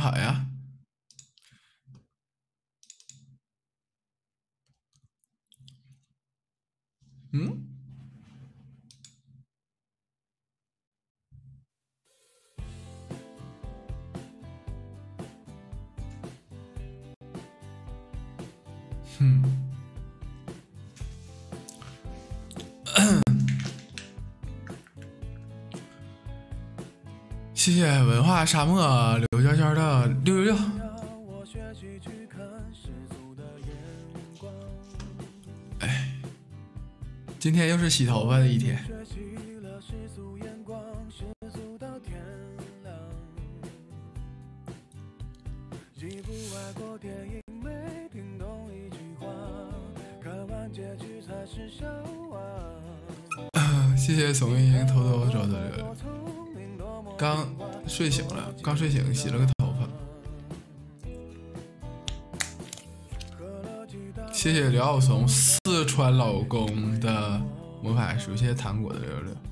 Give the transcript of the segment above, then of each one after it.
好呀嗯？哼。谢谢文化沙漠刘娇娇的六六六。哎，今天又是洗头发的一天。睡醒了，刚睡醒，洗了个头发。谢谢刘晓松四川老公的魔法书，谢谢糖果的六六。六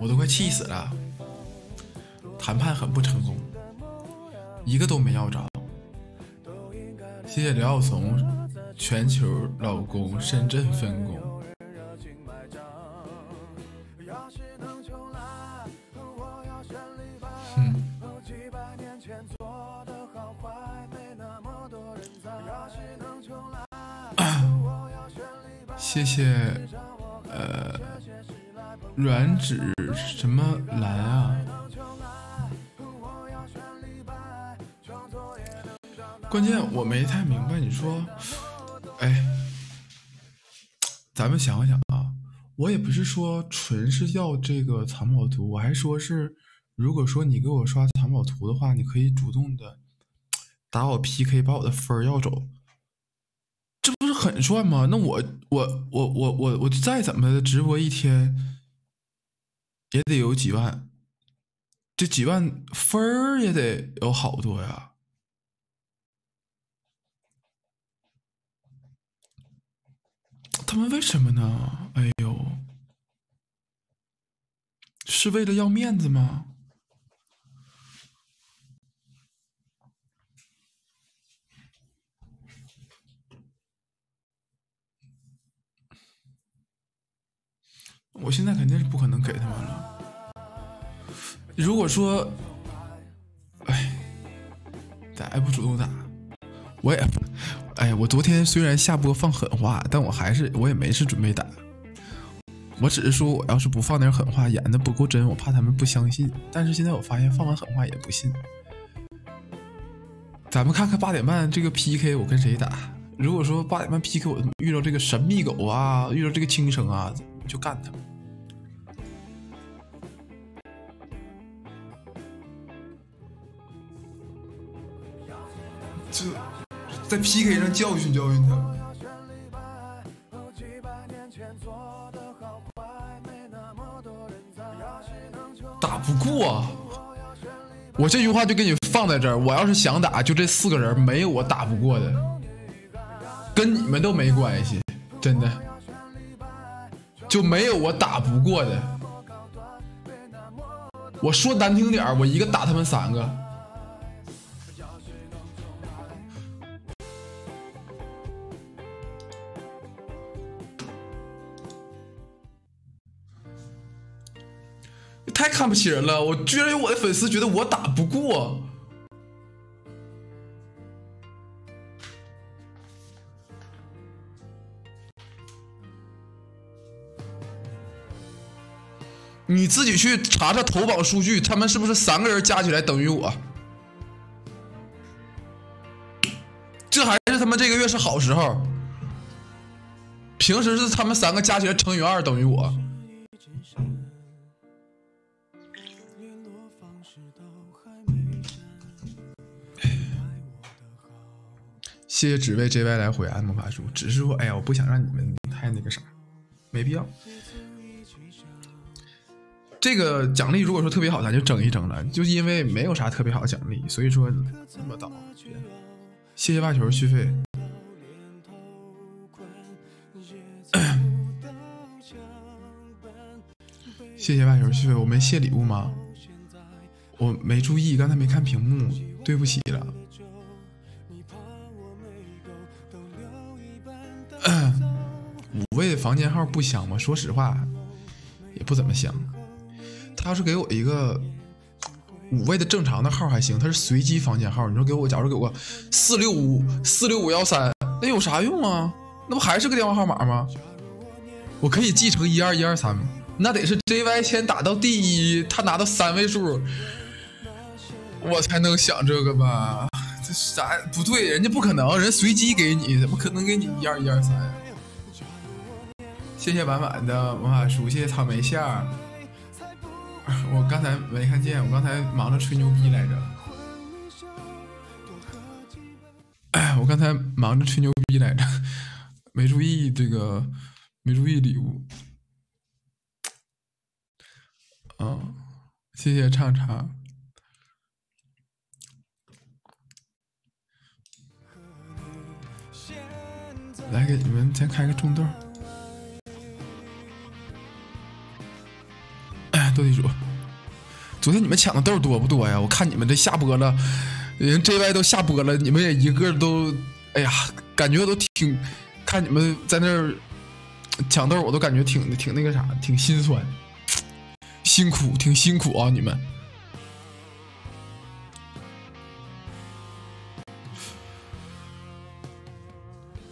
我都快气死了，谈判很不成功，一个都没要着。谢谢刘晓松，全球老公，深圳分工。嗯。谢谢，呃，软纸什么蓝啊？关键我没太明白，你说，哎，咱们想想啊，我也不是说纯是要这个藏宝图，我还说是，如果说你给我刷藏宝图的话，你可以主动的打我 PK，把我的分要走，这不是很赚吗？那我我我我我我再怎么直播一天也得有几万，这几万分儿也得有好多呀。他们为什么呢？哎呦，是为了要面子吗？我现在肯定是不可能给他们了。如果说，哎，咋还不主动打？我也。哎，我昨天虽然下播放狠话，但我还是我也没是准备打，我只是说我要是不放点狠话，演的不够真，我怕他们不相信。但是现在我发现放完狠话也不信。咱们看看八点半这个 PK 我跟谁打？如果说八点半 PK 我遇到这个神秘狗啊，遇到这个轻生啊，就干他。这。在 PK 上教训教训他，打不过。我这句话就给你放在这儿。我要是想打，就这四个人，没有我打不过的，跟你们都没关系，真的，就没有我打不过的。我说难听点我一个打他们三个。太看不起人了我居然有我的粉丝觉得我打不过。你自己去查查头榜数据，他们是不是三个人加起来等于我？这还是他们这个月是好时候，平时是他们三个加起来乘以二等于我。谢谢只为 JY 来回安魔法书，只是说，哎呀，我不想让你们太那个啥，没必要。这个奖励如果说特别好，咱就整一整了。就因为没有啥特别好的奖励，所以说这么倒。谢谢袜球续费。谢谢袜球续费，我没谢礼物吗？我没注意，刚才没看屏幕，对不起了。五位的房间号不香吗？说实话，也不怎么香。他要是给我一个五位的正常的号还行，他是随机房间号。你说给我，假如给我四六五四六五幺三，那有啥用啊？那不还是个电话号码吗？我可以继承一二一二三吗？那得是 JY 先打到第一，他拿到三位数，我才能想这个吧？这啥不对？人家不可能，人随机给你，怎么可能给你一二一二三呀？谢谢婉婉的魔法书，谢谢草莓馅儿。我刚才没看见，我刚才忙着吹牛逼来着。哎，我刚才忙着吹牛逼来着，没注意这个，没注意礼物。嗯，谢谢畅畅。来给你们先开个中豆。斗地主，昨天你们抢的豆多不多呀？我看你们这下播了，人 JY 都下播了，你们也一个都，哎呀，感觉都挺，看你们在那儿抢豆，我都感觉挺挺那个啥，挺心酸，辛苦，挺辛苦啊！你们，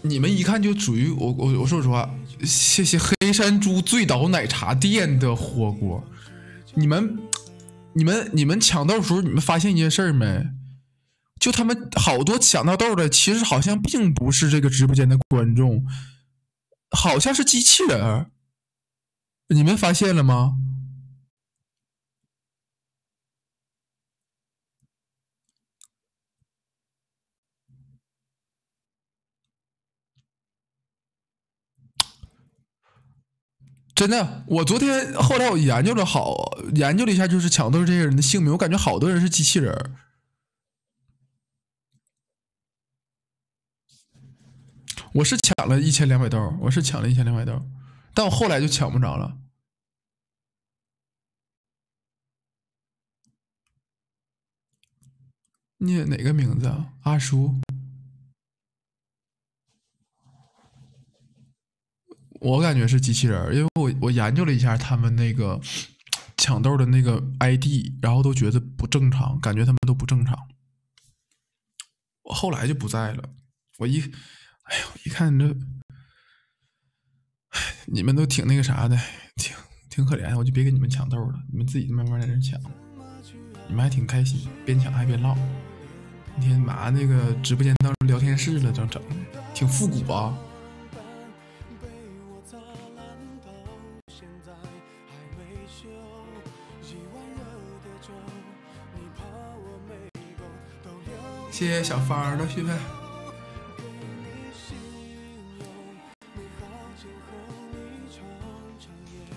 你们一看就属于我，我我说实话，谢谢黑山猪醉倒奶茶店的火锅。你们、你们、你们抢豆时候，你们发现一件事没？就他们好多抢到豆的，其实好像并不是这个直播间的观众，好像是机器人。你们发现了吗？真的，我昨天后来我研究了好研究了一下，就是抢豆这些人的姓名，我感觉好多人是机器人。我是抢了一千两百豆，我是抢了一千两百豆，但我后来就抢不着了。念哪个名字啊？阿叔。我感觉是机器人，因为我我研究了一下他们那个抢豆的那个 ID，然后都觉得不正常，感觉他们都不正常。我后来就不在了，我一，哎呦，一看这，你们都挺那个啥的，挺挺可怜，我就别给你们抢豆了，你们自己慢慢在这抢，你们还挺开心，边抢还边唠，今天把那个直播间当聊天室了，整整，挺复古啊。谢谢小芳的续费。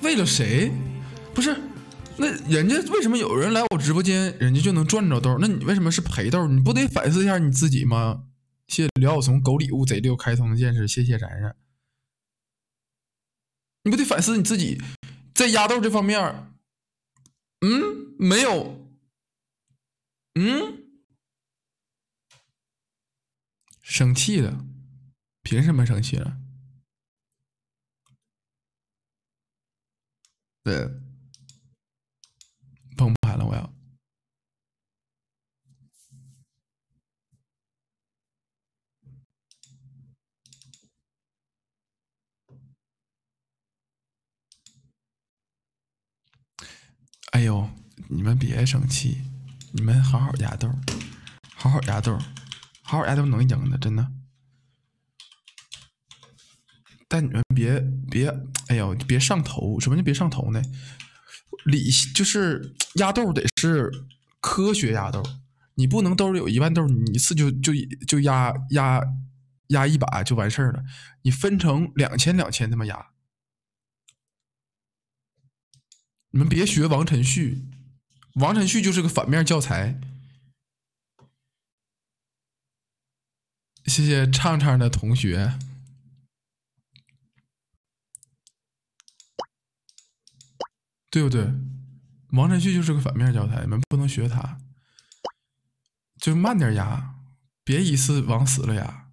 为了谁？不是，那人家为什么有人来我直播间，人家就能赚着豆？那你为什么是赔豆？你不得反思一下你自己吗？谢谢刘晓松狗礼物贼溜开通的见识，谢谢冉冉。你不得反思你自己，在压豆这方面，嗯，没有，嗯。生气的，凭什么生气了？对。崩盘了我要。哎呦，你们别生气，你们好好压豆，好好压豆。好好压豆能赢的，真的。但你们别别，哎呦，别上头。什么叫别上头呢？理就是压豆得是科学压豆，你不能兜里有一万豆，你一次就就就压压压一把就完事儿了。你分成两千两千那么压。你们别学王晨旭，王晨旭就是个反面教材。谢谢畅畅的同学。对不对？王晨旭就是个反面教材，你们不能学他，就慢点压，别一次往死了压。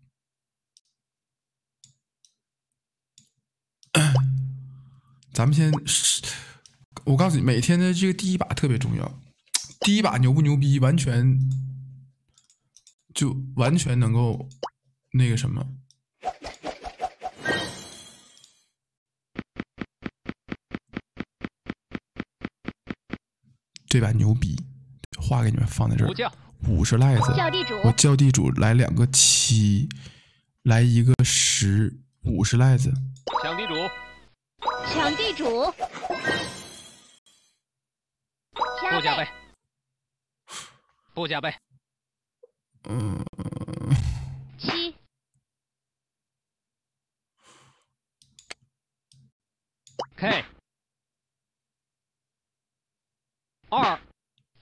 咱们先，我告诉你，每天的这个第一把特别重要，第一把牛不牛逼，完全就完全能够那个什么。这把牛逼，话给你们放在这儿。五十赖子，我叫地主来两个七，来一个十，五十赖子。抢地主，抢地主，不加倍，不加倍。嗯。七。K。二，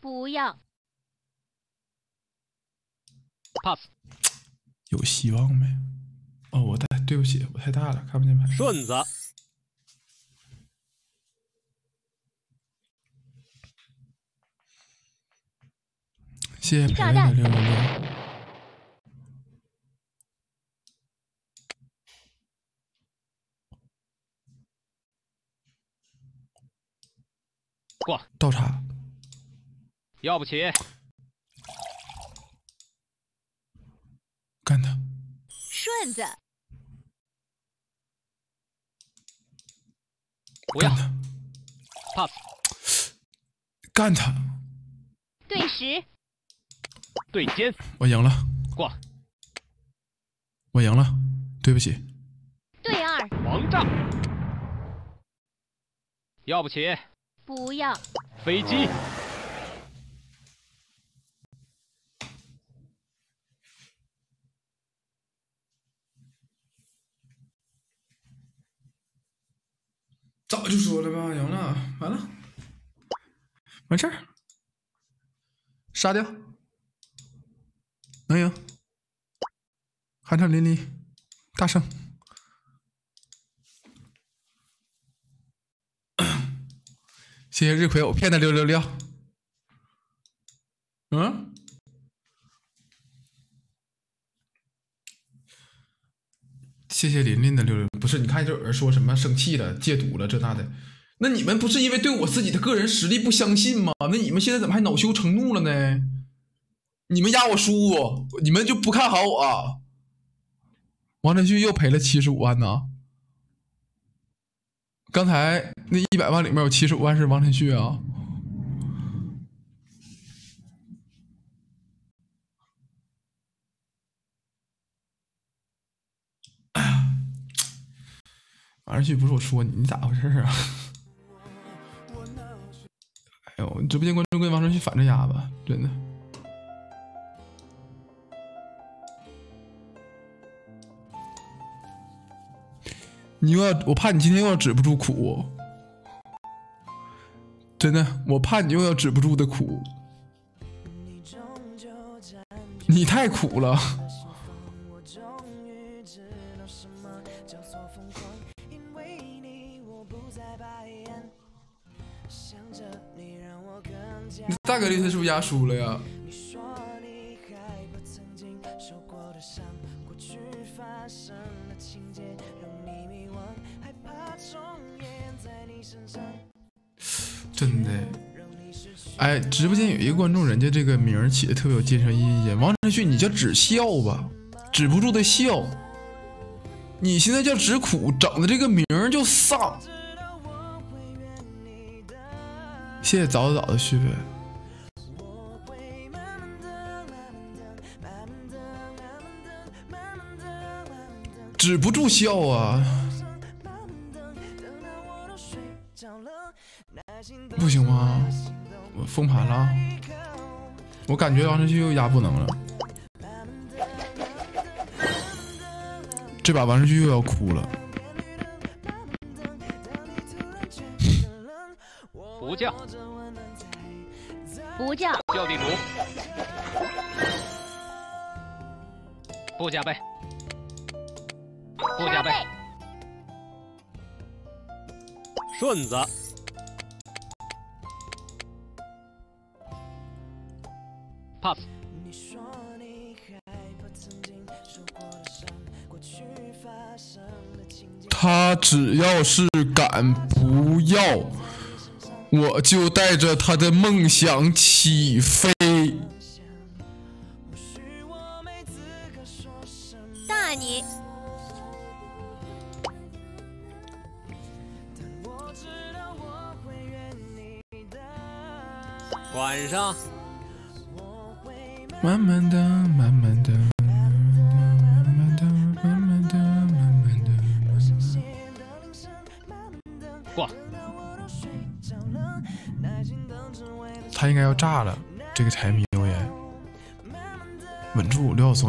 不要，pass，有希望没？哦，我太对不起，我太大了，看不见牌。顺子，谢谢朋友的六六六。过，倒茶。要不起，干他！顺子，不要，pass，干他！对十，对尖，我赢了，过，我赢了，对不起，对二，王炸，要不起，不要，飞机。早就说了吧，赢了，完了，完事儿，杀掉，欢迎，酣畅淋漓，大胜，谢谢日葵，我骗他六六六，嗯。谢谢琳琳的六六，不是你看就有人说什么生气了、戒赌了这那的，那你们不是因为对我自己的个人实力不相信吗？那你们现在怎么还恼羞成怒了呢？你们压我输，你们就不看好我？王晨旭又赔了七十五万呢。刚才那一百万里面有七十五万是王晨旭啊。王晨旭不是我说你，你咋回事啊？哎呦，直播间观众跟王晨旭反着压吧，真的。你又要，我怕你今天又要止不住苦，真的，我怕你又要止不住的苦。你太苦了。大概率他是不是压输了呀？真的，哎，直播间有一个观众，人家这个名儿起的特别有精神意义。王晨旭，你叫止笑吧，止不住的笑。你现在叫止苦，整的这个名儿就丧。谢谢早早的续费。止不住笑啊！不行吗？我封盘了，我感觉王晨旭又压不能了。这把王晨旭又要哭了。不叫，不叫，叫地图，不加倍，不加倍，顺子只要是敢不要，我就带着他的梦想起飞。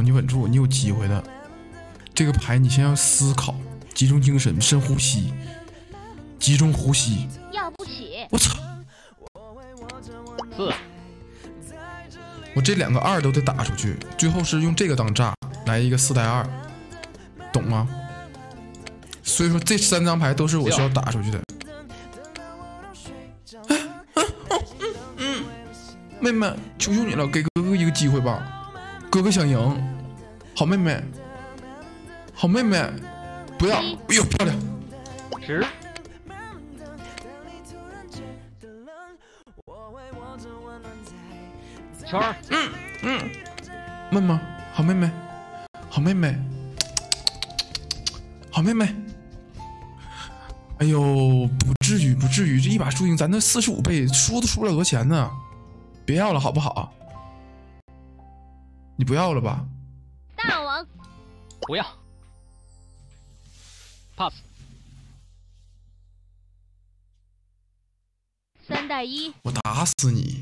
你稳住，你有机会的。这个牌你先要思考，集中精神，深呼吸，集中呼吸。要不起，我操！四，我这两个二都得打出去，最后是用这个当炸，来一个四带二，懂吗？所以说这三张牌都是我需要打出去的。妹妹，求求你了，给哥哥一个机会吧，哥哥想赢，好妹妹，好妹妹，不要，哎呦漂亮，十，圈儿，妹妹，好妹妹，好妹妹，好妹妹。哎呦，不至于，不至于，这一把输赢，咱那四十五倍，输都输不了多少钱呢。别要了，好不好？你不要了吧？大王，不要，pass，三带一，我打死你！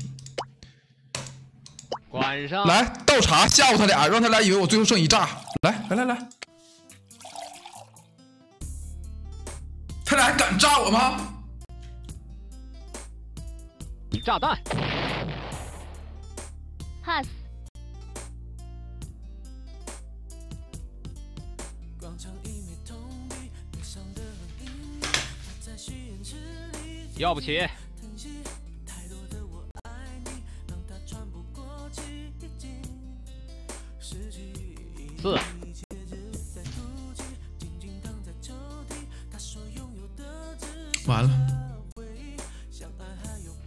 管上，来倒茶吓唬他俩，让他俩以为我最后剩一炸。来来来来，他俩还敢炸我吗？炸弹，要不起，四，完了。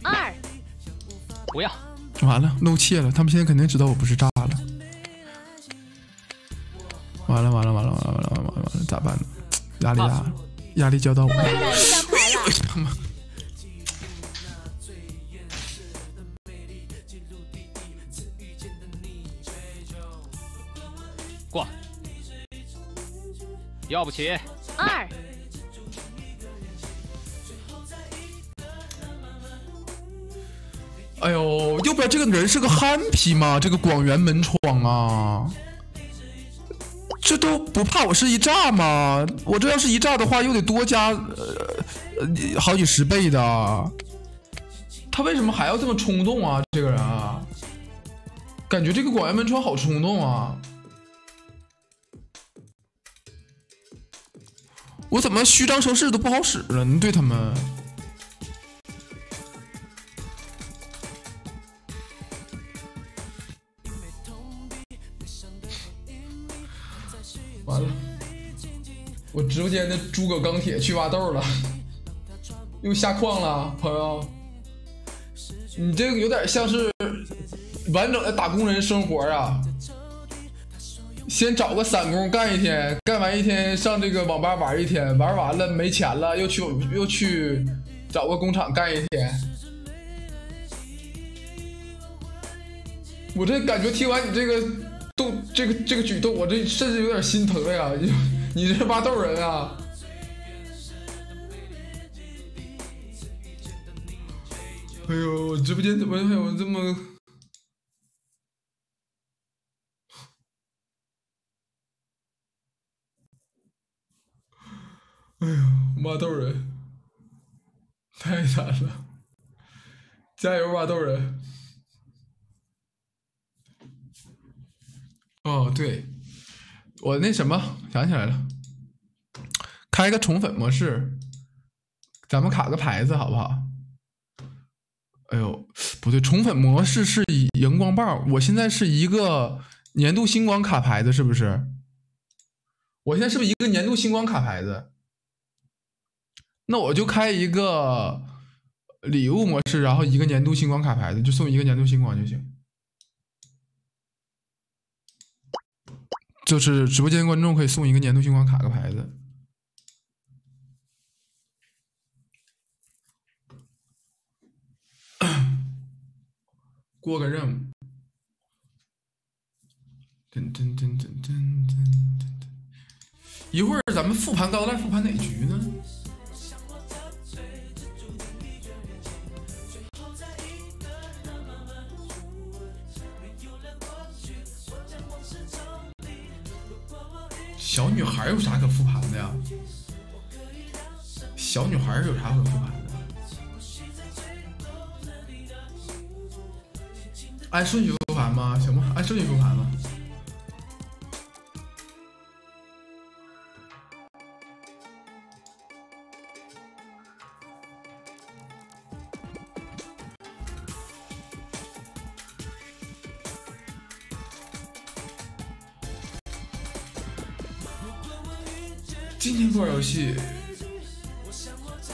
二，不要，完了，露怯了，他们现在肯定知道我不是炸了。完了完了完了完了完了完了完了，咋办呢？压力大，压力交到我 要不起，二，哎呦，右边这个人是个憨批吗？这个广元门窗啊，这都不怕我是一炸吗？我这要是一炸的话，又得多加呃呃好几十倍的。他为什么还要这么冲动啊？这个人啊，感觉这个广元门窗好冲动啊！我怎么虚张声势都不好使了？你对他们。完了，我直播间的诸葛钢铁去挖豆了，又下矿了，朋友。你这个有点像是完整的打工人生活啊。先找个散工干一天，干完一天上这个网吧玩一天，玩完了没钱了，又去又去找个工厂干一天。我这感觉听完你这个动这个这个举动，我这甚至有点心疼了呀！你这挖豆人啊！哎呦，我直播间怎么还有这么？哎呦，挖豆人，太惨了！加油，挖豆人！哦，对，我那什么想起来了，开个宠粉模式，咱们卡个牌子好不好？哎呦，不对，宠粉模式是荧光棒，我现在是一个年度星光卡牌子，是不是？我现在是不是一个年度星光卡牌子？那我就开一个礼物模式，然后一个年度星光卡牌子，就送一个年度星光就行。就是直播间观众可以送一个年度星光卡个牌子，过个任务。噔噔噔噔噔噔噔！一会儿咱们复盘高蛋，复盘哪局呢？小女孩有啥可复盘的呀？小女孩有啥可复盘的？按顺序复盘吗？行吧，按顺序复盘吧。今天不玩游戏，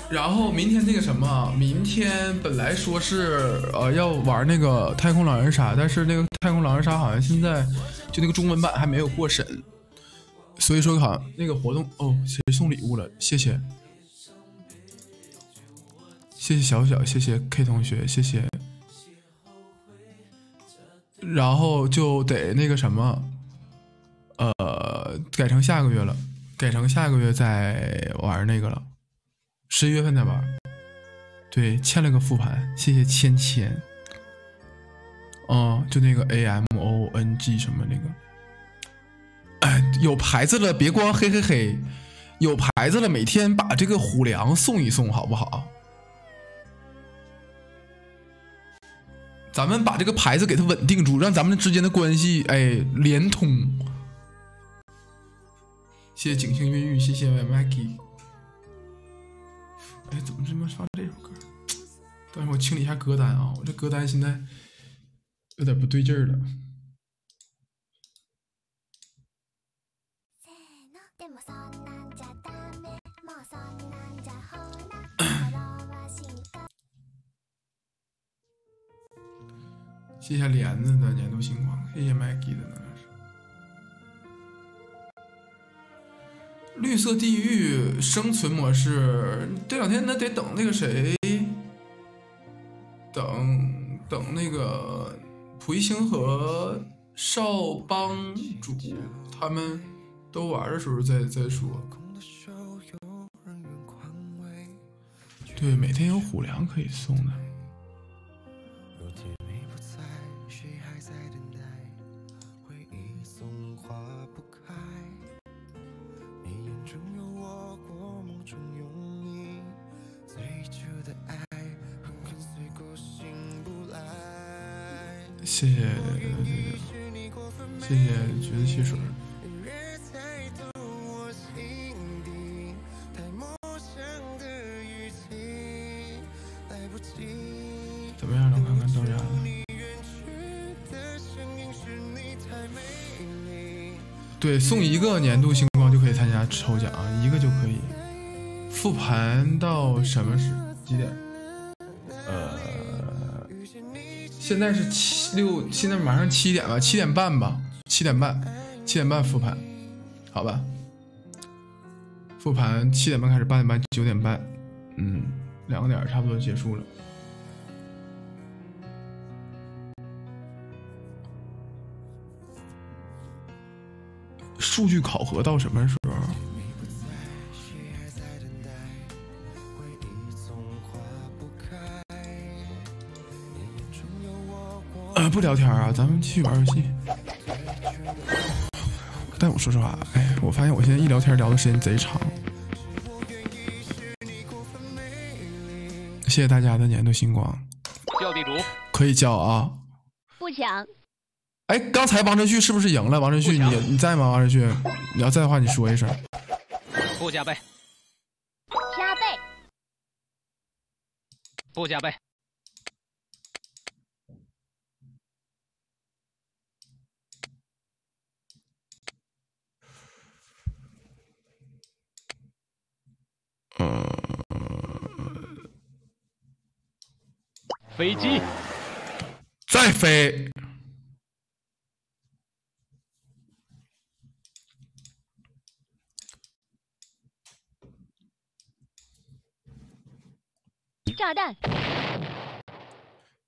然后明天那个什么，明天本来说是呃要玩那个太空狼人杀，但是那个太空狼人杀好像现在就那个中文版还没有过审，所以说好像那个活动哦，谁送礼物了？谢谢，谢谢小小，谢谢 K 同学，谢谢，然后就得那个什么，呃，改成下个月了。改成下个月再玩那个了，十一月份再玩。对，欠了个复盘，谢谢芊芊。嗯，就那个 A M O N G 什么那个，哎，有牌子了，别光嘿嘿嘿，有牌子了，每天把这个虎粮送一送，好不好？咱们把这个牌子给它稳定住，让咱们之间的关系哎连通。谢谢景星越狱，谢谢 Maggie。哎，怎么这么放这首歌？等会我清理一下歌单啊，我这歌单现在有点不对劲儿了。谢谢莲子的年度星光，谢谢 Maggie 的呢。绿色地狱生存模式，这两天那得等那个谁，等等那个蒲一星和少帮主他们都玩的时候再再说。对，每天有虎粮可以送的。对，送一个年度星光就可以参加抽奖，一个就可以。复盘到什么时几点？呃，现在是七六，现在马上七点了，七点半吧，七点半，七点半复盘，好吧？复盘七点半开始，八点半，九点半，嗯，两个点差不多结束了。数据考核到什么时候？呃，不聊天啊，咱们继续玩游戏。但我说实话，哎，我发现我现在一聊天聊的时间贼长。谢谢大家的年度星光，叫地主，可以叫啊。不抢，哎，刚才王晨旭是不是赢了？王晨旭，你你在吗？王晨旭，你要在的话，你说一声。不加倍，加倍，不加倍，飞机，再飞，炸弹，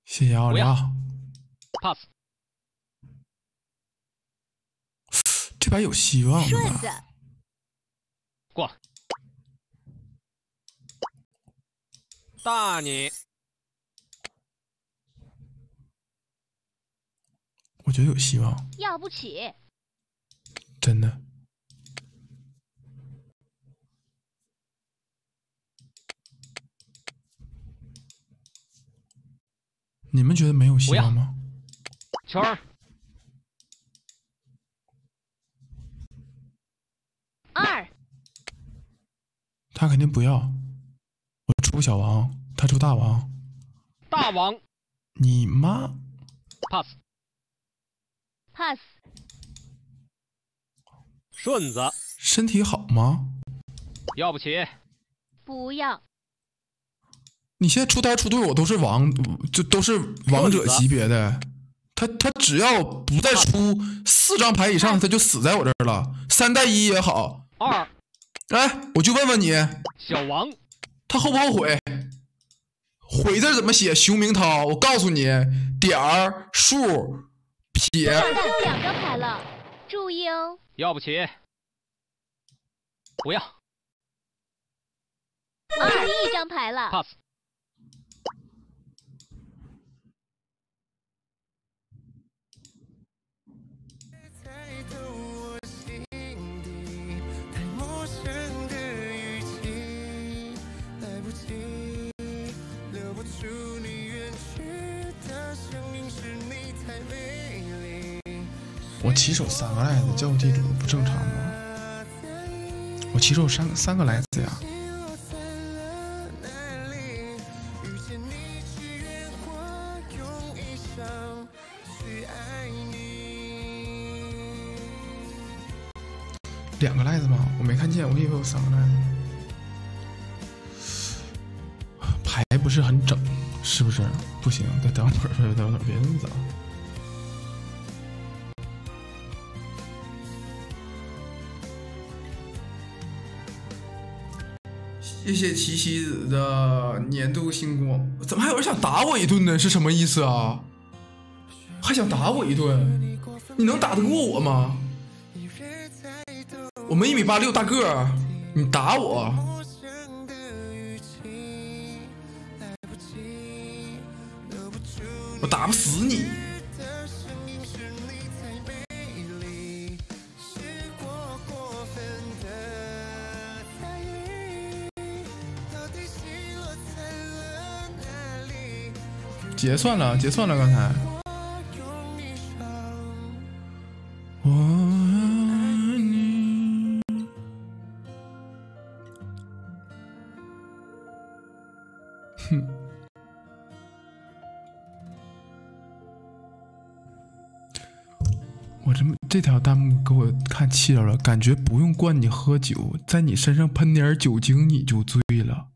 谢谢奥利奥。pass，这把有希望？顺子，过。大你，我觉得有希望，要不起，真的。你们觉得没有希望吗？圈儿，二，他肯定不要。我出小王，他出大王。大王你妈！，pass，pass，顺子，身体好吗？要不起，不要，你现在出单出队，我都是王，就都是王者级别的。他他只要不再出四张牌以上，他就死在我这儿了。三带一也好，二，哎，我就问问你，小王，他后不后悔？悔字怎么写？熊明涛，我告诉你，点儿、竖、撇，炸弹有两张牌了，注意哦，要不起，不要我剩一张牌了，，pass，陌生的语气，来不及，留不住你远去的生命是你太美丽。我骑手三个来子，叫我地主不正常吗？我骑手三三个来子呀。两个赖子吗？我没看见，我以为有三个赖子。牌不是很整，是不是？不行，再等会儿，再 等会儿，别那么早。谢谢齐西子的年度星光，怎么还有人想打我一顿呢？是什么意思啊？还想打我一顿？你能打得过我吗？我们一米八六大个儿，你打我，我打不死你。结算了，结算了，刚才。给我看气着了，感觉不用灌你喝酒，在你身上喷点酒精你就醉了。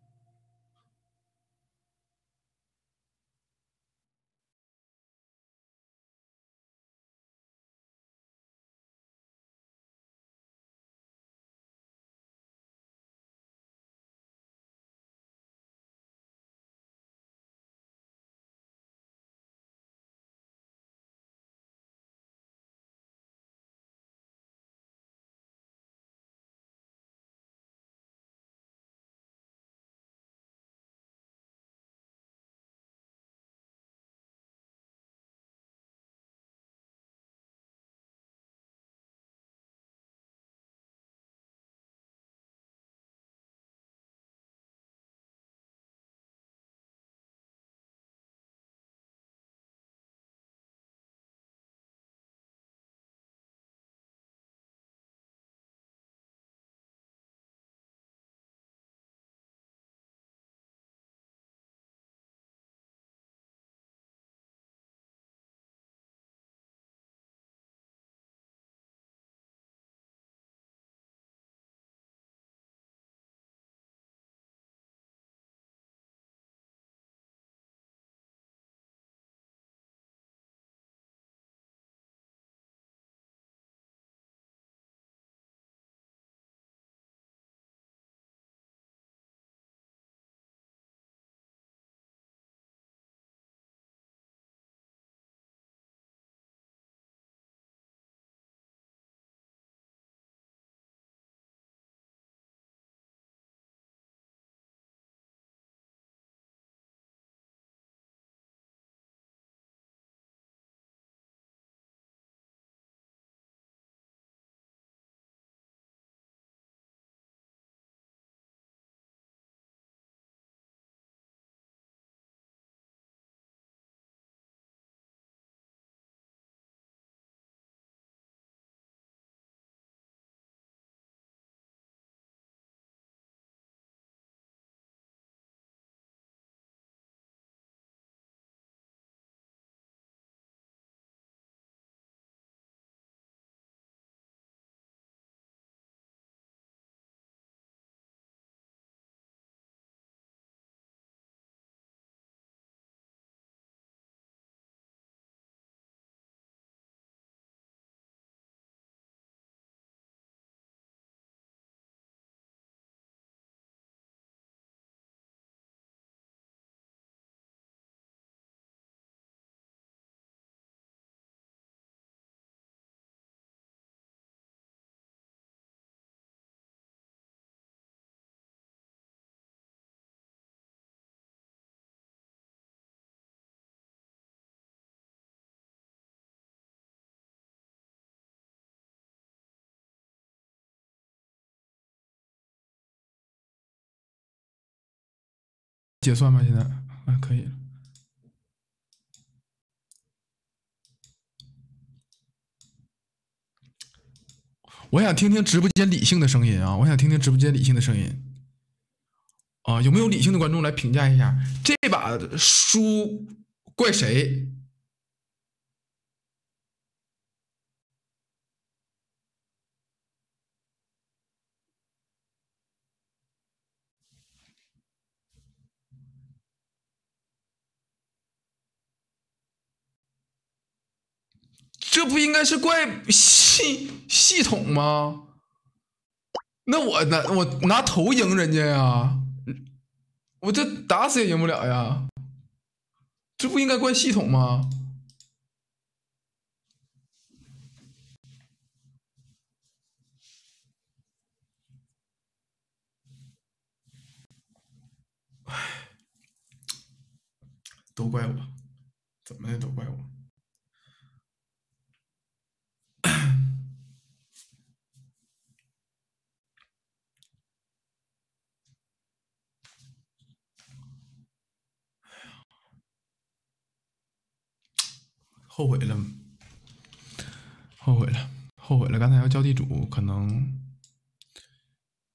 结算吗？现在啊，可以了。我想听听直播间理性的声音啊！我想听听直播间理性的声音啊！有没有理性的观众来评价一下这把输怪谁？这不应该是怪系系统吗？那我拿我拿头赢人家呀，我这打死也赢不了呀，这不应该怪系统吗？唉，都怪我，怎么的都怪我。后悔了，后悔了，后悔了！刚才要叫地主，可能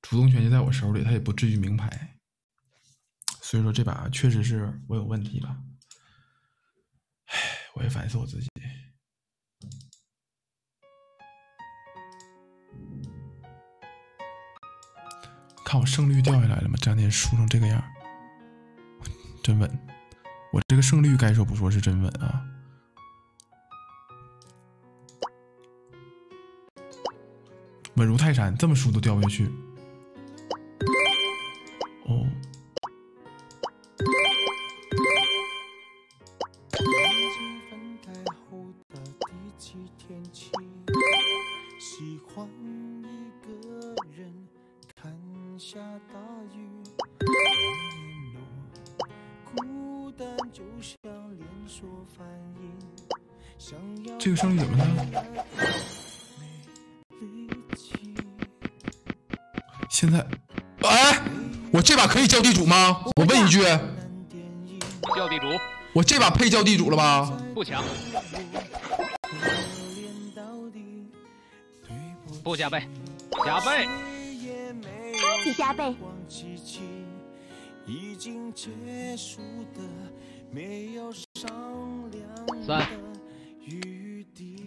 主动权就在我手里，他也不至于明牌。所以说这把确实是我有问题了，唉，我也反思我自己。看我胜率掉下来了吗？这两天输成这个样，真稳。我这个胜率该说不说是真稳啊。稳如泰山，这么输都掉不下去。配叫地主了吧？不强，不加倍，加倍，超级加倍，已经结束的没有商量三。的余地。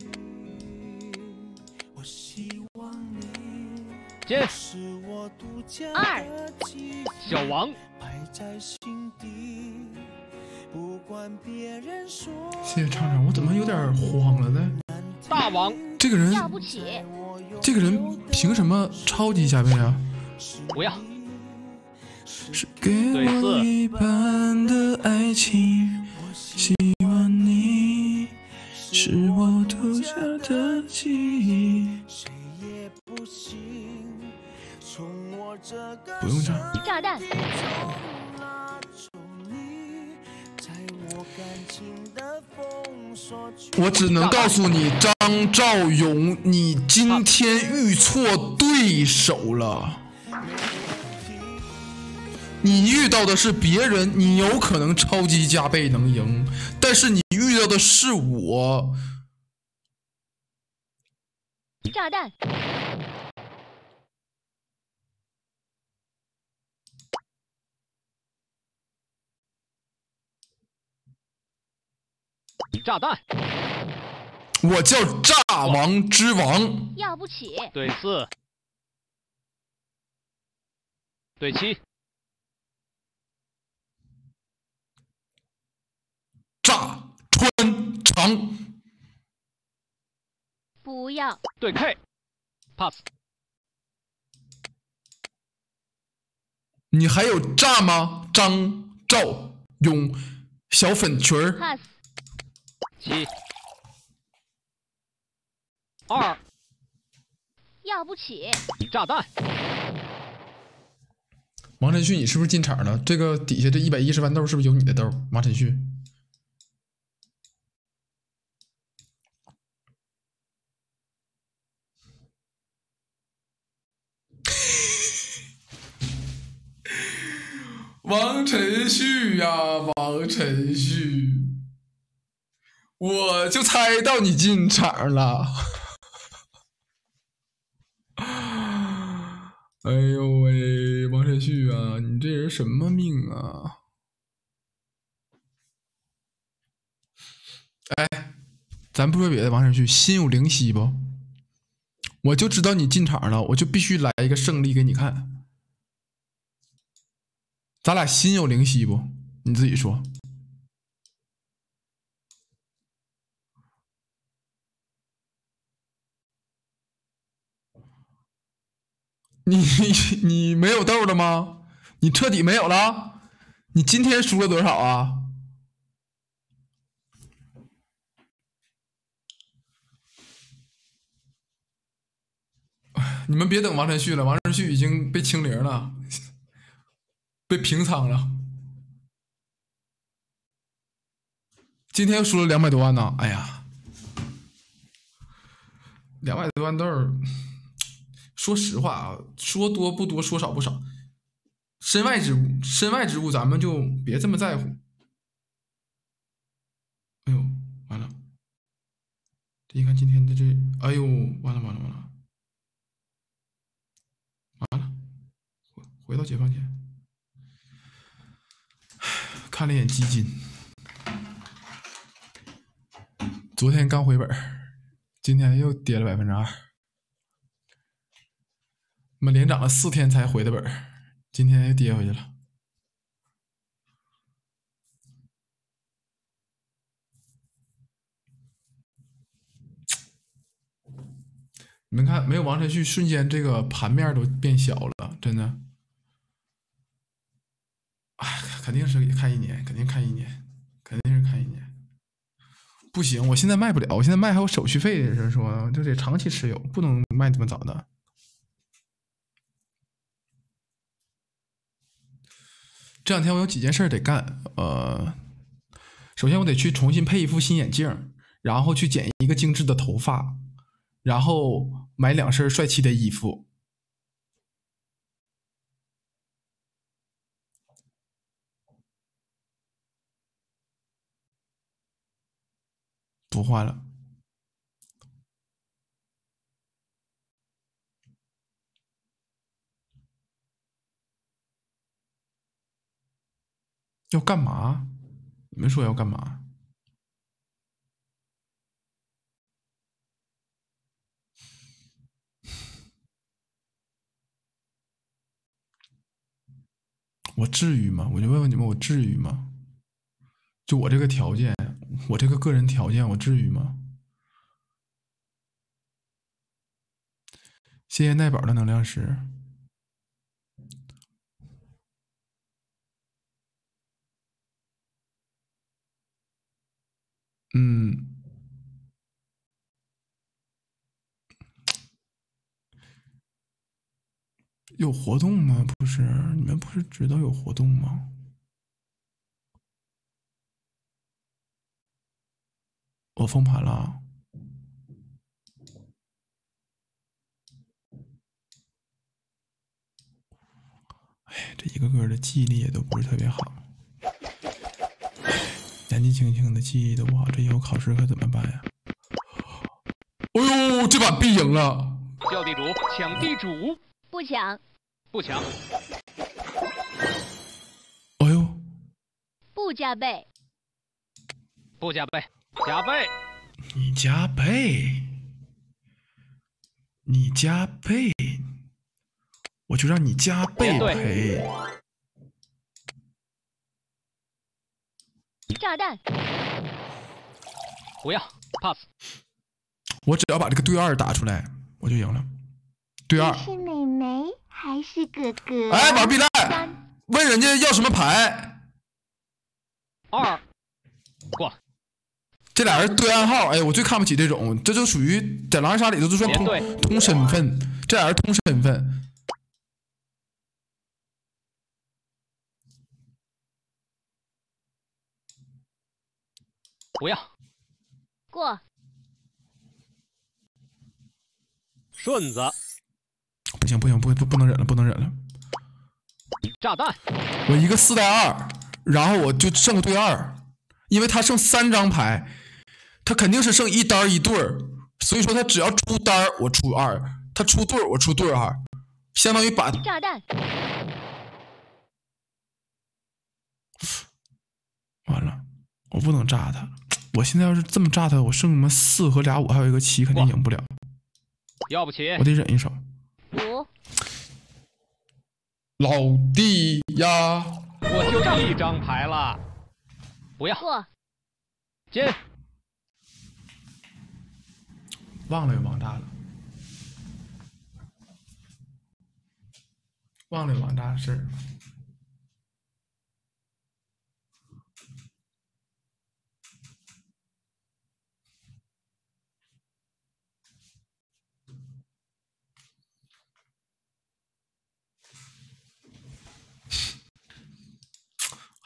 我希望你进，是我独家二。的记忆小王，谢谢厂长，我怎么有点慌了呢？大王，这个人，要不起，这个人凭什么超级加倍啊？不要，是给我一半的爱情，希望你是我独家的记忆。谁也不行。从我这个不用这样，炸弹，我只能告诉你，张兆勇，你今天遇错对手了。你遇到的是别人，你有可能超级加倍能赢，但是你遇到的是我。炸弹，炸弹，我叫炸王之王，要不起，对四，对七，炸穿肠。不要，对 K，pass，你还有炸吗？张兆勇，小粉裙儿，pass，七，二，要不起，炸弹，王晨旭，你是不是进场了？这个底下这一百一十豌豆是不是有你的豆？王晨旭，王晨旭呀，王晨旭，我就猜到你进场了。哎呦喂，王晨旭啊，你这人什么命啊？哎，咱不说别的，王晨旭心有灵犀不？我就知道你进场了，我就必须来一个胜利给你看。咱俩心有灵犀不？你自己说。你 你没有豆了吗？你彻底没有了？你今天输了多少啊？你们别等王晨旭了，王晨旭已经被清零了，被平仓了。今天又输了两百多万呢！哎呀，两百多万豆，说实话啊，说多不多，说少不少。身外之物，身外之物，咱们就别这么在乎。哎呦，完了！这一看今天的这，哎呦，完了完了完了！完了，回回到解放前，看了一眼基金，昨天刚回本，今天又跌了百分之二，我们连涨了四天才回的本儿，今天又跌回去了。你们看，没有王晨旭，瞬间这个盘面都变小了，真的。哎，肯定是看一年，肯定看一年，肯定是看一年。不行，我现在卖不了，我现在卖还有手续费，是说就得长期持有，不能卖这么早的。这两天我有几件事得干，呃，首先我得去重新配一副新眼镜，然后去剪一个精致的头发。然后买两身帅气的衣服，不换了。要干嘛？你们说要干嘛？我至于吗？我就问问你们，我至于吗？就我这个条件，我这个个人条件，我至于吗？谢谢奈宝的能量石。嗯。有活动吗？不是，你们不是知道有活动吗？我封盘了。哎，这一个个的记忆力也都不是特别好，年纪轻轻的记忆都不好，这以后考试可怎么办呀？哎呦，这把必赢了！叫地主，抢地主，不抢，不抢，哎呦，不加倍，不加倍，加倍，你加倍，你加倍，我就让你加倍赔。炸弹，不要，pass，我只要把这个对二打出来，我就赢了。对二，是妹妹还是哥哥？哎，玩币蛋，三，问人家要什么牌？二，过，这俩人对暗号，哎，我最看不起这种，这就属于在狼人杀里头就说通通身份，这俩人通身份。不要，过，顺子，不行不行不不不能忍了不能忍了，炸弹，我一个四带二，然后我就剩个对二，因为他剩三张牌，他肯定是剩一单一对儿，所以说他只要出单儿我出二，他出对儿我出对儿二，相当于把炸弹，完了，我不能炸他，我现在要是这么炸他，我剩什么四和俩五，还有一个七，肯定赢不了，要不起。我，得忍一手。五。老弟呀，我就一张牌了，不要。过进，忘了有王炸了，忘了有王炸的事儿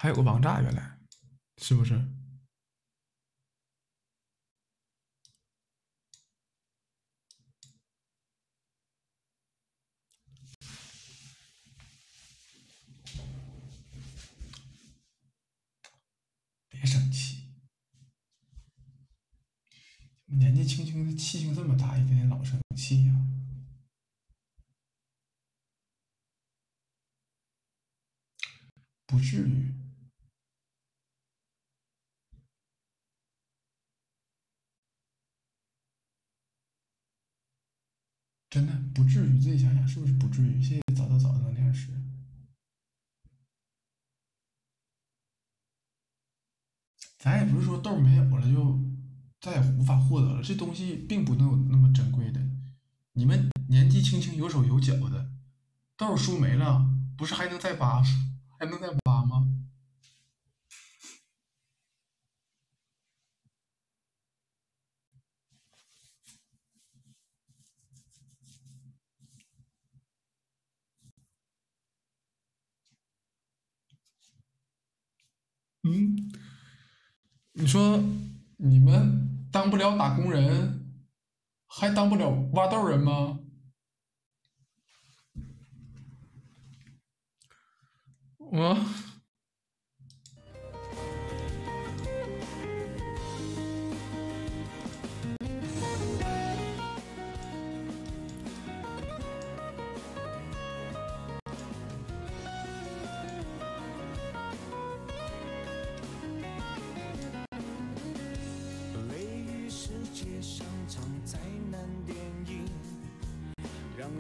还有个王炸，原来是不是？别生气，年纪轻轻的气性这么大，一天天老生气呀、不至于。真的不至于，自己想想是不是不至于？谢谢早早早的能量师。咱也不是说豆儿没有了就再也无法获得了，这东西并不能有那么珍贵的。你们年纪轻轻有手有脚的，豆儿输没了，不是还能再扒，还能再扒吗？嗯，你说你们当不了打工人，还当不了挖豆人吗？我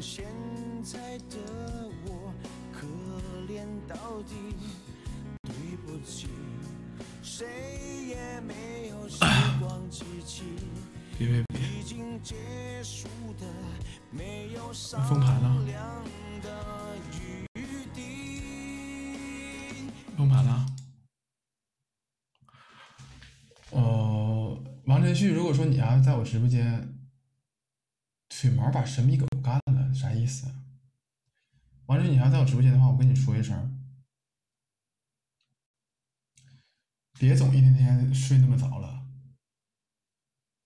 现在的我可怜到底。对不起，谁也没有时光机器，别别别，已经结束的没有商封盘了，量的余地。封盘了。哦，王晨旭，如果说你要在我直播间，腿毛把神秘狗了，啥意思啊？王晨旭，你要在我直播间的话，我跟你说一声，别总一天天睡那么早了。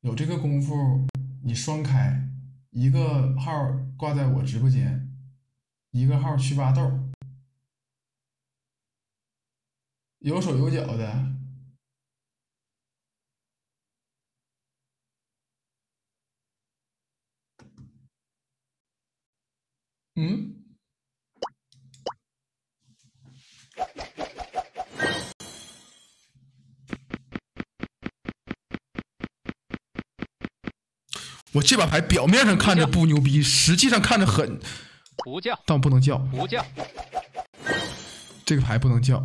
有这个功夫，你双开，一个号挂在我直播间，一个号去挖豆，有手有脚的。嗯，我这把牌表面上看着不牛逼，实际上看着很，不叫但我不能叫，不叫，这个牌不能叫。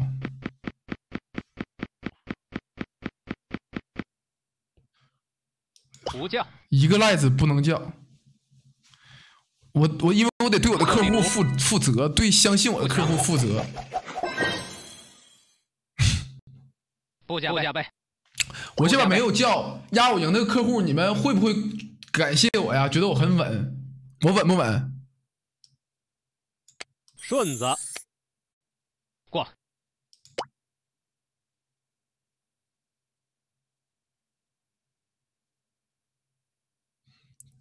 不叫，一个赖子不能叫。我我因为我得对我的客户负负责，对相信我的客户负责。不加不加倍，我这把没有叫压我赢那个客户，你们会不会感谢我呀？觉得我很稳，我稳不稳？顺子过，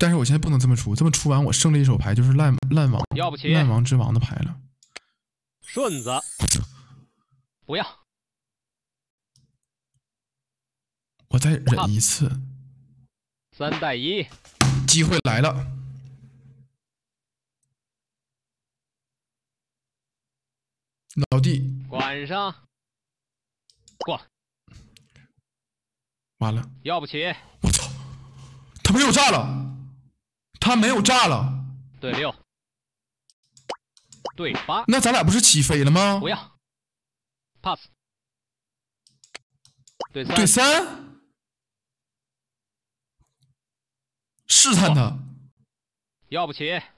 但是我现在不能这么出，这么出完我剩了一手牌就是烂烂王要不起烂王之王的牌了。顺子，不要。我再忍一次，三带一，机会来了。老弟，管上。过。完了，要不起。我操，他没有炸了，他没有炸了。对六，对八。那咱俩不是起飞了吗？不要，pass。对三。对三。试探他，要不起。哎，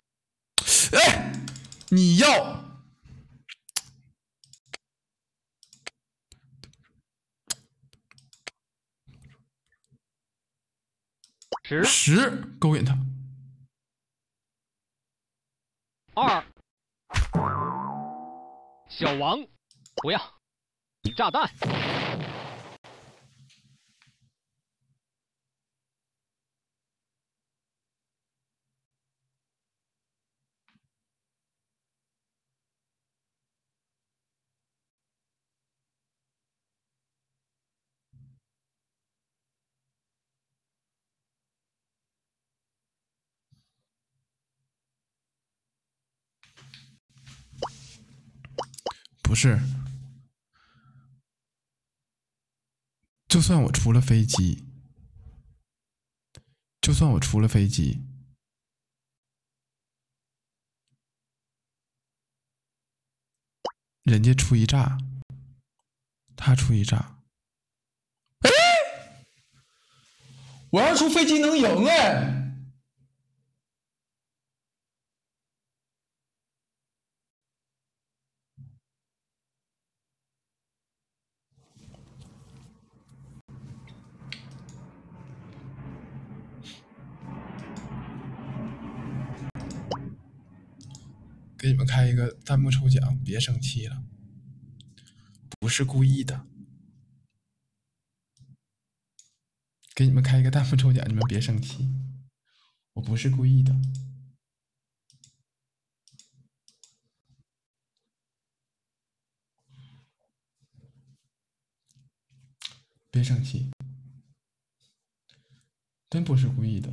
你要十十勾引他。二，小王，不要，炸弹。是，就算我出了飞机，就算我出了飞机，人家出一炸，他出一炸，哎，我要出飞机能赢哎！你们开一个弹幕抽奖，别生气了，不是故意的。给你们开一个弹幕抽奖，你们别生气，我不是故意的。别生气，真不是故意的。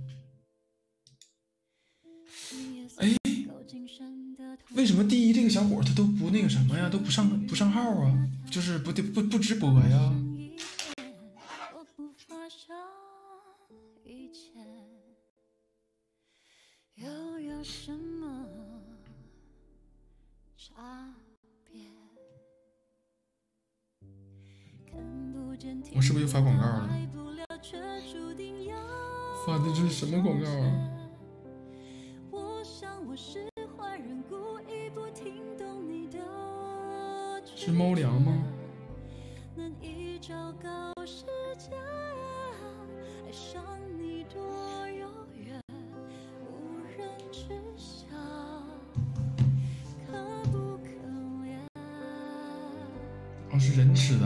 哎，为什么第一这个小伙他都不那个什么呀？都不上不上号啊？就是不不不直播呀？我是不是又发广告了？发的这是什么广告啊？是坏人，故意不听懂你的。是猫粮吗？难以昭告世界，爱上你多遥远，无人知晓，可不可怜哦，是人吃的，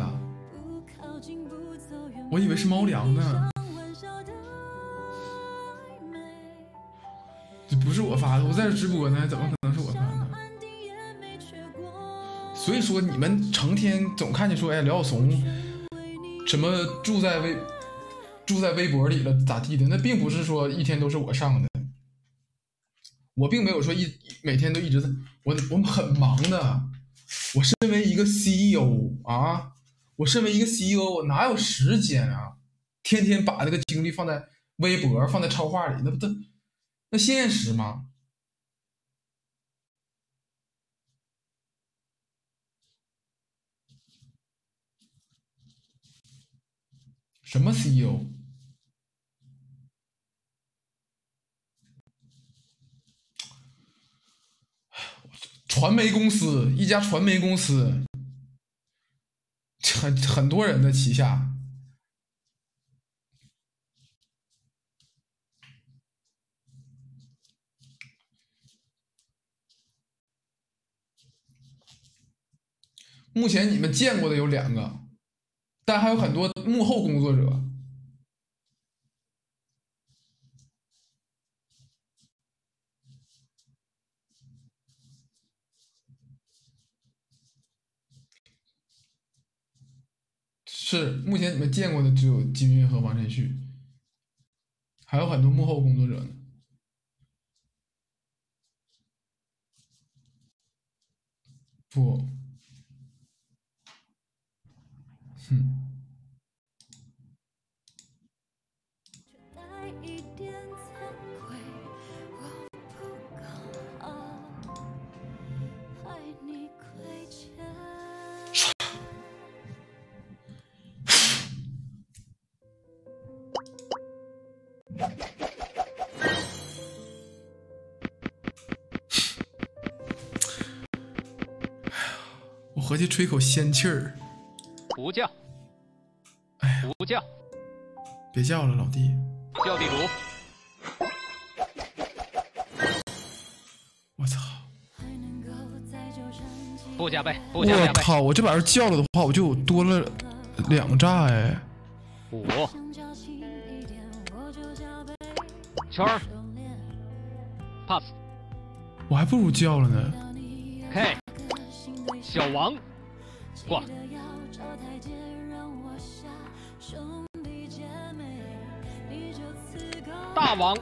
我以为是猫粮呢。在这直播呢，怎么可能是我上的？所以说你们成天总看见说，哎，刘小怂什么住在微住在微博里了，咋地的？那并不是说一天都是我上的，我并没有说一每天都一直在，我我很忙的。我身为一个 CEO 啊，我身为一个 CEO，我哪有时间啊？天天把这个精力放在微博、放在超话里，那不都那现实吗？什么 c e o 传媒公司一家传媒公司很很多人的旗下。目前你们见过的有两个但还有很多幕后工作者。是目前你们见过的只有金运和王晨旭，还有很多幕后工作者呢。不，哼。带一点惭愧，我不够好，害你亏欠。我合计吹口仙气儿，不叫，哎，不叫，别叫了，老弟。叫地主。我操！不加倍，不加加倍。我靠！我这把人叫了的话，我就多了两炸哎。五圈儿。pass 我还不如叫了呢。K 小王大王，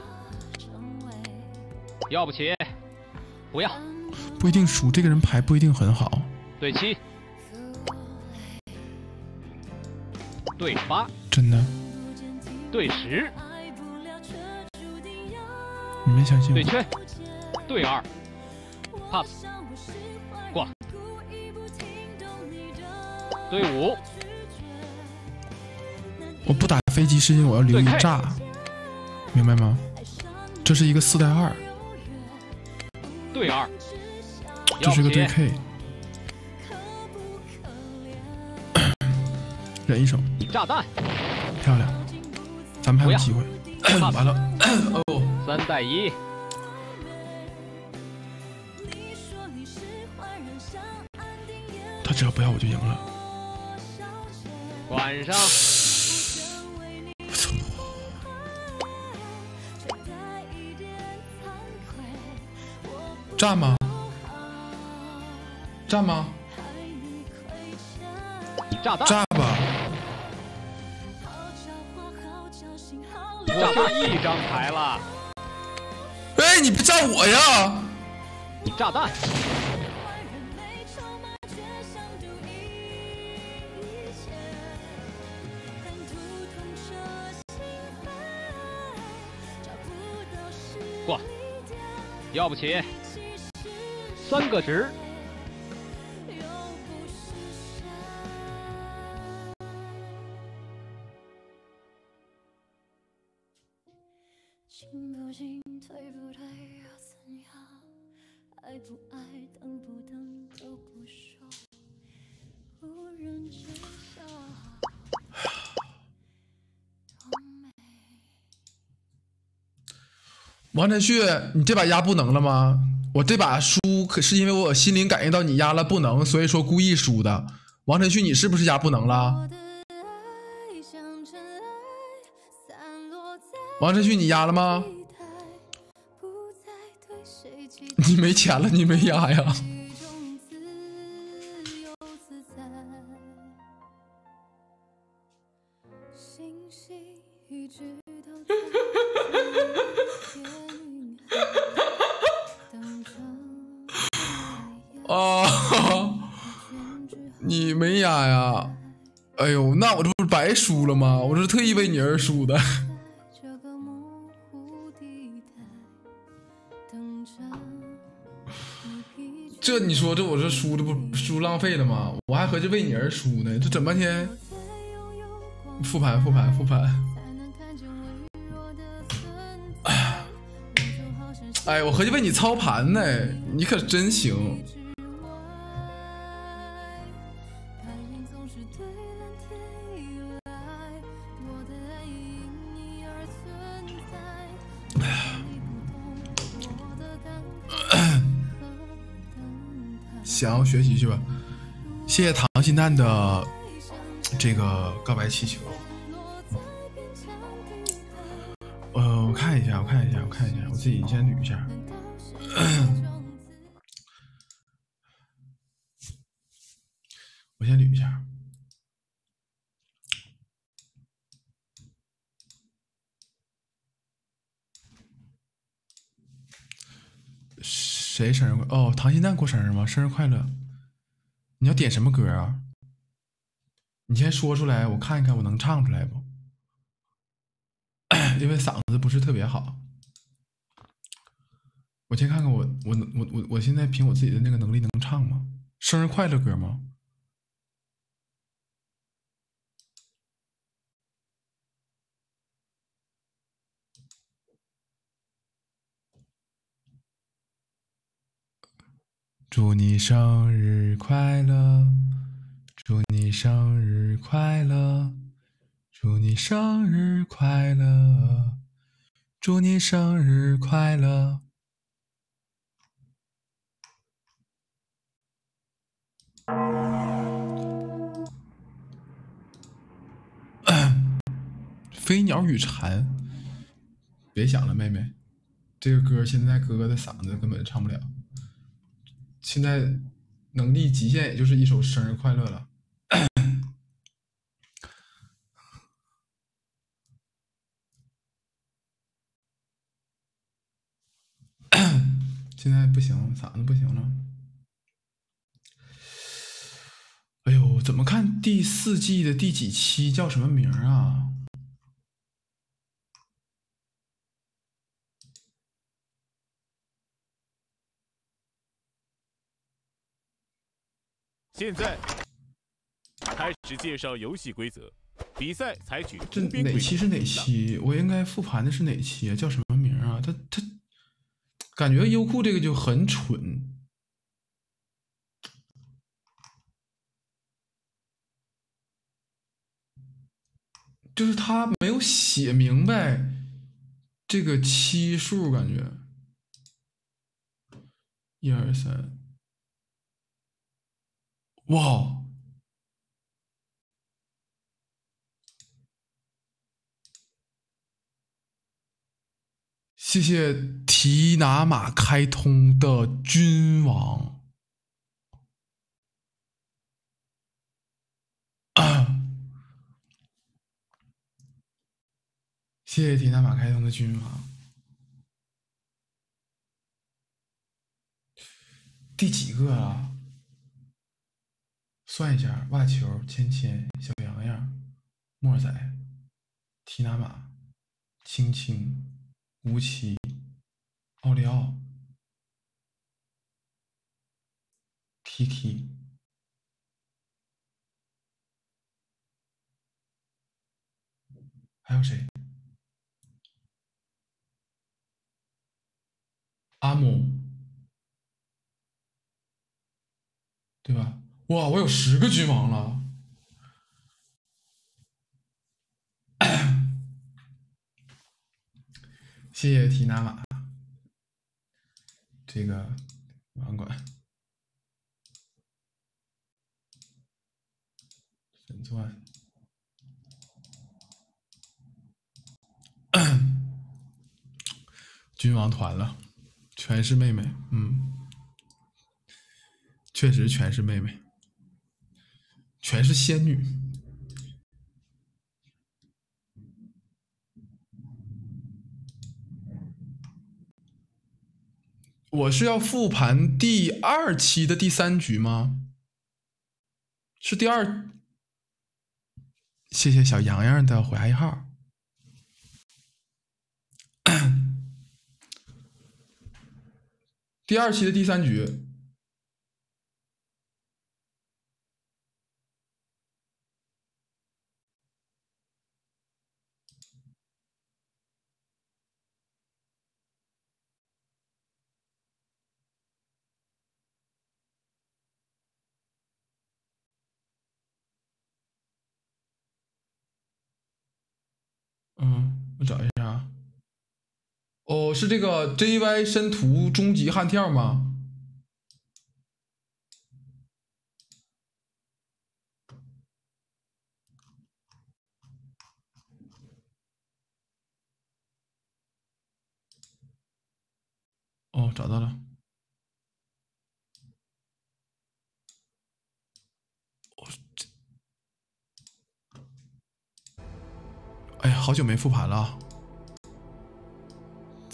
要不起，不要。不一定输，这个人牌不一定很好。对七。对八。真的，对十。你们相信我？对圈对二。Pass 挂的对五。我不打飞机是因为我要留一炸，明白吗？这是一个四带二，对二，这是个对 K，忍一手，炸弹。漂亮，咱们还有机会。完了，哦，三带一。他只要不要我就赢了。晚上站吗？站吗？炸弹炸吧！好狡猾，好侥幸，好我就一张牌了，哎，你别炸我呀！你炸弹要不起，三个值。王晨旭，你这把压不能了吗？我这把输可是因为我心灵感应到你压了不能，所以说故意输的。王晨旭，你是不是压不能了？王晨旭，你压了吗？你没钱了，你没压呀？输了吗？我是特意为你而输的。这你说这我这输的不输浪费了吗？我还合计为你而输呢，这整半天复盘复盘复盘。哎，我合计为你操盘呢，你可真行。学习去吧。谢谢糖心蛋的这个告白气球。呃，我看一下，我看一下，我看一下，我自己先捋一下。我先捋一下。谁生日？哦，糖心蛋过生日吗？生日快乐！你要点什么歌啊？你先说出来，我看一看我能唱出来不？因为嗓子不是特别好。我先看看我我我我我现在凭我自己的那个能力能唱吗？生日快乐歌吗？祝你生日快乐，祝你生日快乐，祝你生日快乐，祝你生日快乐。飞鸟与蝉，别想了，妹妹，这个歌现在哥哥的嗓子根本唱不了。现在能力极限也就是一首生日快乐了。现在不行，嗓子不行了。哎呦，怎么看第四季的第几期叫什么名啊？现在开始介绍游戏规则。比赛采取这哪期是哪期？我应该复盘的是哪期啊？叫什么名儿啊？他他感觉优酷这个就很蠢。就是他没有写明白这个期数，感觉一二三，哇！谢谢提拿马开通的君王。谢谢提拿马开通的君王。第几个啊？算一下：袜球、芊芊、小洋洋、莫仔、提拿马、青青、吴奇、奥利奥、Kiki。还有谁？阿姆，对吧？哇，我有十个君王了！谢谢提娜玛，这个网管神钻。君王团了，全是妹妹，嗯，确实全是妹妹，全是仙女。我是要复盘第二期的第三局吗？是第二。谢谢小洋洋的回爱号。第二期的第三局，是这个 JY 申屠终极悍跳吗？哦，找到了。我这……哎呀，好久没复盘了。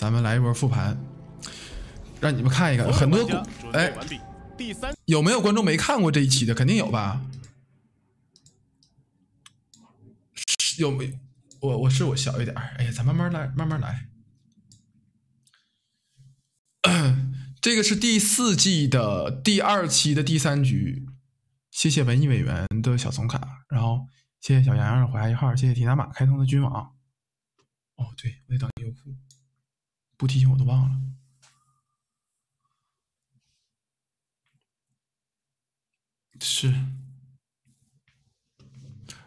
咱们来一波复盘，让你们看一看，很多哎，第三有没有观众没看过这一期的？肯定有吧？有没？我我是我小一点儿，哎呀，咱慢慢来，慢慢来。这个是第四季的第二期的第三局，谢谢文艺委员的小总卡，然后谢谢小洋洋的怀一号，谢谢提拿马开通的君网。哦，对，我得等优酷，不提醒我都忘了。是，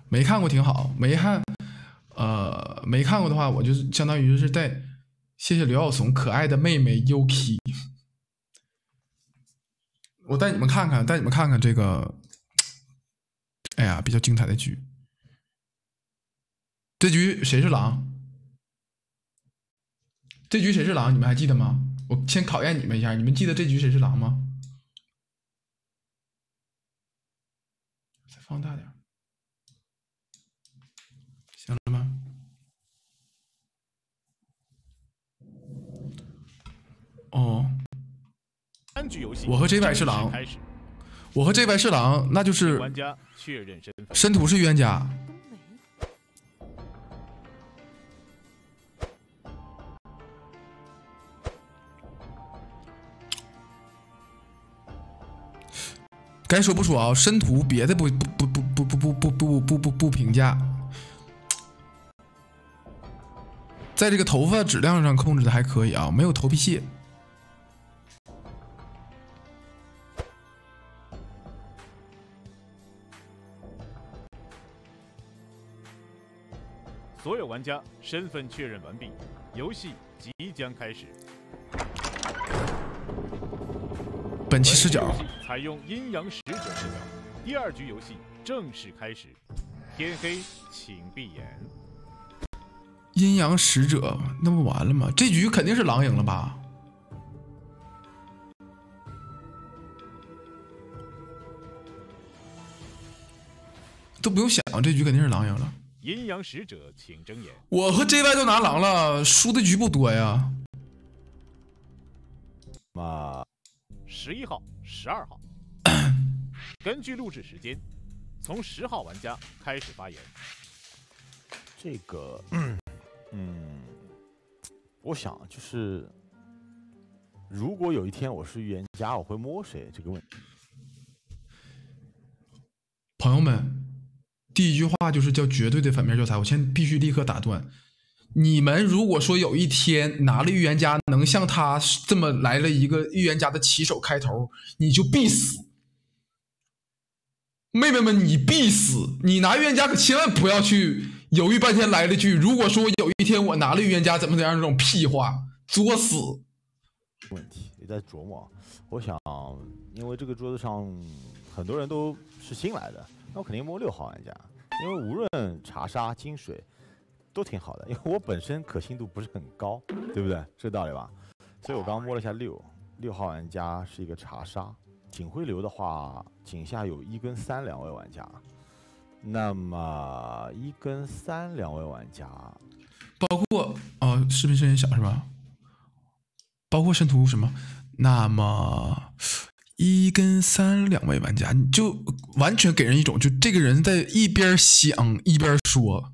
没看过挺好，没看，呃，没看过的话，我就是相当于就是在谢谢刘耀松可爱的妹妹 Yuki，我带你们看看，带你们看看这个，哎呀，比较精彩的局。这局谁是狼？这局谁是狼？你们还记得吗？我先考验你们一下，你们记得这局谁是狼吗？再放大点，行了吗？哦，三局游戏，我和 J 百是狼我和这白是狼，那就是玩家确认身份。申屠是预言家。该说不说啊，申屠别的不不不不不不不不不不不评价，在这个头发质量上控制的还可以啊，没有头皮屑。所有玩家身份确认完毕，游戏即将开始。本期视角采用阴阳使者视角，第二局游戏正式开始。天黑，请闭眼。阴阳使者，那不完了吗？这局肯定是狼赢了吧？都不用想，这局肯定是狼赢了。阴阳使者，请睁眼。我和 JY 都拿狼了，输的局不多呀。嘛，十一号、十二号。根据录制时间，从十号玩家开始发言。这个，嗯，我想就是，如果有一天我是预言家，我会摸谁这个问题。朋友们，第一句话就是叫绝对的反面教材，我先必须立刻打断。你们如果说有一天拿了预言家，能像他这么来了一个预言家的起手开头，你就必死。妹妹们，你必死！你拿预言家可千万不要去犹豫半天来了句，如果说有一天我拿了预言家怎么怎样这种屁话，作死。问题也在琢磨。我想，因为这个桌子上很多人都是新来的，那我肯定摸六号玩家，因为无论查杀、金水都挺好的，因为我本身可信度不是很高，对不对？这道理吧？所以我刚刚摸了一下六，六号玩家是一个查杀，警徽流的话，井下有一跟三两位玩家，那么一跟三两位玩家，包括哦，视频声音小是吧？包括申屠什么？那么一跟三两位玩家，你就完全给人一种就这个人在一边想一边说，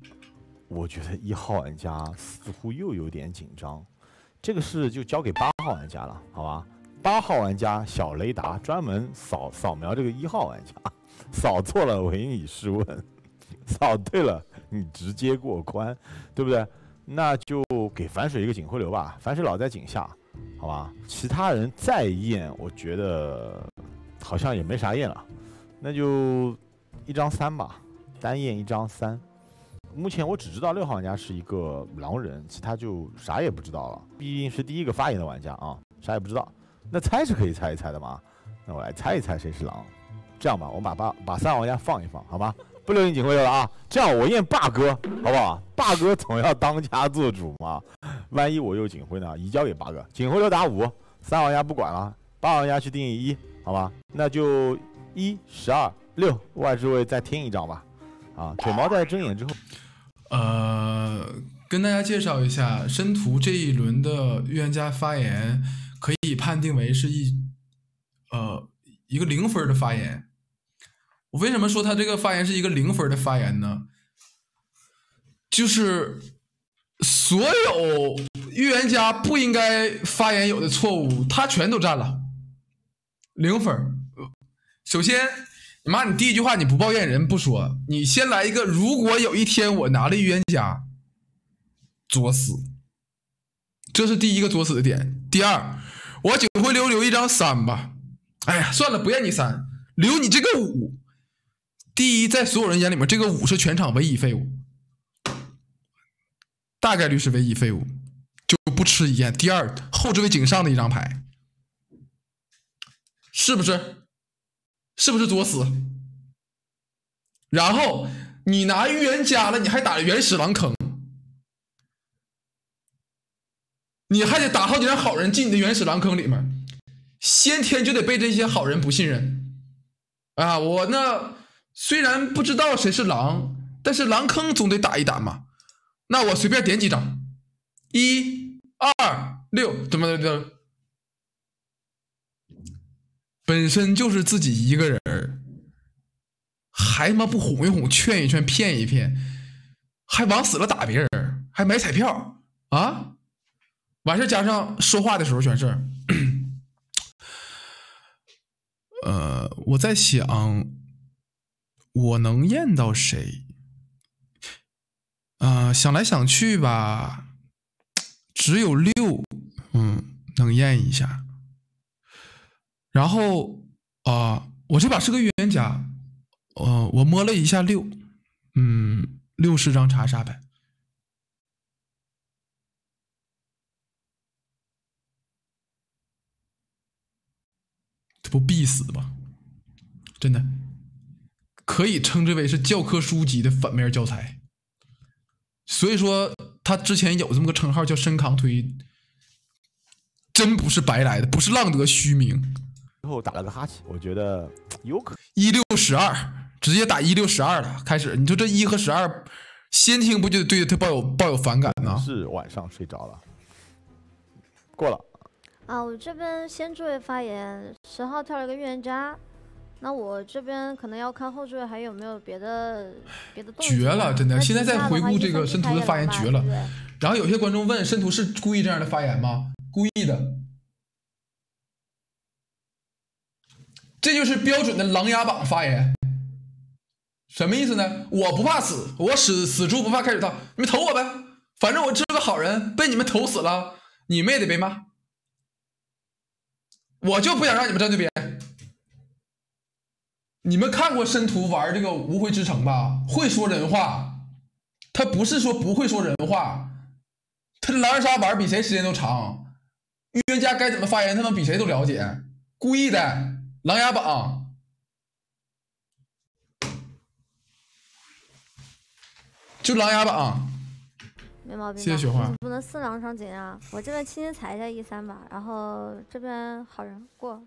我觉得一号玩家似乎又有点紧张，这个事就交给八号玩家了，好吧？八号玩家小雷达专门扫扫描这个一号玩家，扫错了唯你是问，扫对了你直接过关，对不对？那就给反水一个警徽流吧，反水老在井下，好吧？其他人再验，我觉得好像也没啥验了，那就一张三吧，单验一张三。目前我只知道六号玩家是一个狼人，其他就啥也不知道了。毕竟是第一个发言的玩家啊，啥也不知道。那猜是可以猜一猜的嘛？那我来猜一猜谁是狼。这样吧，我们把把把三号玩家放一放，好吧？不留你警徽流了啊！这样我验霸哥，好不好？霸哥总要当家做主嘛。万一我有警徽呢？移交给霸哥，警徽流打五，三号玩家不管了，八号玩家去定义一，好吧？那就一十二六外置位再听一张吧。啊，腿毛在睁眼之后，呃，跟大家介绍一下，申屠这一轮的预言家发言可以判定为是一呃一个零分的发言。我为什么说他这个发言是一个零分的发言呢？就是所有预言家不应该发言有的错误，他全都占了，零分。首先，你妈，你第一句话你不抱怨人不说，你先来一个，如果有一天我拿了预言家，作死，这是第一个作死的点。第二，我警徽留留一张三吧，哎呀，算了，不怨你三，留你这个五。第一，在所有人眼里面，这个五是全场唯一废物，大概率是唯一废物，就不吃一验。第二，后置位井上的一张牌，是不是？是不是作死？然后你拿预言家了，你还打原始狼坑，你还得打好几张好人进你的原始狼坑里面，先天就得被这些好人不信任啊！我呢，虽然不知道谁是狼，但是狼坑总得打一打嘛。那我随便点几张，一、二、六，怎么怎么？本身就是自己一个人，还他妈不哄一哄、劝一劝、骗一骗，还往死了打别人，还买彩票啊！完事加上说话的时候全是，呃，我在想，我能验到谁？啊、想来想去吧，只有六，嗯，能验一下。然后啊、我这把是个预言家，呃，我摸了一下六，嗯，六是张查杀牌。这不必死吗？真的，可以称之为是教科书级的反面教材。所以说，他之前有这么个称号叫“深扛推”，真不是白来的，不是浪得虚名。之后打了个哈欠，我觉得有可一六十二，直接打一六十二了。开始，你说这一和十二，先听不就对他抱有抱有反感呢？是晚上睡着了。过了，啊，我这边先置位发言，十号跳了个预言家，那我这边可能要看后置位还有没有别的别的绝了，真的。现在再底下的话回顾这个申屠的发言，绝了。然后有些观众问，申屠是故意这样的发言吗？故意的，这就是标准的琅琊榜发言。什么意思呢？我不怕死，我死死猪不怕开水烫，你们投我呗，反正我是个好人，被你们投死了，你们也得被骂。我就不想让你们站对边。你们看过申屠玩这个无悔之城吧？会说人话，他不是说不会说人话，他狼人杀玩比谁时间都长，预言家该怎么发言，他们比谁都了解，故意的琅琊榜。就琅琊榜，没毛病。谢谢雪花你不能四狼双井啊！我这边轻轻踩一下一三吧，然后这边好人过。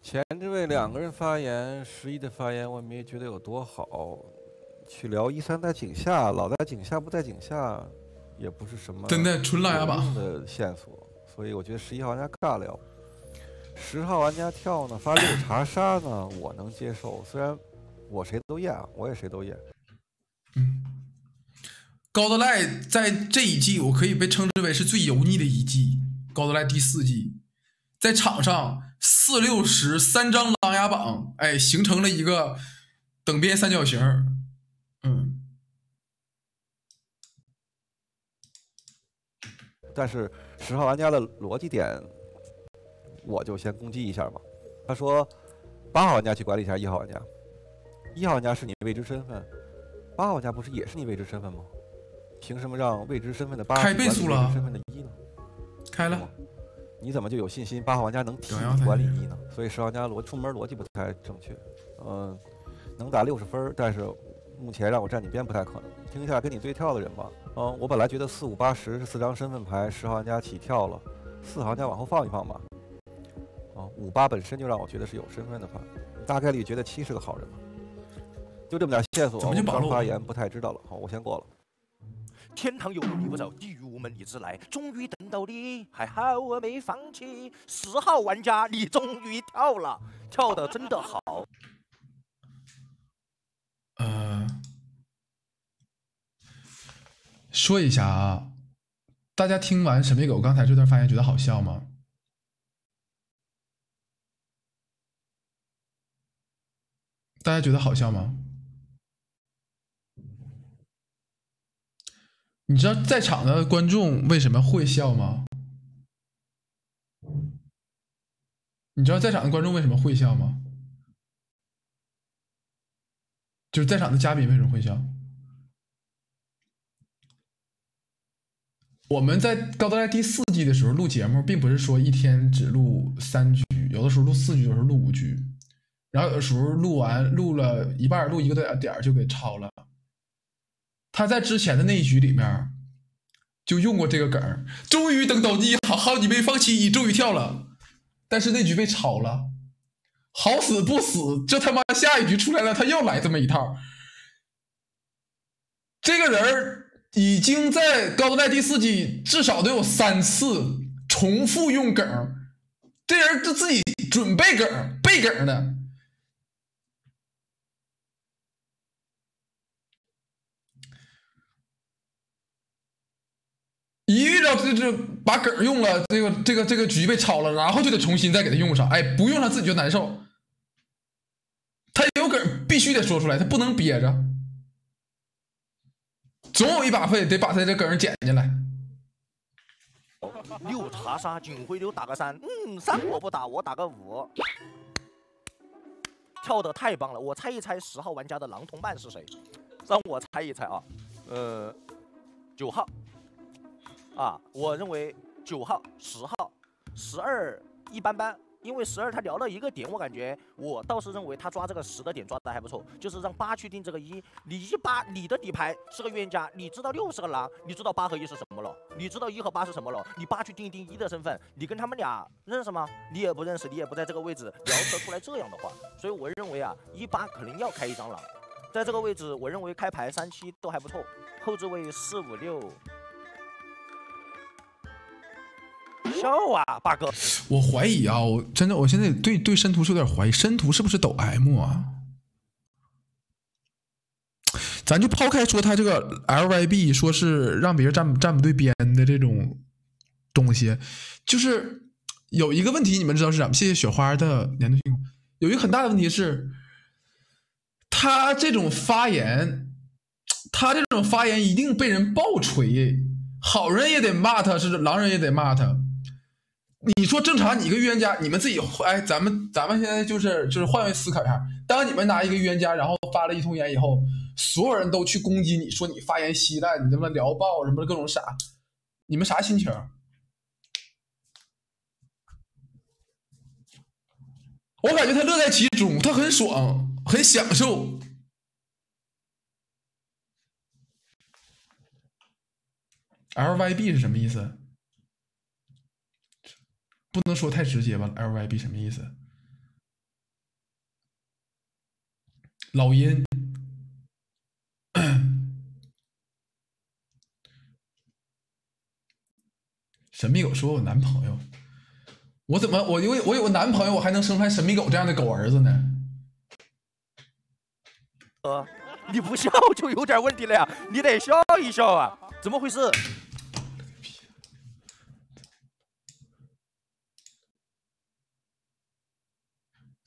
前这位两个人发言，十一的发言我也没觉得有多好。去聊一三在井下，老在井下不在井下，也不是什么真的纯琅琊榜的线索，所以我觉得十一号玩家尬聊。十号玩家跳呢，发六查杀呢，我能接受。虽然我谁都验，我也谁都验。嗯，高德赖在这一季，我可以被称之为是最油腻的一季。高德赖第四季，在场上四六十三张狼牙榜，哎，形成了一个等边三角形。嗯，但是十号玩家的逻辑点，我就先攻击一下嘛。他说，八号玩家去管理一下一号玩家，一号玩家是你未知身份，八号玩家不是也是你未知身份吗？凭什么让未知身份的八开去管理未知倍速了身份的一呢？开了。你怎么就有信心八号玩家能替管理一呢？所以十号玩家逻出门逻辑不太正确。嗯、能打六十分，但是目前让我站你边不太可能。听一下跟你对跳的人吧。嗯，我本来觉得四五八十是四张身份牌，十号玩家起跳了，四号玩家往后放一放吧。五八本身就让我觉得是有身份的话，大概率觉得七是个好人吧。就这么点线索，我刚怎么就暴露发言不太知道了。好，我先过了。天堂有路你不走，地狱无门你自来。终于等到你，还好我没放弃。十号玩家，你终于跳了，跳的真的好。呃，说一下啊，大家听完神秘狗刚才这段发言，觉得好笑吗？大家觉得好笑吗？你知道在场的观众为什么会笑吗？你知道在场的观众为什么会笑吗？就是在场的嘉宾为什么会笑？我们在高德莱第四季的时候录节目，并不是说一天只录三局，有的时候录四局，有的时候录五局，然后有的时候录完录了一半，录一个点点就给超了。他在之前的那一局里面就用过这个梗，终于等到你，好好你没放弃，你终于跳了，但是那局被超了。好死不死，这他妈下一局出来了，他又来这么一套。这个人已经在高代第四季至少得有三次重复用梗，这人就自己准备梗儿背梗儿呢。一遇到这这把梗用了，这个这个这个局被抄了，然后就得重新再给他用上。哎，不用上自己就难受。他有梗必须得说出来，他不能憋着。总有一把费得把他这梗儿剪进来。六查杀，警徽流打个三，嗯，三我不打，我打个五。跳的太棒了，我猜一猜十号玩家的狼同伴是谁？让我猜一猜啊，呃，九号。啊，我认为九号、十号、十二一般般，因为十二他聊了一个点，我感觉我倒是认为他抓这个十的点抓的还不错，就是让八去定这个一。你一八，你的底牌是个预言家，你知道六是个狼，你知道八和一是什么了？你知道一和八是什么了？你八去定一定一的身份，你跟他们俩认识吗？你也不认识，你也不在这个位置聊得出来这样的话，所以我认为啊，一八可能要开一张狼，在这个位置，我认为开牌三七都还不错，后置位四五六。笑啊，八哥！我怀疑啊，我真的，我现在对对申屠是有点怀疑，申屠是不是抖 M 啊？咱就抛开说他这个 LYB 说是让别人站站不对边的这种东西，就是有一个问题，你们知道是什么？谢谢雪花的年度幸福。有一个很大的问题是，他这种发言，他这种发言一定被人爆锤，好人也得骂他，是狼人也得骂他。你说正常，你一个预言家，你们自己哎，咱们咱们现在就是就是换位思考一下，当你们拿一个预言家，然后发了一通言以后，所有人都去攻击你说你发言稀烂，你他妈聊爆什么各种傻，你们啥心情？我感觉他乐在其中，他很爽，很享受。LYB 是什么意思？不能说太直接吧？LYB 什么意思？老阴，神秘狗说：“我男朋友，我怎么我有我有个男朋友，我还能生出来神秘狗这样的狗儿子呢？呃，你不笑就有点问题了呀，你得笑一笑啊，怎么回事？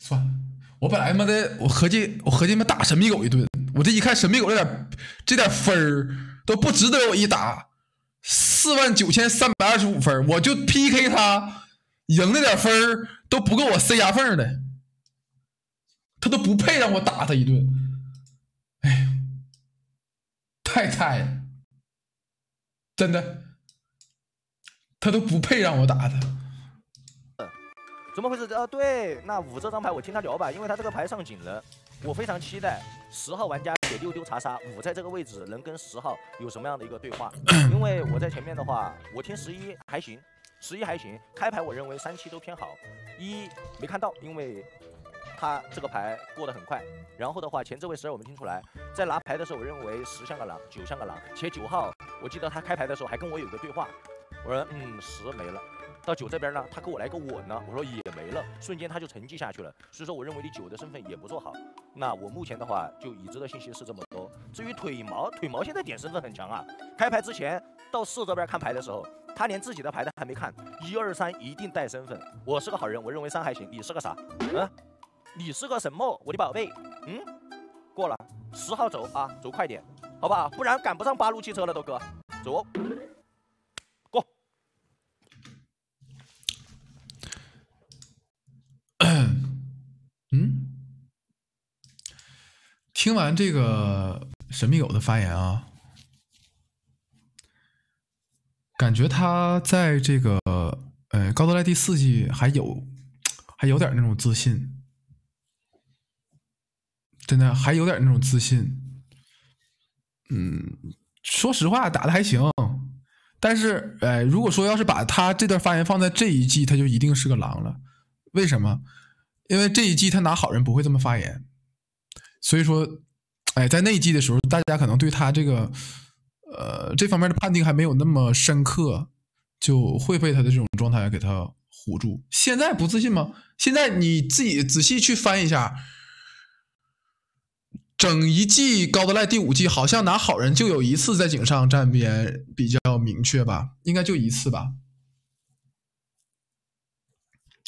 算了，我本来他妈的，我合计我合计他妈打神秘狗一顿，我这一看神秘狗这点这点分儿都不值得我一打，四万九千三百二十五分，我就 PK 他赢那点分儿都不够我塞牙缝的，他都不配让我打他一顿，哎，太菜了，真的，他都不配让我打他。怎么回事？啊，对，那五这张牌我听他聊吧，因为他这个牌上警了，我非常期待十号玩家给六丢查杀，五在这个位置能跟十号有什么样的一个对话？因为我在前面的话，我听十一还行，十一还行，开牌我认为三七都偏好，一没看到，因为他这个牌过得很快。然后的话，前这位十二我没听出来，在拿牌的时候，我认为十像个狼，九像个狼，且九号，我记得他开牌的时候还跟我有个对话，我说嗯十没了。到九这边呢，他给我来个稳呢，我说也没了，瞬间他就沉寂下去了。所以说，我认为你九的身份也不做好。那我目前的话，就已知的信息是这么多。至于腿毛，腿毛现在点身份很强啊。开牌之前到四这边看牌的时候，他连自己的牌都还没看，一二三一定带身份。我是个好人，我认为三还行。你是个啥？嗯？你是个什么？我的宝贝？嗯？过了，十号走啊，走快点，好不好？不然赶不上八路汽车了，都哥，走。听完这个神秘狗的发言啊，感觉他在这个呃高德莱第四季还有还有点那种自信，真的还有点那种自信。嗯，说实话打的还行，但是哎，如果说要是把他这段发言放在这一季，他就一定是个狼了。为什么？因为这一季他拿好人不会这么发言，所以说，哎，在那一季的时候，大家可能对他这个呃这方面的判定还没有那么深刻，就会被他的这种状态给他唬住。现在不自信吗？现在你自己仔细去翻一下，整一季高德赖第五季好像拿好人就有一次在井上站边比较明确吧，应该就一次吧。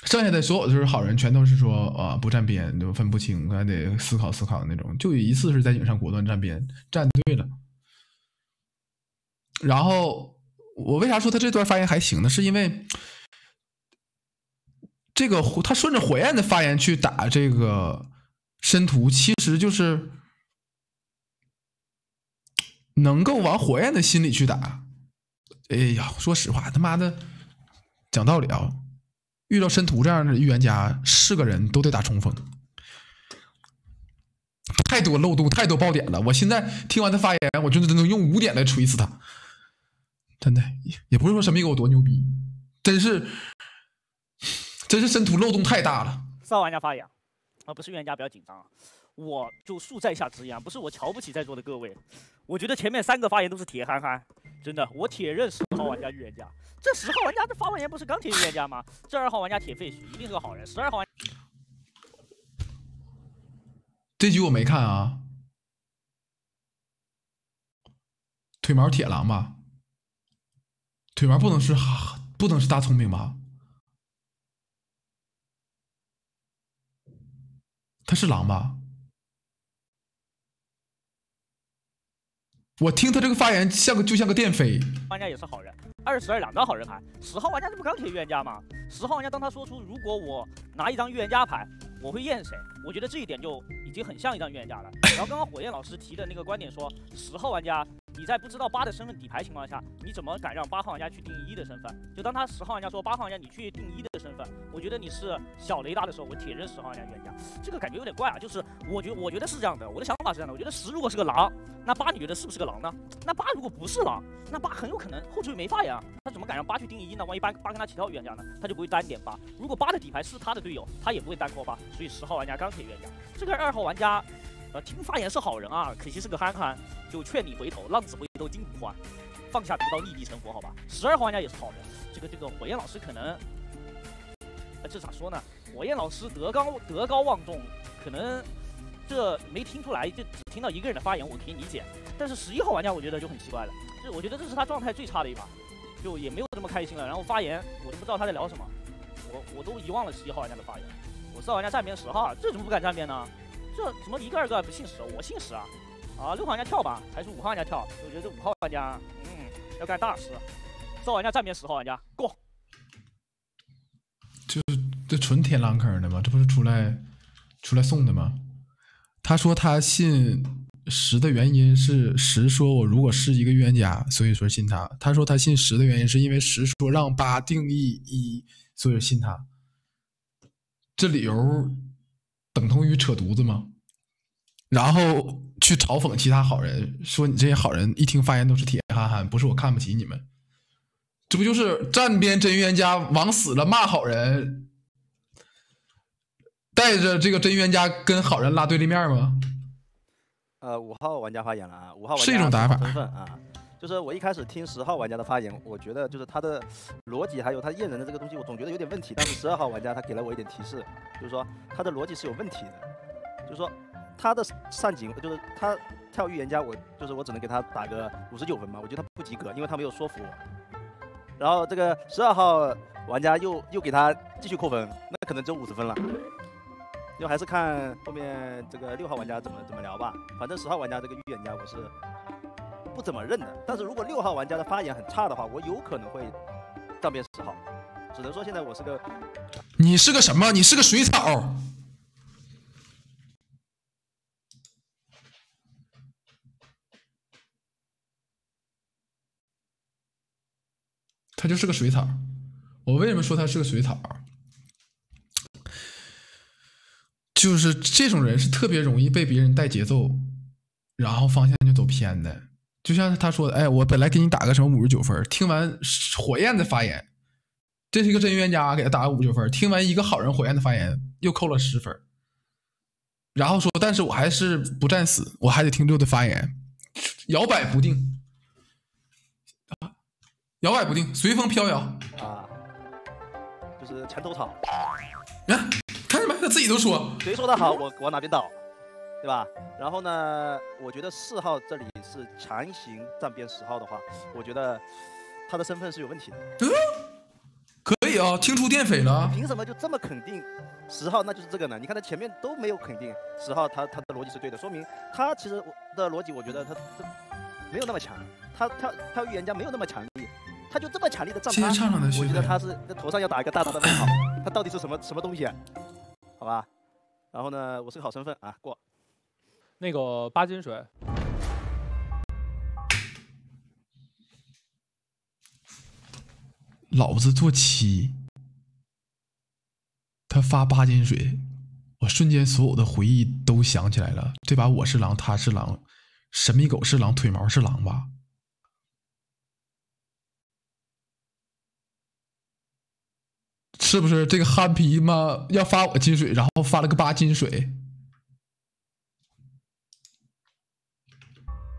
剩下的所有就是好人，全都是说啊不站边，就分不清，还得思考思考那种。就有一次是在井上果断站边，站对了。然后我为啥说他这段发言还行呢？是因为这个他顺着火焰的发言去打这个申屠，其实就是能够往火焰的心里去打。哎呀，说实话，他妈的讲道理啊！遇到申屠这样的预言家，是个人都得打冲锋，太多漏洞，太多爆点了。我现在听完他发言，我真的能用五点来锤死他。真的，也不是说神秘狗多牛逼，真是，真是申屠漏洞太大了。四号玩家发言，啊，不是预言家，不要紧张啊。我就恕在下直言，不是我瞧不起在座的各位，我觉得前面三个发言都是铁憨憨，真的，我铁认十号玩家预言家。这十号玩家这发完言不是钢铁预言家吗？这二号玩家铁废墟一定是个好人。十二号玩这局我没看啊，腿毛铁狼吧？腿毛不能是不能是大聪明吧？他是狼吧？我听他这个发言像个就像个电飞。玩家也是好人，二十二两张好人牌。十号玩家这不钢铁预言家吗？十号玩家当他说出如果我拿一张预言家牌，我会验谁？我觉得这一点就已经很像一张预言家了。然后刚刚火焰老师提的那个观点说，十号玩家你在不知道八的身份底牌情况下，你怎么敢让八号玩家去定一的身份？就当他十号玩家说八号玩家你去定一的身份，我觉得你是小雷达的时候，我铁认十号玩家预言家。这个感觉有点怪啊，就是我觉我觉得是这样的，我的想法是这样的，我觉得十如果是个狼，那八你觉得是不是个狼呢？那八如果不是狼，那八很有可能后置位没发言啊，他怎么敢让八去定一呢？万一八八跟他起跳预言家呢，他就不会单点八。如果八的底牌是他的队友，他也不会单扣八。所以十号玩家钢铁预言家，这个二号玩家，呃，听发言是好人啊，可惜是个憨憨，就劝你回头，浪子回头金不换，放下屠刀立地成佛，好吧。十二号玩家也是好人，这个这个火焰老师可能，呃，这咋说呢？火焰老师德高德高望重，可能这没听出来，就只听到一个人的发言，我可以理解。但是十一号玩家我觉得就很奇怪了，这我觉得这是他状态最差的一把，就也没有这么开心了。然后发言我都不知道他在聊什么，我我都遗忘了十一号玩家的发言。我四号玩家站边十号，这怎么不敢站边呢？这怎么一个二个不姓石？我姓石啊！啊，六号玩家跳吧，还是五号玩家跳？我觉得这五号玩家，嗯，要干大事。四号玩家站边十号玩家过。就是这纯填狼坑的吗？这不是出来出来送的吗？他说他信十的原因是十说我如果是一个预言家，所以说信他。他说他信十的原因是因为十说让八定义一，所以信他。这理由等同于扯犊子吗？然后去嘲讽其他好人，说你这些好人一听发言都是铁憨憨，不是我看不起你们，这不就是站边真预言家往死了骂好人，带着这个真预言家跟好人拉对立面吗？呃，五号玩家发言了啊，五号玩家是一种打法身份啊。就是我一开始听十号玩家的发言，我觉得就是他的逻辑还有他验人的这个东西，我总觉得有点问题。但是十二号玩家他给了我一点提示，就是说他的逻辑是有问题的，就是说他的上警就是他跳预言家，我就是我只能给他打个五十九分嘛，我觉得他不及格，因为他没有说服我。然后这个十二号玩家又又给他继续扣分，那可能只有五十分了。就还是看后面这个六号玩家怎么怎么聊吧。反正十号玩家这个预言家我是不怎么认的，但是如果六号玩家的发言很差的话，我有可能会站边十号。只能说现在我是个你是个什么？你是个水草。他就是个水草。我为什么说他是个水草？就是这种人是特别容易被别人带节奏，然后方向就走偏的。就像他说的，哎，我本来给你打个什么五十九分，听完火焰的发言，这是一个真预言家，给他打个五十九分，听完一个好人火焰的发言，又扣了十分。然后说，但是我还是不战死，我还得听六的发言，摇摆不定，摇摆不定，随风飘摇。啊，就是墙头草。啊，看见没？他自己都说，谁说的好，我往哪边倒，对吧？然后呢，我觉得四号这里是强行站边十号的话，我觉得他的身份是有问题的。可以啊，听出电匪了。凭什么就这么肯定十号？那就是这个呢？你看他前面都没有肯定十号，他他的逻辑是对的，说明他其实我的逻辑，我觉得他这没有那么强，他他他预言家没有那么强力，他就这么强力的站他，今天唱上的我觉得他是在头上要打一个大大的问号，他到底是什么什么东西？好吧，然后呢，我是个好身份啊，过。那个八金水，老子做七，他发八金水，我瞬间所有的回忆都想起来了。这把我是狼，他是狼，神秘狗是狼，腿毛是狼吧？是不是这个憨皮嘛要发我金水，然后发了个八金水？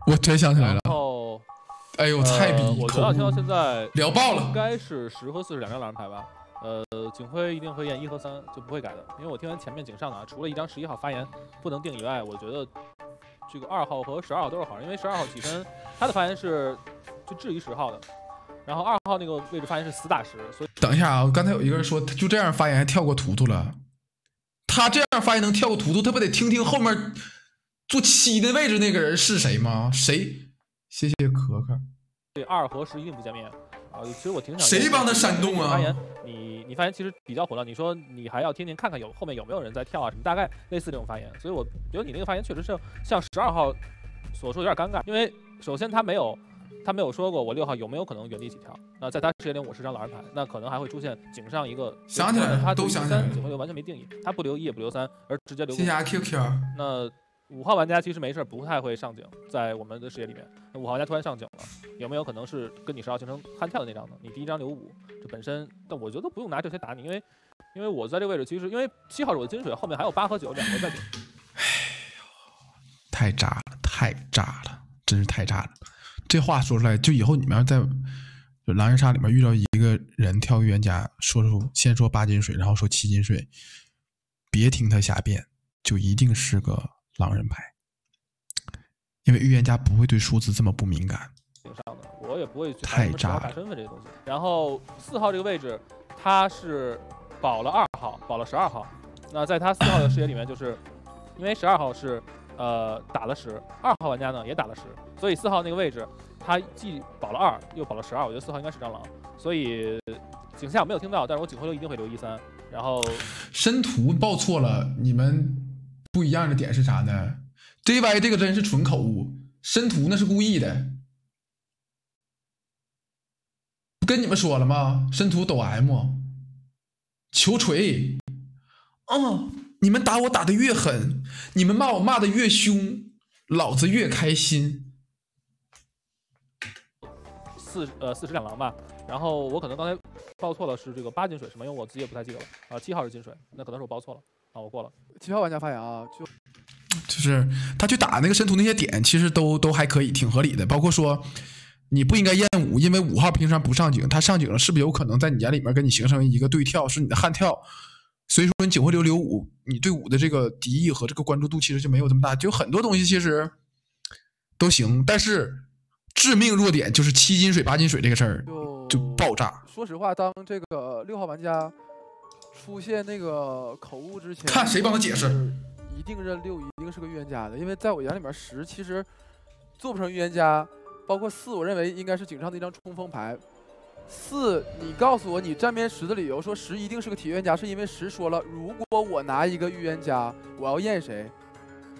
我真想起来了。然后，哎呦，菜逼呃我觉得听到现在聊爆了应该是十和四是两张狼人牌吧？呃，警徽一定会验一和三，就不会改的。因为我听完前面警上的啊，除了一张十一号发言不能定以外，我觉得这个二号和十二号都是好人，因为十二号起身他的发言是就质疑十号的，然后二号那个位置发言是死打十，所以等一下啊！刚才有一个人说，他就这样发言还跳过图图了。他这样发言能跳过图图，他不得听听后面坐七的位置那个人是谁吗？谁？谢谢可可。对二和十一定不见面啊。其实我挺想谁帮他煽动啊发言，你你发言其实比较混乱，你说你还要天天看看有后面有没有人在跳啊什么，大概类似这种发言。所以我觉得你那个发言确实是像十二号所说有点尴尬，因为首先他没有他没有说过我六号有没有可能原地起跳。那在他视野里我是张狼人牌，那可能还会出现井上一个想起来了他都想起来了三警徽流完全没定义，他不留一也不留三，而直接留谢谢啊 QQ。那五号玩家其实没事儿，不太会上警，在我们的视野里面，五号玩家突然上警了，有没有可能是跟你十号形成悍跳的那张呢？你第一张留五，这本身，但我觉得不用拿这些打你，因为因为我在这个位置，其实因为七号是我的金水，后面还有八和九两个在顶。太炸了，太炸了，真是太炸了！这话说出来，就以后你们要在狼人杀里面遇到一个人跳预言家，说出先说八金水，然后说七金水，别听他瞎编，就一定是个狼人牌，因为预言家不会对数字这么不敏感。顶上的，我也不会去太了身份这些东西。然后四号这个位置，他是保了二号，保了十二号。那在他四号的视野里面，就是因为十二号是呃打了十，二号玩家呢也打了十，所以四号那个位置他既保了二，又保了十二，我觉得四号应该是张狼。所以井下我没有听到，但是我警徽流一定会留一三。然后申屠报错了，你们不一样的点是啥呢？JY 这个真是纯口误，申屠那是故意的。跟你们说了吗？申屠抖 M，球锤。哦，你们打我打的越狠，你们骂我骂的越凶，老子越开心。四呃四十两狼吧，然后我可能刚才报错了，是这个八金水是吗？因为我自己也不太记得了啊，七号是金水，那可能是我报错了。啊，我过了。七号玩家发言啊，就就是他去打那个申屠那些点，其实都都还可以，挺合理的。包括说你不应该验五，因为五号平常不上警，他上警了，是不是有可能在你眼里面跟你形成一个对跳，是你的悍跳？所以说你警徽流留五，你对五的这个敌意和这个关注度其实就没有这么大。就很多东西其实都行，但是致命弱点就是七金水八金水这个事儿就爆炸。说实话，当这个六号玩家出现那个口误之前，看谁帮他解释。一定认六一定是个预言家的，因为在我眼里面十其实做不成预言家，包括四，我认为应该是井上的一张冲锋牌。四，你告诉我你站边十的理由，说十一定是个体预言家，是因为十说了，如果我拿一个预言家，我要验谁？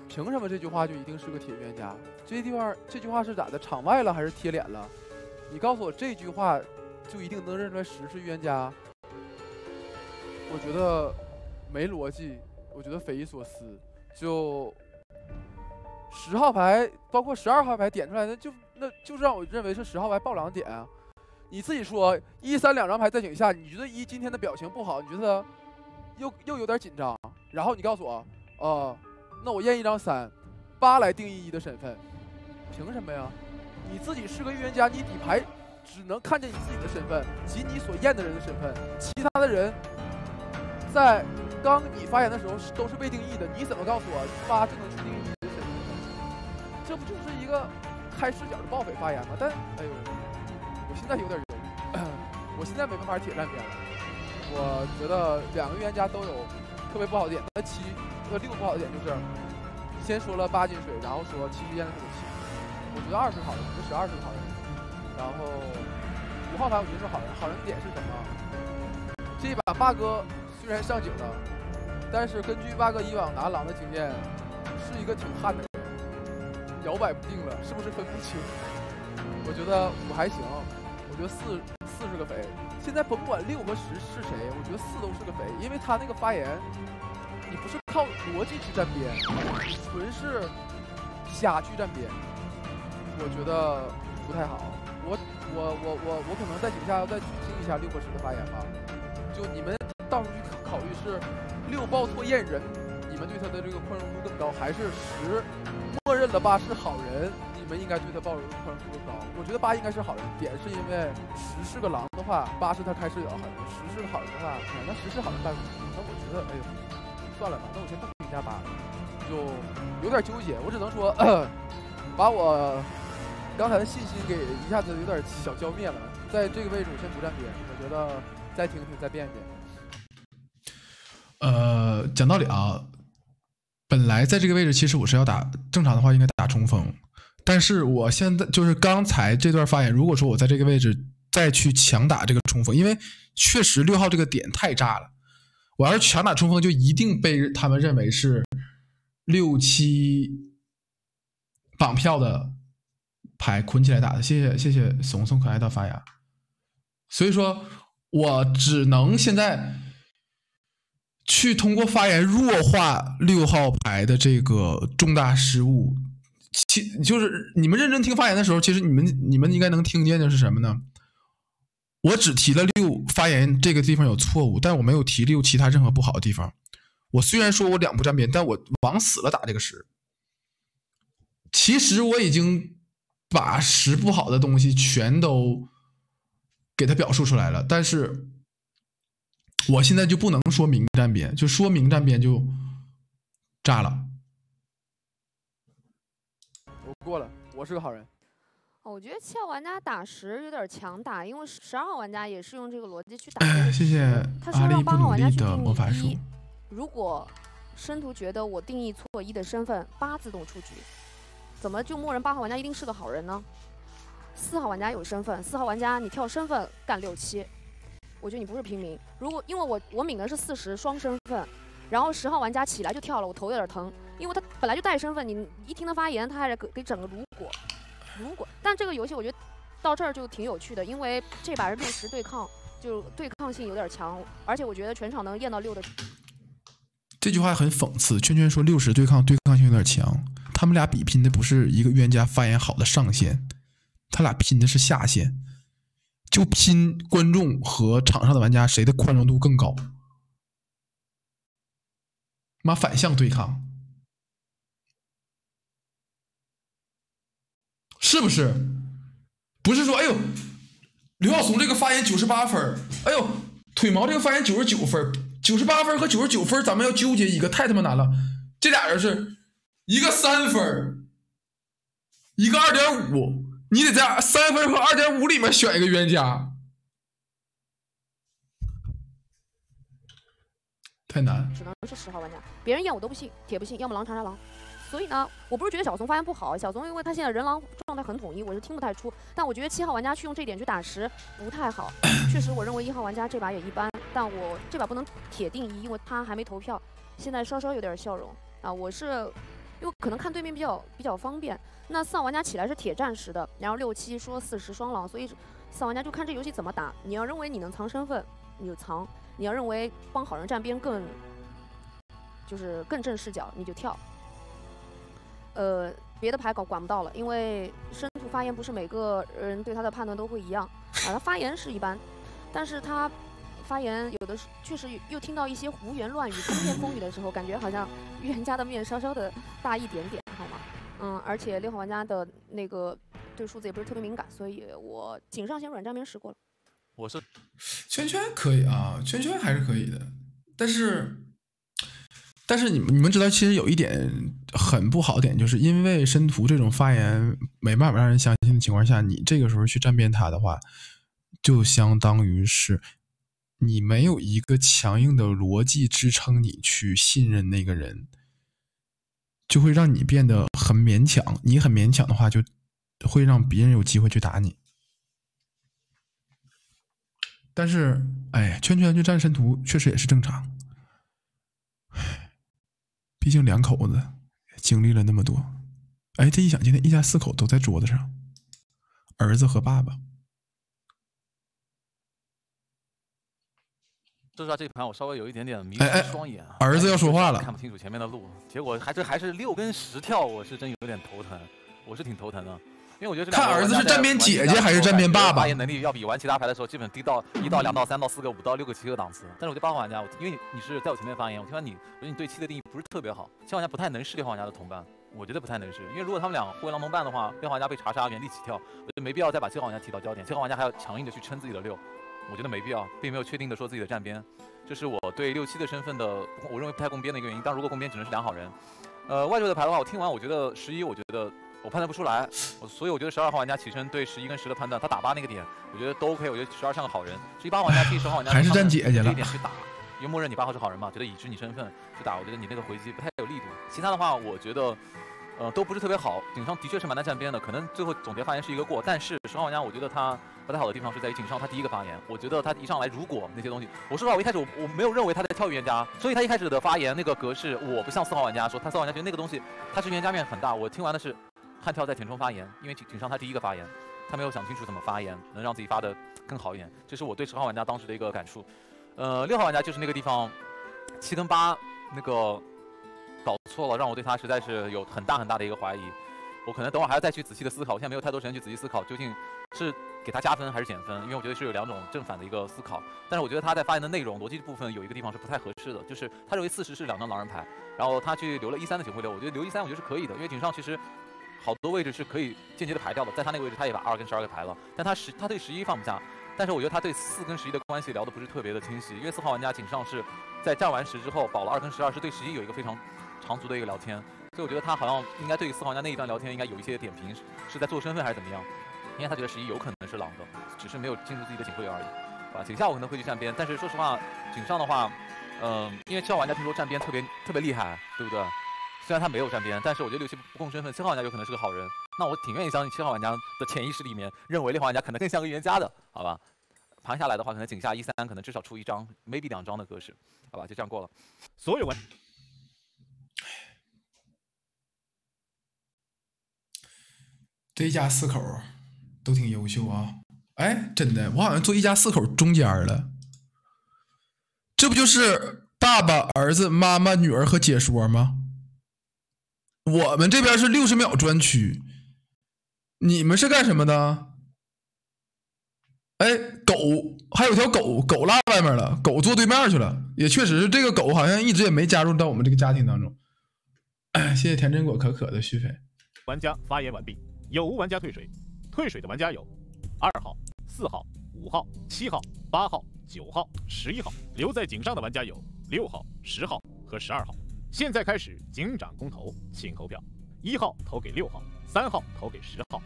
凭什么这句话就一定是个铁预言家？这地方这句话是咋的？场外了还是贴脸了？你告诉我这句话就一定能认出来十是预言家？我觉得没逻辑，我觉得匪夷所思。就十号牌，包括十二号牌点出来的，就那就是让我认为是十号牌爆狼点啊。你自己说一三两张牌在井下，你觉得一今天的表情不好，你觉得又又有点紧张，然后你告诉我，哦、那我验一张三，八来定义一的身份，凭什么呀？你自己是个预言家，你底牌只能看见你自己的身份及你所验的人的身份，其他的人在刚你发言的时候是都是被定义的，你怎么告诉我八就能去定义你的？这不就是一个开视角的暴匪发言吗？但哎呦，我现在有点犹豫，我现在没办法铁站边了。我觉得两个预言家都有特别不好的点，那七呃六不好的点就是先说了八金水，然后说七验的是个七，我觉得二是好人，我觉得十二是个好人，然后五号牌我觉得是好人，好人点是什么？这一把八哥虽然上井了，但是根据八哥以往拿狼的经验，是一个挺悍的人，摇摆不定了，是不是分不清？我觉得五还行，我觉得四四是个匪。现在甭管六和十是谁，我觉得四都是个匪，因为他那个发言，你不是靠逻辑去站边，你纯是瞎去站边，我觉得不太好。我我我我我可能在井下要再去听一下六和十的发言吧。就你们到时候去考虑是六报错验人，你们对他的这个宽容度更高，还是十默认了八是好人，你们应该对他抱有宽容度更高？我觉得八应该是好人，点是因为十是个狼的话，八是他开视角的好人；十是个好人的话，哎那十是好人办公室，那我觉得哎呦算了吧，那我先不评价八了，就有点纠结。我只能说把我刚才的信心给一下子有点小浇灭了，在这个位置我先不站边，我觉得。再听听，再变一变。呃，讲道理啊，本来在这个位置，其实我是要打正常的话应该打冲锋，但是我现在就是刚才这段发言，如果说我在这个位置再去强打这个冲锋，因为确实六号这个点太炸了，我要是强打冲锋，就一定被他们认为是六七绑票的牌捆起来打的。谢谢谢谢怂怂可爱的发言，所以说。我只能现在去通过发言弱化六号牌的这个重大失误。其就是你们认真听发言的时候，其实你们你们应该能听见的是什么呢？我只提了六发言这个地方有错误，但我没有提六其他任何不好的地方。我虽然说我两不沾边，但我往死了打这个十。其实我已经把十不好的东西全都。给他表述出来了，但是我现在就不能说明站边，就说明站边就炸了。我过了，我是个好人。我觉得七号玩家打十有点强打，因为十二号玩家也是用这个逻辑去打。谢谢他说让八号玩家去定魔法义一，如果申屠觉得我定义错一的身份，八自动出局，怎么就默认八号玩家一定是个好人呢？四号玩家有身份，四号玩家你跳身份干六七，我觉得你不是平民。如果因为我我抿的是四十双身份，然后十号玩家起来就跳了，我头有点疼，因为他本来就带身份，你一听他发言，他还是给给整个如果如果。但这个游戏我觉得到这儿就挺有趣的，因为这把是六十对抗，就对抗性有点强，而且我觉得全场能验到六的。这句话很讽刺，圈圈说六十对抗对抗性有点强，他们俩比拼的不是一个预言家发言好的上限。他俩拼的是下限，就拼观众和场上的玩家谁的宽容度更高。妈反向对抗，是不是？不是说哎呦，刘晓松这个发言九十八分，哎呦，腿毛这个发言九十九分，九十八分和九十九分咱们要纠结一个，太他妈难了。这俩人是一个三分，一个二点五，你得在三分和二点五里面选一个冤家，太难。只能是十号玩家，别人验我都不信，铁不信，要么狼查查狼。所以呢，我不是觉得小松发言不好，小松因为他现在人狼状态很统一，我是听不太出。但我觉得七号玩家去用这点去打十不太好。确实，我认为一号玩家这把也一般，但我这把不能铁定一，因为他还没投票，现在稍稍有点笑容啊。我是因为可能看对面比较比较方便。那四号玩家起来是铁战士的，然后六七说四十双狼，所以四号玩家就看这游戏怎么打。你要认为你能藏身份，你就藏；你要认为帮好人站边更就是更正视角，你就跳。呃，别的牌搞管不到了，因为深度发言不是每个人对他的判断都会一样啊。他发言是一般，但是他发言有的是确实又听到一些胡言乱语、风言风语的时候，感觉好像预言家的面稍稍的大一点点，好吗？嗯，而且六号玩家的那个对数字也不是特别敏感，所以我井上先软站边试过了。我是圈圈可以啊，圈圈还是可以的，但是。但是你们你们知道，其实有一点很不好点，就是因为申屠这种发言没办法让人相信的情况下，你这个时候去站边他的话，就相当于是你没有一个强硬的逻辑支撑你去信任那个人，就会让你变得很勉强。你很勉强的话，就会让别人有机会去打你。但是，哎，圈圈去站申屠确实也是正常。毕竟两口子经历了那么多，哎，这一想，今天一家四口都在桌子上，儿子和爸爸。说实话，这盘我稍微有一点点迷失双眼啊，儿子要说话了看不清楚前面的路，结果还这还是六跟十跳，我是真有点头疼，我是挺头疼的，因为我觉得看儿子是站边姐姐还是站边爸爸发言能力要比玩其他牌的时候，基本低到一到两到三到四个五到六个七个档次。但是我觉得八号玩家，我因为你你是在我前面发言，我听完你，我觉得你对七的定义不是特别好，七号玩家不太能是六号玩家的同伴。我觉得不太能是，因为如果他们俩互为狼同伴的话，六号玩家被查杀原地起跳，我觉得没必要再把七号玩家提到焦点，七号玩家还要强硬的去撑自己的六，我觉得没必要，并没有确定的说自己的站边，这是我对六七的身份的，我认为不太共边的一个原因。但如果共边只能是两好人，呃，外队的牌的话，我听完我觉得十一，我觉得我判断不出来，所以我觉得十二号玩家起身对十一跟十的判断，他打八那个点，我觉得都 OK，我觉得十二像个好人，十一八号玩家替十号玩家还是站姐姐了这一点去打，因为默认你八号是好人嘛，觉得已知你身份去打，我觉得你那个回击不太有力度。其他的话，我觉得。呃，都不是特别好，井上的确是蛮难站边的，可能最后总结发言是一个过。但是十号玩家，我觉得他不太好的地方是在于井上他第一个发言，我觉得他一上来如果那些东西，我说实话，我一开始我我没有认为他在跳预言家，所以他一开始的发言那个格式，我不像四号玩家说，他四号玩家觉得那个东西他是预言家面很大，我听完的是悍跳在填充发言，因为井井上他第一个发言，他没有想清楚怎么发言，能让自己发的更好一点，这是我对十号玩家当时的一个感触。呃，六号玩家就是那个地方七跟八那个搞错了，让我对他实在是有很大很大的一个怀疑。我可能等会儿还要再去仔细的思考，我现在没有太多时间去仔细思考究竟是给他加分还是减分，因为我觉得是有两种正反的一个思考。但是我觉得他在发言的内容逻辑部分有一个地方是不太合适的，就是他认为四十是两张狼人牌，然后他去留了一三的警徽流，我觉得留一三我觉得是可以的，因为井上其实好多位置是可以间接的排掉的，在他那个位置他也把二跟十二给排了，但他十他对十一放不下，但是我觉得他对四跟十一的关系聊的不是特别的清晰，因为四号玩家井上是在站完十之后保了二跟十二，是对十一有一个非常长足的一个聊天。所以我觉得他好像应该对四号玩家那一段聊天应该有一些点评，是在做身份还是怎么样？因为他觉得十一有可能是狼的，只是没有进入自己的警徽流而已，啊，井下我可能会去站边，但是说实话，井上的话，嗯、因为七号玩家听说站边特别特别厉害，对不对？虽然他没有站边，但是我觉得六七不共身份，七号玩家有可能是个好人，那我挺愿意相信七号玩家的潜意识里面认为六号玩家可能更像个预言家的，好吧？盘下来的话，可能井下一三可能至少出一张，maybe 两张的格式，好吧？就这样过了。所有玩这一家四口都挺优秀啊！哎，真的，我好像坐一家四口中间了。这不就是爸爸、儿子、妈妈、女儿和解说吗？我们这边是六十秒专区，你们是干什么的？哎，狗还有条狗，狗落外面了，狗坐对面去了。也确实是这个狗好像一直也没加入到我们这个家庭当中。谢谢甜真果可可的续费。玩家发言完毕，有无玩家退水？退水的玩家有二号、四号、五号、七号、八号、九号、十一号。留在井上的玩家有六号、十号和十二号。现在开始警长公投，请投票。一号投给六号，三号投给十号。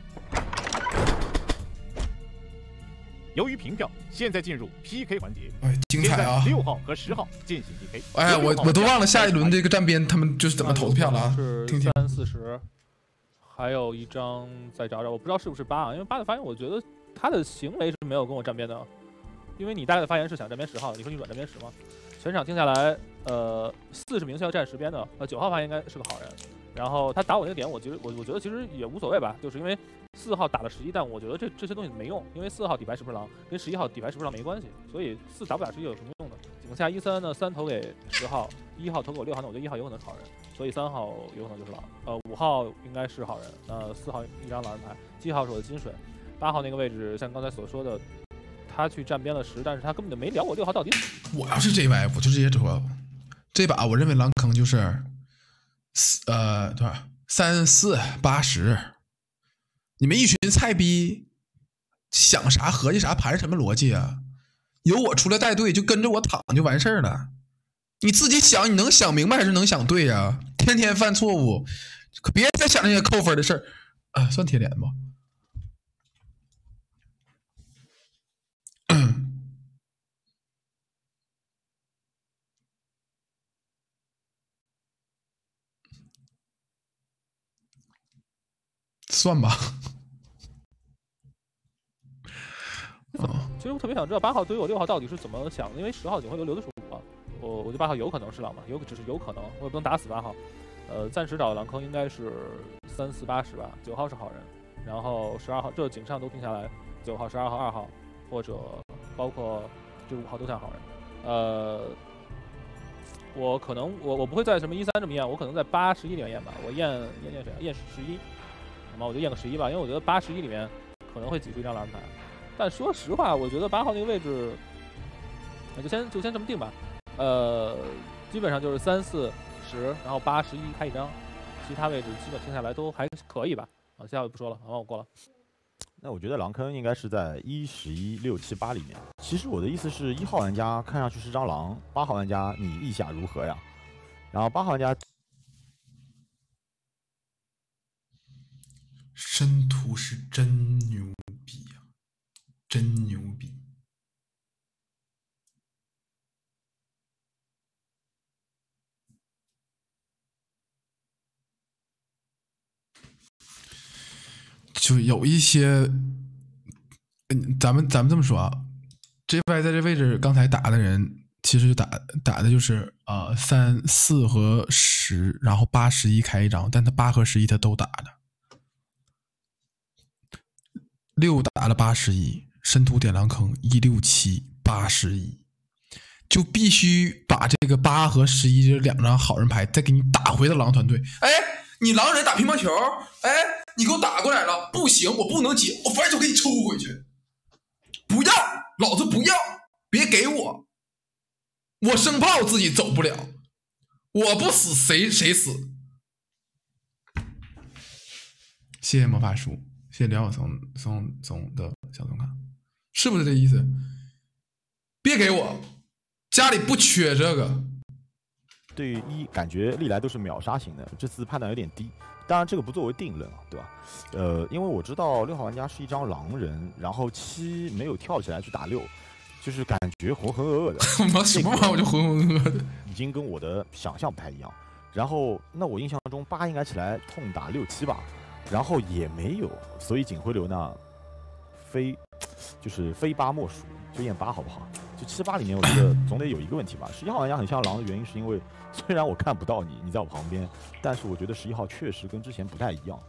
由于平票，现在进入 PK 环节。哎，精彩啊！六号和十号进行 PK。哎，我我都忘了下一轮这个站边他们就是怎么投的票了啊！是听听。三四十，还有一张再找找，我不知道是不是八啊，因为八的发言，我觉得他的行为是没有跟我站边的，因为你大概的发言是想站边十号，你说你软站边十吗？全场听下来，呃，四是明确要站十边的，呃，九号发言应该是个好人。然后他打我那个点，我觉得我我觉得其实也无所谓吧，就是因为四号打了十一，但我觉得这这些东西没用，因为四号底牌是不是狼跟十一号底牌是不是狼没关系，所以四打不打十一有什么用呢？情况下一三呢，三投给十号，一号投给我六号，那我觉得一号有可能是好人，所以三号有可能就是狼，呃，五号应该是好人，那四号一张狼人牌，七号是我的金水，八号那个位置像刚才所说的，他去站边了十，但是他根本就没聊我六号到底。我要是 JY，我就直接说，这把我认为狼坑就是。四呃多少三四八十，你们一群菜逼想啥合计啥盘什么逻辑啊？有我出来带队就跟着我躺就完事儿了。你自己想，你能想明白还是能想对呀、天天犯错误，可别再想那些扣分的事儿。啊，算贴脸吧。算吧。其实我特别想知道八号对于我六号到底是怎么想的，因为十号警徽流留的是我，我我觉得八号有可能是狼嘛，有只是有可能，我也不能打死八号。呃，暂时找的狼坑应该是三四八十吧，九号是好人，然后十二号这警上都定下来，九号、十二号、二号或者包括这五号都像好人。呃，我可能我我不会在什么一三这么验，我可能在八十一里面验吧，我验验验谁啊？验十一，好吗？我就验个十一吧，因为我觉得八十一里面可能会挤出一张狼人牌。但说实话，我觉得八号那个位置，那就先就先这么定吧。呃，基本上就是三四十，然后八十一开一张，其他位置基本听下来都还可以吧。啊，下我不说了，好，我过了。那我觉得狼坑应该是在一十一六七八里面。其实我的意思是一号玩家看上去是张狼，八号玩家你意下如何呀？然后八号玩家申屠是真牛逼呀、真牛逼！就有一些，嗯，咱们咱们这么说啊，J Y 在这位置刚才打的人，其实打打的就是呃三四和十，然后八十一开一张，但他八和十一他都打的。六打了八十一，申屠点狼坑一六七八十一，就必须把这个八和十一这两张好人牌再给你打回到狼团队。哎，你狼人打乒乓球，哎，你给我打过来了，不行，我不能接，我反手给你抽回去。不要，老子不要，别给我，我生怕我自己走不了，我不死谁谁死。谢谢魔法书。谢谢梁晓松松总的小松卡，是不是这意思？别给我，家里不缺这个。对于一感觉历来都是秒杀型的，这次判断有点低。当然这个不作为定论啊，对吧？呃，因为我知道六号玩家是一张狼人，然后七没有跳起来去打六，就是感觉浑浑噩噩的。他妈什么玩意儿我就浑浑噩噩的，已经跟我的想象不太一样。然后那我印象中八应该起来痛打六七吧。然后也没有，所以警徽流呢，非 就是非八莫属，就验八好不好？就七八里面，我觉得总得有一个问题吧。十一号玩家很像狼的原因，是因为虽然我看不到你，你在我旁边，但是我觉得十一号确实跟之前不太一样。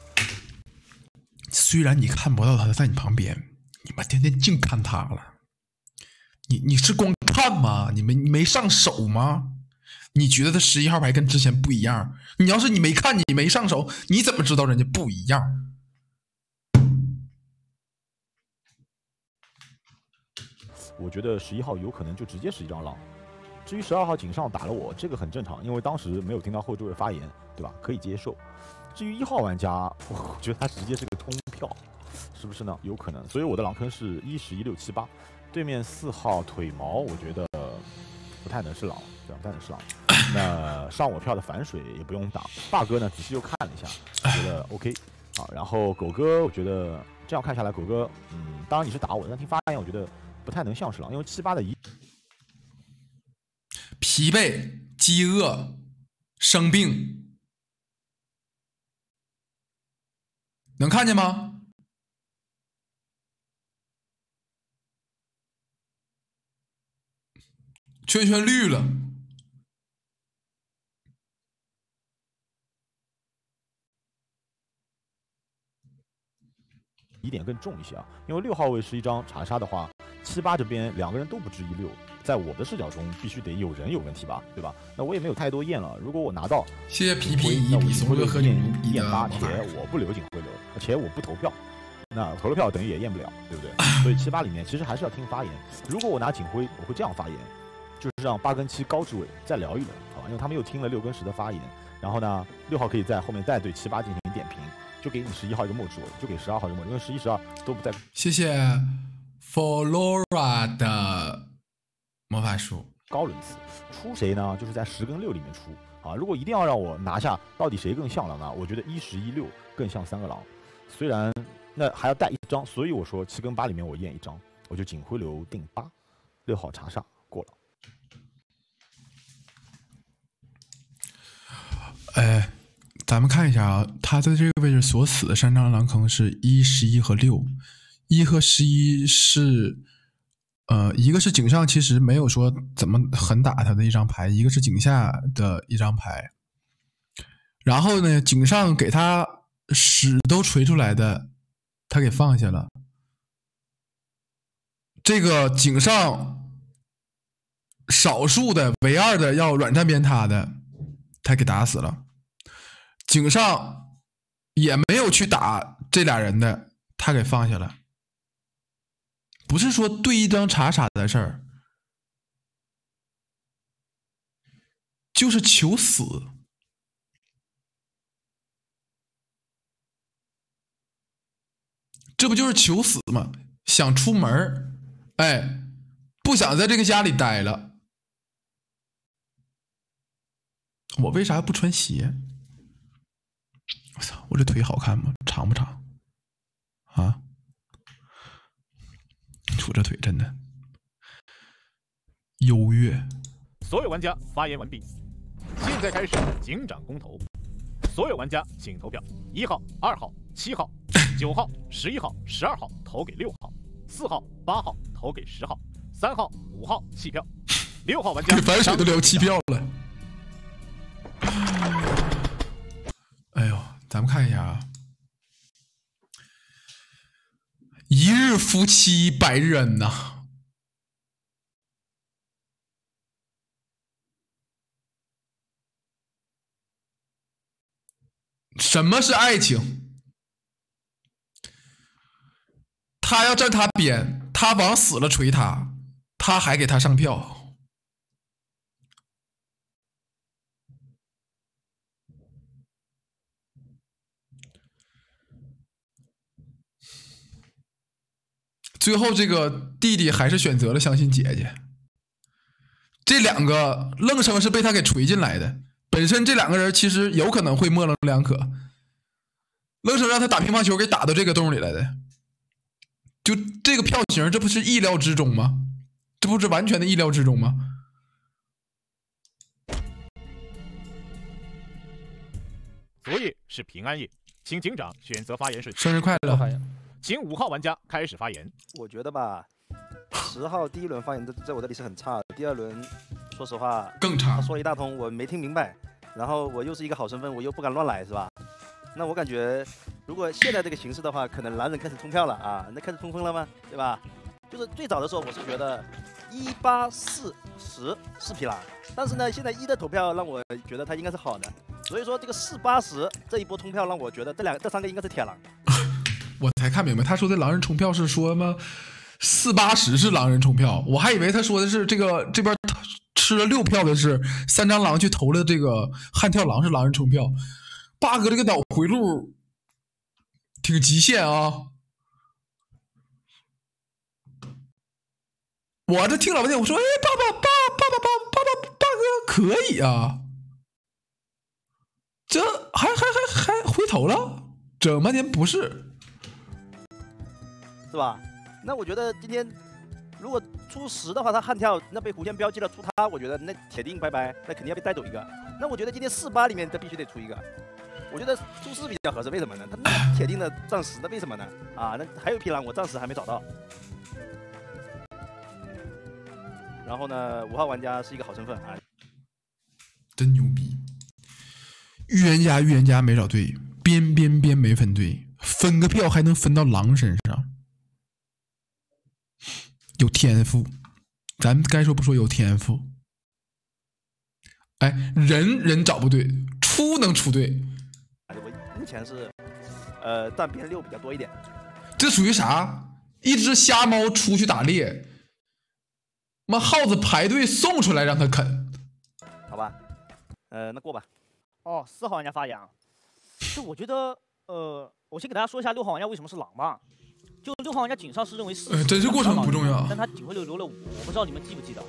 虽然你看不到他在你旁边，你妈天天净看他了。你你是光看吗？你没你没上手吗？你觉得他十一号牌跟之前不一样？你要是你没看，你没上手，你怎么知道人家不一样？我觉得十一号有可能就直接是一张狼。至于十二号井上打了我，这个很正常，因为当时没有听到后置位发言，对吧？可以接受。至于一号玩家，我觉得他直接是个通票，是不是呢？有可能。所以我的狼坑是一十一六七八，对面四号腿毛，我觉得不太能是狼，对吧？不太能是狼。那上我票的反水也不用打。霸哥呢，仔细又看了一下，觉得 OK 啊。然后狗哥，我觉得这样看下来，狗哥，嗯，当然你是打我的，但听发言，我觉得不太能像是狼，因为七八的一疲惫、饥饿、生病，能看见吗？圈圈绿了，疑点更重一些啊，因为六号位是一张查杀的话，七八这边两个人都不质疑六，在我的视角中必须得有人有问题吧，对吧？那我也没有太多验了，如果我拿到谢谢皮皮那我比松哥和验验八，且我不留警徽流，且我不投票，那投了票等于也验不了，对不对？所以七八里面其实还是要听发言。如果我拿警徽，我会这样发言，就是让八跟七高置位再聊一轮，好吧？因为他们又听了六跟十的发言，然后呢，六号可以在后面再对七八进行就给你十一号一个末置位，就给十二号一个末置位，因为十一、十二都不在。谢谢 Flora 的魔法书。高伦次出谁呢？就是在十跟六里面出啊。如果一定要让我拿下，到底谁更像狼呢？我觉得一十一六更像三个狼，虽然那还要带一张，所以我说七跟八里面我验一张，我就警徽流定八，六号查杀过了。哎，咱们看一下啊，他在这个位置所死的三张狼坑是一、十一和六，一和十一是，呃，一个是井上其实没有说怎么狠打他的一张牌，一个是井下的一张牌。然后呢，井上给他屎都锤出来的，他给放下了。这个井上少数的唯二的要软站边他的，他给打死了。井上也没有去打这俩人的，他给放下了。不是说对一张查啥的事儿，就是求死。这不就是求死吗？想出门哎，不想在这个家里待了。我为啥不穿鞋？我操！我这腿好看吗？长不长？啊！我这腿真的优越。所有玩家发言完毕，现在开始警长公投。所有玩家请投票：一号、二号、七号、九号、十一号、十二号投给六号，四号、八号投给十号，三号、五号弃票。六号玩家 给反水都聊弃票了。哎呦，咱们看一下啊，一日夫妻百日恩呐。什么是爱情？他要站他边，他往死了锤他，他还给他上票。最后，这个弟弟还是选择了相信姐姐。这两个愣生是被他给锤进来的。本身这两个人其实有可能会模棱两可，愣生让他打乒乓球给打到这个洞里来的。就这个票型，这不是意料之中吗？这不是完全的意料之中吗？昨夜是平安夜，请警长选择发言顺序。生日快乐！请五号玩家开始发言。我觉得吧，十号第一轮发言在在我这里是很差的，第二轮说实话更差他说了一大通，我没听明白，然后我又是一个好身份，我又不敢乱来，是吧？那我感觉，如果现在这个形势的话，可能男人开始冲票了啊，那开始冲锋了吗？对吧？就是最早的时候，我是觉得一八四十是匹狼，但是呢，现在一的投票让我觉得他应该是好的，所以说这个四八十这一波冲票让我觉得这两这三个应该是铁狼。我才看明白，他说的狼人冲票是说吗？四八十是狼人冲票，我还以为他说的是这个这边吃了六票的是三张狼去投了这个悍跳狼是狼人冲票。八哥这个脑回路挺极限啊！我这听老半天，我说哎，爸爸爸爸爸爸爸爸爸哥可以啊，这还还还还回头了，整半天不是。是吧？那我觉得今天如果出十的话，他悍跳那被狐仙标记了出他，我觉得那铁定拜拜，那肯定要被带走一个。那我觉得今天四八里面他必须得出一个，我觉得出四比较合适，为什么呢？他铁定的钻石，那为什么呢？啊，那还有一匹狼，我暂时还没找到。然后呢，五号玩家是一个好身份啊，真牛逼！预言家预言家没找对，边边边没分对，分个票还能分到狼身上，有天赋。咱该说不说有天赋。哎，人人找不对，出能出对，我目前是呃站边六比较多一点。这属于啥？一只瞎猫出去打猎，妈耗子排队送出来让它啃。好吧，呃，那过吧。哦，四号玩家发言啊，就我觉得，呃，我先给大家说一下六号玩家为什么是狼吧。就六号玩家井上是认为四，呃真是过程不重要但他警徽流留了五，我不知道你们记不记得，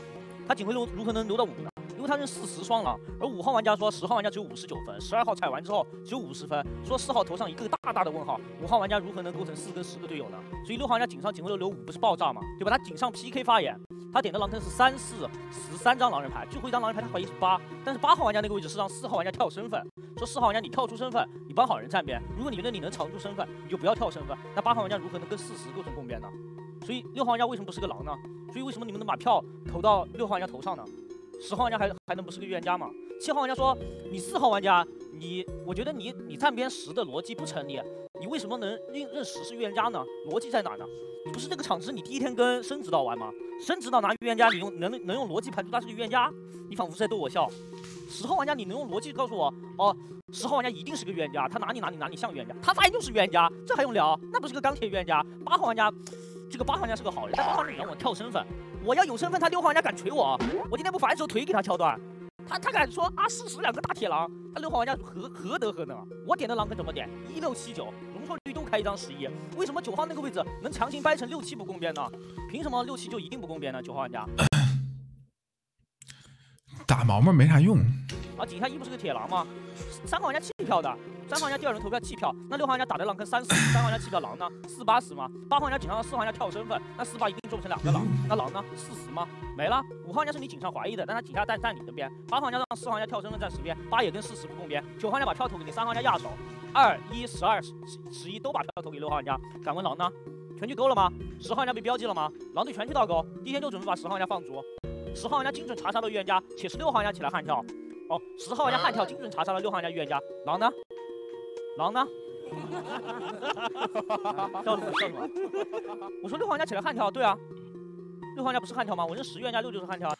他警徽流如何能留到五呢？为他是四十双狼，而五号玩家说十号玩家只有五十九分，十二号踩完之后只有五十分，说四号头上一个大大的问号，五号玩家如何能构成四跟十个队友呢？所以六号玩家井上警徽流留五不是爆炸吗？对吧？他井上 PK 发言，他点的狼坑是三四十三张狼人牌，最后一张狼人牌他怀疑是八，但是八号玩家那个位置是让四号玩家跳身份，说四号玩家你跳出身份，你帮好人站边，如果你觉得你能藏住身份，你就不要跳身份，那八号玩家如何能跟四十构成共边呢？所以六号玩家为什么不是个狼呢？所以为什么你们能把票投到六号玩家头上呢？十号玩家还还能不是个预言家吗？七号玩家说你四号玩家，你我觉得你你站边十的逻辑不成立，你为什么能认认十是预言家呢？逻辑在哪呢？你不是这个场子你第一天跟申指导玩吗？申指导拿预言家，你用能能用逻辑排除他是个预言家？你仿佛是在逗我笑。十号玩家你能用逻辑告诉我哦，十号玩家一定是个预言家，他哪里哪里哪里像预言家，他发言就是预言家，这还用聊？那不是个钢铁预言家。八号玩家。这个八号玩家是个好人，但八号你让我跳身份，我要有身份，他六号玩家敢锤我，我今天不反手腿给他敲断，他他敢说啊四十两个大铁狼，他六号玩家何何德何能啊？我点的狼坑怎么点？一六七九，容错率都开一张十一，为什么九号那个位置能强行掰成六七不共边呢？凭什么六七就一定不共边呢？九号玩家打毛毛没啥用。啊，井下一不是个铁狼吗？三号玩家弃票的，三号玩家第二轮投票弃票，那六号玩家打的狼坑三四，三号玩家弃票狼呢？四八十吗？八号玩家警上让四号玩家跳身份，那四八一定做不成两个狼，那狼呢？四十吗？没了。五号玩家是你井上怀疑的，但他井下站站你的边。八号玩家让四号玩家跳身份站十边，八也跟四十不共边。九号玩家把票投给你，三号玩家压手，二一十二十十一都把票投给六号玩家。敢问狼呢？全局勾了吗？十号玩家被标记了吗？狼队全局倒钩，第一天就准备把十号玩家放逐。十号玩家精准查杀了预言家，且是六号玩家起来悍跳。哦，十号玩家悍跳，精准查杀了六号玩家预言家。狼呢？狼呢？笑什么笑什么？我说六号玩家起来悍跳，对啊，六号玩家不是悍跳吗？我认十预言家六就是悍跳啊。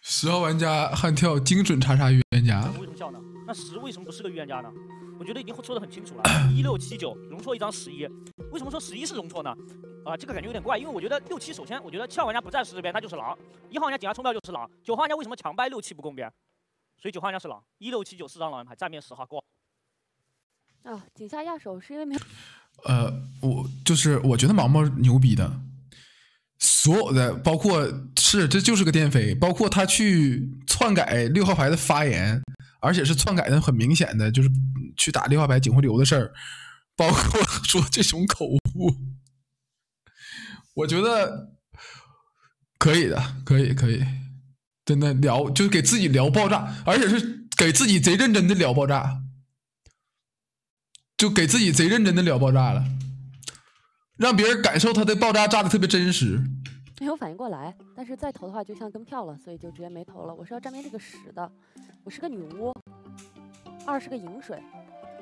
十号玩家悍跳精准查杀预言家，为什么笑呢？那十为什么不是个预言家呢？我觉得已经说得很清楚了，一六七九容错一张十一，为什么说十一是容错呢？啊，这个感觉有点怪，因为我觉得六七首先，我觉得七号玩家不站十这边，他就是狼；一号玩家警察冲票就是狼；九号玩家为什么强掰六七不共边？所以九号玩家是狼，一六七九四张狼人牌，站边十号过。啊，井下压手是因为没有。呃，我就是我觉得毛毛牛逼的，所有的包括是这就是个电飞，包括他去篡改六号牌的发言，而且是篡改的很明显的，就是去打六号牌警徽流的事儿，包括 说这种口误，我觉得可以的，可以可以，真的聊就给自己聊爆炸，而且是给自己贼认真的聊爆炸。就给自己贼认真的聊爆炸了，让别人感受他的爆炸炸的特别真实。没有反应过来，但是再投的话就像跟票了，所以就直接没投了。我是要站边这个十的，我是个女巫，二是个饮水，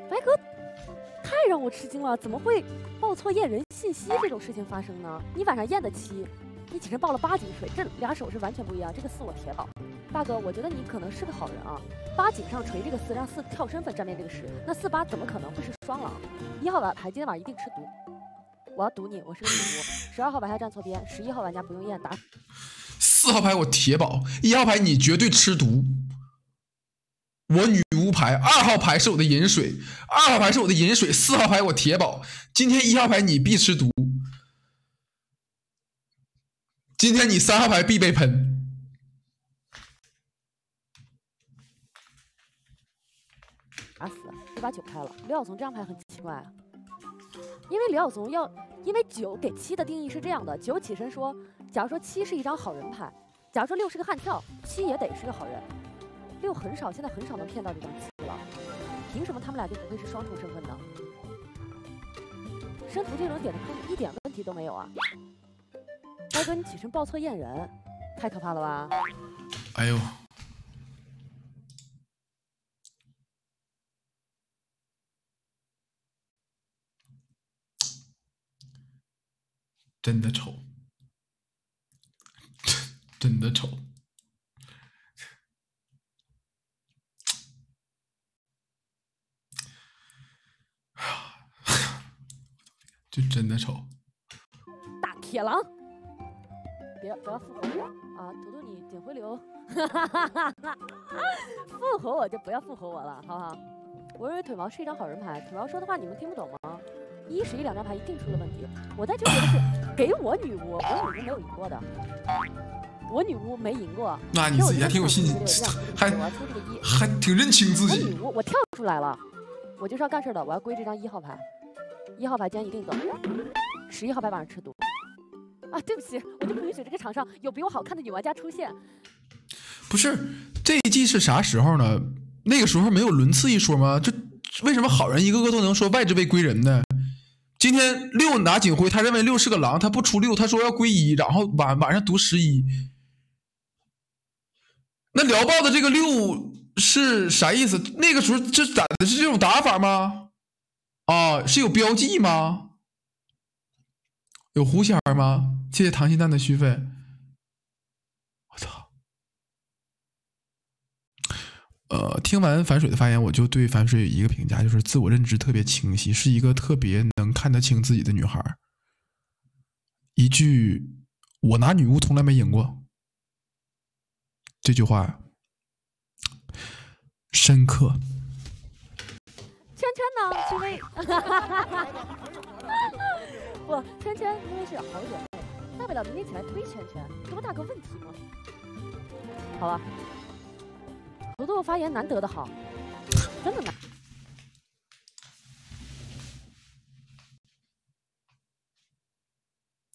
白哥太让我吃惊了，怎么会报错验人信息这种事情发生呢？你晚上验的七，你起身报了八井水，这俩手是完全不一样。这个四我铁保，大哥，我觉得你可能是个好人啊。八井上锤这个四，让四跳身份站边这个十，那四八怎么可能会是双狼？一号牌今天晚上一定吃毒。我要赌你，我是个女巫。十二号玩家站错边，十一号玩家不用验，打四号牌我铁保，一号牌你绝对吃毒。我女巫牌，二号牌是我的饮水，二号牌是我的饮水，四号牌我铁保。今天一号牌你必吃毒，今天你三号牌必被喷。打死，就把九开了。刘晓松这张牌很奇怪啊，因为李晓松要，因为九给七的定义是这样的：九起身说，假如说七是一张好人牌，假如说六是个悍跳，七也得是个好人。六很少，现在很少能骗到这张七了，凭什么他们俩就不会是双重身份呢？申屠这种点的坑一点问题都没有啊！大哥，你起身报错验人，太可怕了吧？哎呦，真的丑，真的丑。就真的丑，大铁狼，别不要复活我啊！图图你警回流，复活我就不要复活我了，好不好？我认为腿毛是一张好人牌，腿毛说的话你们听不懂吗？一十一两张牌一定出了问题，我在纠结的是给我女巫，我女巫没有赢过的，我女巫没赢过。那你自己还挺有信心，还还挺认清自己我己女。巫我跳出来了，我就是要干事的，我要归这张一号牌，一号牌今天一定走，十一号牌晚上吃毒。啊，对不起，我就不允许这个场上有比我好看的女玩家出现。不是这一季是啥时候呢？那个时候没有轮次一说吗？就为什么好人一个个都能说外置位归人呢？今天六拿警徽，他认为六是个狼，他不出六，他说要归一，然后晚晚上读十一。那聊爆的这个六是啥意思？那个时候这打的是这种打法吗？啊，是有标记吗？有弧线儿吗？谢谢糖心蛋的续费。我操！呃，听完樊水的发言，我就对樊水有一个评价，就是自我认知特别清晰，是一个特别能看得清自己的女孩儿。一句“我拿女巫从来没赢过”这句话深刻。圈圈呢？因 为不，圈圈因为是好姐妹，大不了明天起来推圈圈，多大个问题吗？好吧，图图发言难得的好，真的难。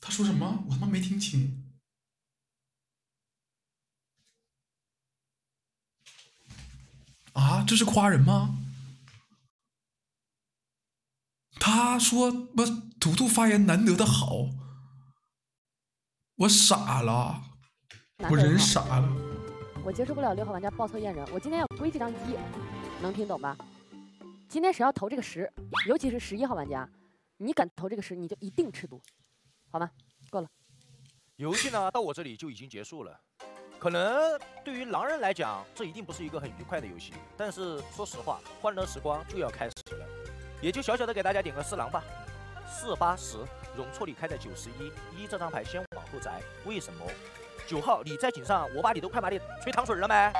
他说什么？我他妈没听清。啊，这是夸人吗？他说：“不，图图发言难得的好。”我傻了，我人傻了。我接受不了六号玩家报错验人，我今天要归这张一，能听懂吧？今天谁要投这个十，尤其是十一号玩家，你敢投这个十，你就一定吃毒，好吗？够了。游戏呢，到我这里就已经结束了。可能对于狼人来讲，这一定不是一个很愉快的游戏。但是说实话，欢乐时光就要开始了，也就小小的给大家点个四狼吧。四八十，容错率开在九十一，一这张牌先往后摘，为什么？九号你在井上，我把你都快把你吹糖水了没？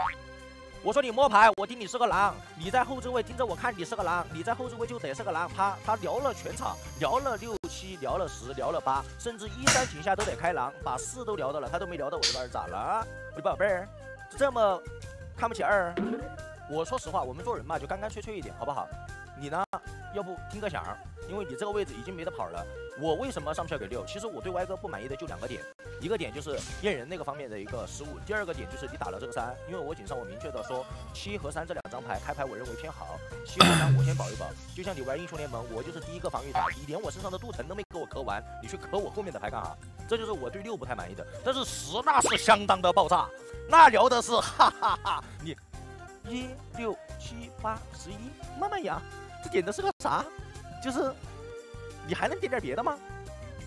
我说你摸牌，我盯你是个狼，你在后置位盯着我看你是个狼，你在后置位就得是个狼。他他聊了全场，聊了六七，聊了十，聊了八，甚至一三井下都得开狼，把四都聊到了，他都没聊到我这边，咋了？我的宝贝儿，这么看不起二？我说实话，我们做人嘛就干干脆脆一点，好不好？你呢，要不听个响，因为你这个位置已经没得跑了。我为什么上票给六？其实我对歪哥不满意的就两个点，一个点就是验人那个方面的一个失误，第二个点就是你打了这个三，因为我井上我明确的说七和三这两张牌开牌我认为偏好，七和三我先保一保。就像你玩英雄联盟，我就是第一个防御塔，你连我身上的镀层都没给我磕完，你去磕我后面的牌干啥？这就是我对六不太满意的。但是十那是相当的爆炸，那聊的是哈哈哈你一六七八十一慢慢养，这点的是个啥？就是你还能点点别的吗？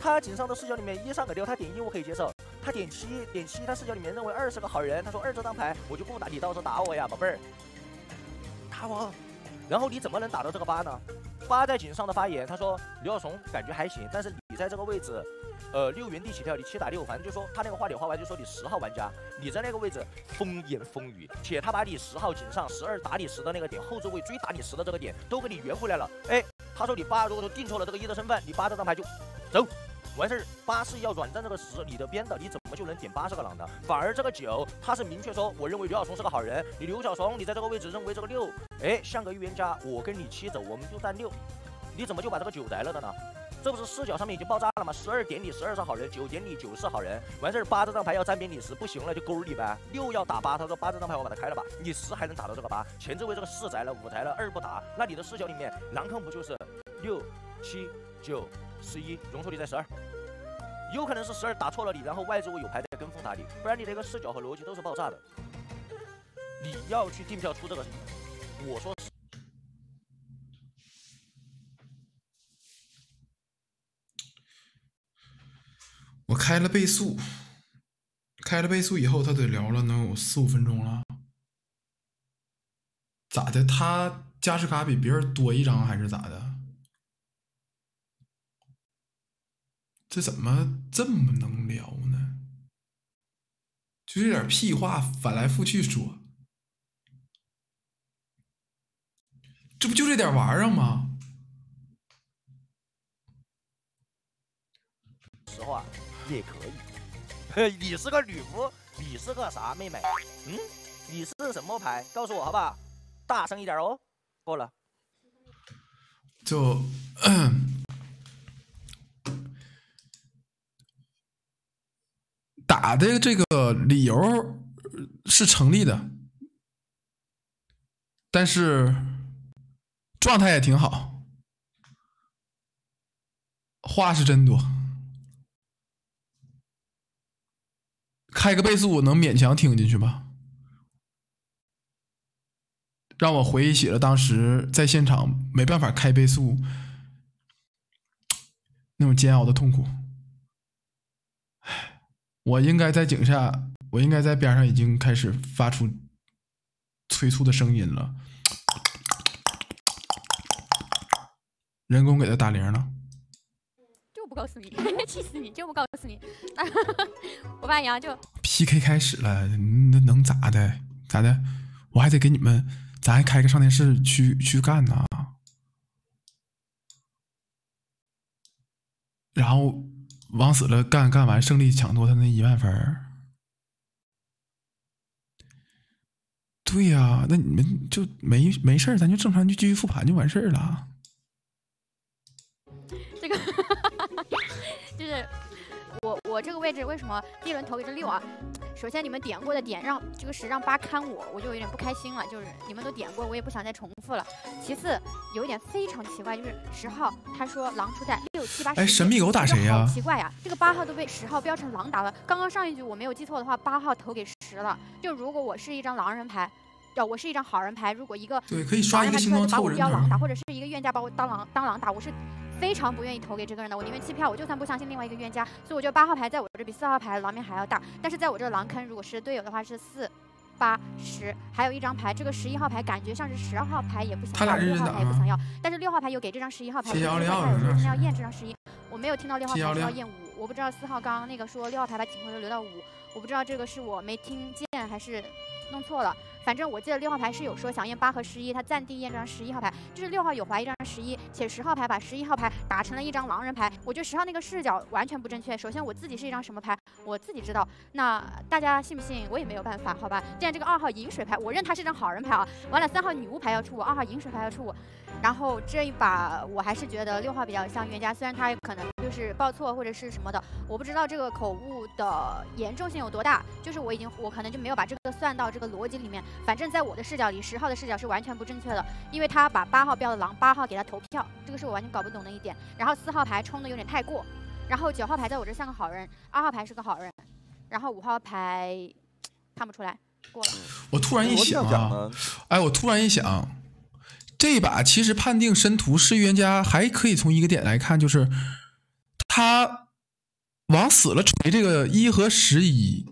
他井上的视角里面一上个六，他点一我可以接受，他点七点七，他视角里面认为二是个好人，他说二这张牌我就不打你，到时候打我呀，宝贝儿，打我。然后你怎么能打到这个八呢？八在井上的发言，他说刘小怂感觉还行，但是你在这个位置，呃，六原地起跳，你七打六，反正就说他那个话里话外就说你十号玩家，你在那个位置风言风语，且他把你十号井上十二打你十的那个点，后置位追打你十的这个点都给你圆回来了。哎，他说你八如果说定错了这个一的身份，你八这张牌就走。完事儿，八是要软站这个十你的边的，你怎么就能点八这个狼呢？反而这个九，他是明确说，我认为刘晓松是个好人。你刘晓松，你在这个位置认为这个六，哎，像个预言家，我跟你七走，我们就站六，你怎么就把这个九来了的呢？这不是视角上面已经爆炸了吗？十二点你十二是好人，九点你九是好人。完事儿，八这张牌要沾边你十，不行了就勾你呗。六要打八，他说八这张牌我把它开了吧，你十还能打到这个八，前置位这个四宅了，五宅了，二不打，那你的视角里面狼坑不就是六七九十一，容错率在十二。有可能是十二打错了你，然后外置位有牌在跟风打你，不然你那个视角和逻辑都是爆炸的。你要去定票出这个，我说是我开了倍速，开了倍速以后，他得聊了能有四五分钟了。咋的？他加时卡比别人多一张还是咋的？这怎么这么能聊呢？就这点屁话翻来覆去说，这不就这点玩意儿吗？实话也可以。你是个女巫，你是个啥妹妹？嗯，你是什么牌？告诉我好不好？大声一点哦。过了。就 打的这个理由是成立的，但是状态也挺好，话是真多。开个倍速我能勉强听进去吧？让我回忆起了当时在现场没办法开倍速那种煎熬的痛苦。唉，我应该在井下，我应该在边上已经开始发出催促的声音了。人工给他打铃了。就不告诉你，气死你！就不告诉你。我爸阳就 PK 开始了，那能咋的？咋的？我还得给你们，咱还开个上电视去去干呢。然后往死了干，干完胜利抢夺他那一万分儿。对呀、那你们就没没事儿，咱就正常就继续复盘就完事儿了。这个就是我我这个位置为什么第一轮投给这六啊？首先你们点过的点让这个十让八看我，我就有点不开心了。就是你们都点过，我也不想再重复了。其次有一点非常奇怪，就是十号他说狼出在六七八哎神秘狗打谁呀好奇怪呀、这个八号都被十号标成狼打了。刚刚上一局我没有记错的话，八号投给十了。就如果我是一张狼人牌。对，我是一张好人牌，如果一个对可以刷一个狼人牌出来把我星光凑人头标狼打，或者是一个冤家把我当狼当狼打，我是非常不愿意投给这个人的。我宁愿弃票，我就算不相信另外一个冤家。所以我觉得八号牌在我这比四号牌狼面还要大，但是在我这狼坑，如果是队友的话是四。八十，还有一张牌，这个十一号牌感觉像是十二号牌也不想要，他俩认六号牌也不想要，但是六号牌又给这张十一号牌，谢谢奥利奥他有说那是是要验这张十一，我没有听到六号牌要验五，我不知道四号刚刚那个说六号牌把警徽留到五，我不知道这个是我没听见还是弄错了。反正我记得六号牌是有说想验八和十一，他暂定验这张十一号牌，就是六号有怀疑这张十一，且十号牌把十一号牌打成了一张狼人牌，我觉得十号那个视角完全不正确。首先我自己是一张什么牌，我自己知道，那大家信不信我也没有办法，好吧？既然这个二号饮水牌，我认他是张好人牌啊，完了三号女巫牌要出我，二号饮水牌要出我，然后这一把我还是觉得六号比较像冤家，虽然他有可能就是报错或者是什么的，我不知道这个口误的严重性有多大，就是我已经我可能就没有把这个算到这个逻辑里面。反正在我的视角里，十号的视角是完全不正确的，因为他把八号标的狼，八号给他投票，这个是我完全搞不懂的一点。然后四号牌冲的有点太过，然后九号牌在我这像个好人，二号牌是个好人，然后五号牌看不出来过了。我突然一想哎，我突然一想，这把其实判定申屠是预言家，还可以从一个点来看，就是他往死了锤这个一和十一。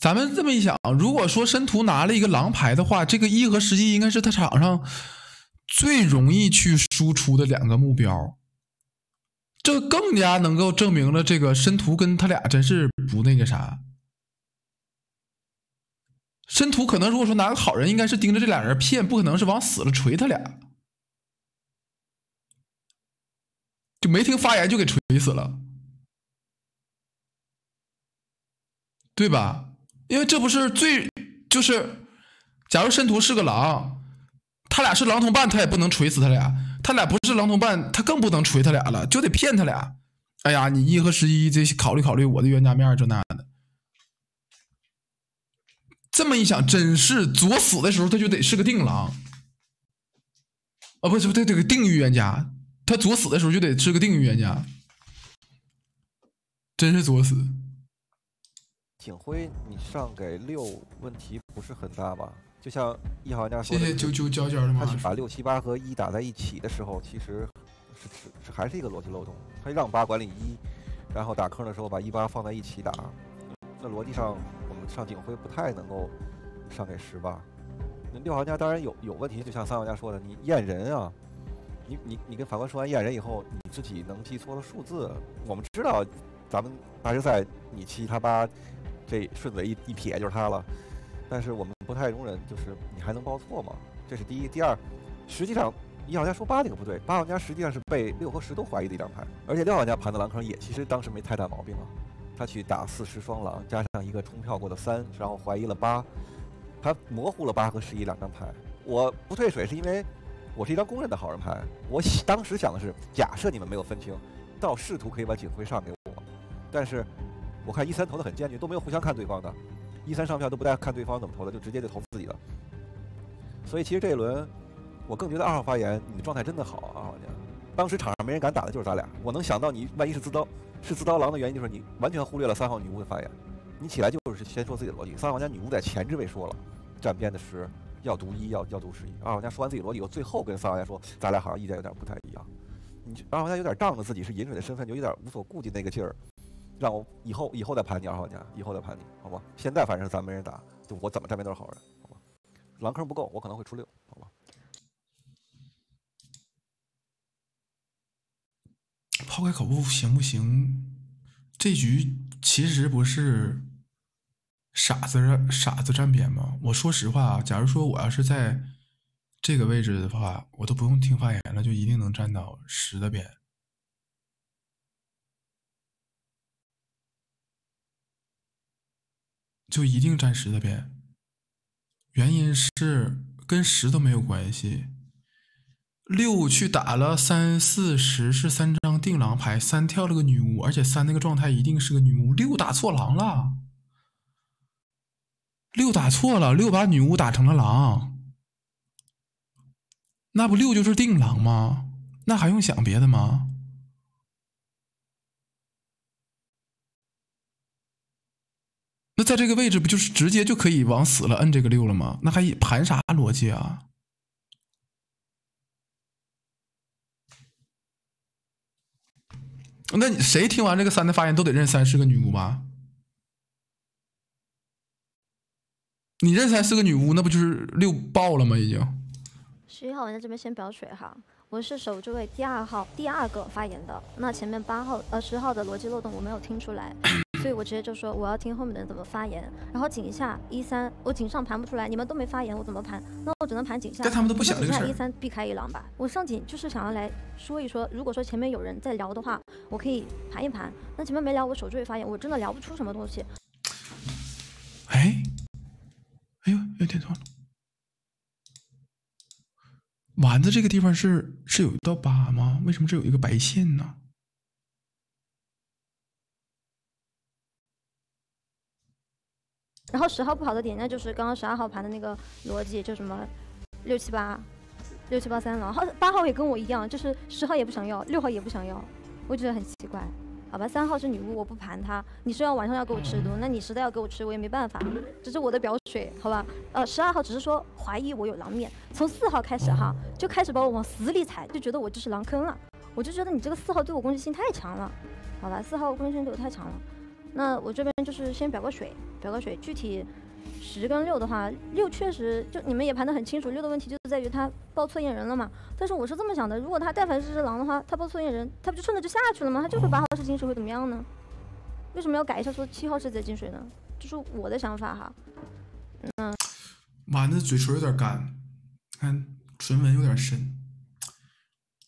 咱们这么一想，如果说申屠拿了一个狼牌的话，这个一和十一应该是他场上最容易去输出的两个目标。这更加能够证明了这个申屠跟他俩真是不那个啥。申屠可能如果说拿个好人，应该是盯着这俩人骗，不可能是往死了锤他俩。就没听发言就给锤死了，对吧？因为这不是最就是，假如申屠是个狼，他俩是狼同伴，他也不能锤死他俩；他俩不是狼同伴，他更不能锤他俩了，就得骗他俩。哎呀，你一和十一这考虑考虑我的冤家面儿这那的。这么一想，真是作死的时候他就得是个定狼，啊，不是不对，这个定域冤家。他作死的时候就得是个定域冤家，真是作死。景辉，你上给六，问题不是很大吧？就像一号玩家说的，谢谢九九角角的吗他去把六七八和一打在一起的时候，其实是是是还是一个逻辑漏洞。他让八管理一，然后打坑的时候把一八放在一起打，那逻辑上我们上警徽不太能够上给十八。那六号玩家当然有有问题，就像三号玩家说的，你验人啊。你你你跟法官说完验人以后，你自己能记错了数字。我们知道，咱们大师赛你七他八，这顺嘴一一撇就是他了。但是我们不太容忍，就是你还能报错吗？这是第一。第二，实际上一号玩家说八那个不对，八号玩家实际上是被六和十都怀疑的一张牌，而且六号玩家盘的狼坑也其实当时没太大毛病啊。他去打四十双狼，加上一个冲票过的三，然后怀疑了八，他模糊了八和十一两张牌。我不退水是因为。我是一张公认的好人牌，我当时想的是，假设你们没有分清，倒试图可以把警徽上给我，但是我看一三投的很坚决，都没有互相看对方的，一三上票都不带看对方怎么投的，就直接就投自己的。所以其实这一轮，我更觉得二号发言，你的状态真的好啊，二号玩家。当时场上没人敢打的就是咱俩，我能想到你万一是自刀，是自刀狼的原因就是你完全忽略了三号女巫的发言，你起来就是先说自己的逻辑，三号玩家女巫在前置位说了，站边的十。要读一，要要读十一。二号玩家说完自己逻辑以后，最后跟三号玩家说：“咱俩好像意见有点不太一样。”你二号玩家有点仗着自己是饮水的身份，就有点无所顾忌那个劲儿，让我以后以后再盘你，二号家以后再盘你，好吧？现在反正咱没人打，就我怎么站边都是好人，好吧？狼坑不够，我可能会出六，好吧？抛开口不行不行？这局其实不是。傻子傻子站边吗？我说实话啊，假如说我要是在这个位置的话，我都不用听发言了，就一定能站到十的边，就一定站十的边。原因是跟十都没有关系。六去打了三四十是三张定狼牌，三跳了个女巫，而且三那个状态一定是个女巫。六打错狼了。六打错了，六把女巫打成了狼，那不六就是定狼吗？那还用想别的吗？那在这个位置不就是直接就可以往死了摁这个六了吗？那还盘啥逻辑啊？那谁听完这个三的发言都得认三是个女巫吧？你认三是个女巫，那不就是六爆了吗？已经。十一号玩家这边先表水哈，我是守这位第二号第二个发言的。那前面八号呃十号的逻辑漏洞我没有听出来，所以我直接就说我要听后面的人怎么发言。然后井下一三我井上盘不出来，你们都没发言，我怎么盘？那我只能盘井下。但他们都不想这个事儿井下一三避开一狼吧。我上井就是想要来说一说，如果说前面有人在聊的话，我可以盘一盘。那前面没聊，我守这位发言，我真的聊不出什么东西。哎。哎呦，又点错了。丸子这个地方是是有一道疤吗？为什么这有一个白线呢？然后十号不好的点，那就是刚刚十二号盘的那个逻辑，就什么六七八、六七八三狼，号八号也跟我一样，就是十号也不想要，六号也不想要，我觉得很奇怪。好吧，三号是女巫，我不盘她。你说要晚上要给我吃毒，那你实在要给我吃，我也没办法，这是我的表水，好吧？呃，十二号只是说怀疑我有狼面，从四号开始哈，就开始把我往死里踩，就觉得我就是狼坑了。我就觉得你这个四号对我攻击性太强了，好吧？四号攻击性对我太强了。那我这边就是先表个水，表个水，具体十跟六的话，六确实就你们也盘得很清楚，六的问题就在于他报错验人了嘛。但是我是这么想的，如果他但凡是只狼的话，他报错验人，他不就顺着就下去了吗？他就是八号是金水会怎么样呢？为什么要改一下说七号是在金水呢？这是我的想法哈。嗯，妈，那嘴唇有点干，看唇纹有点深。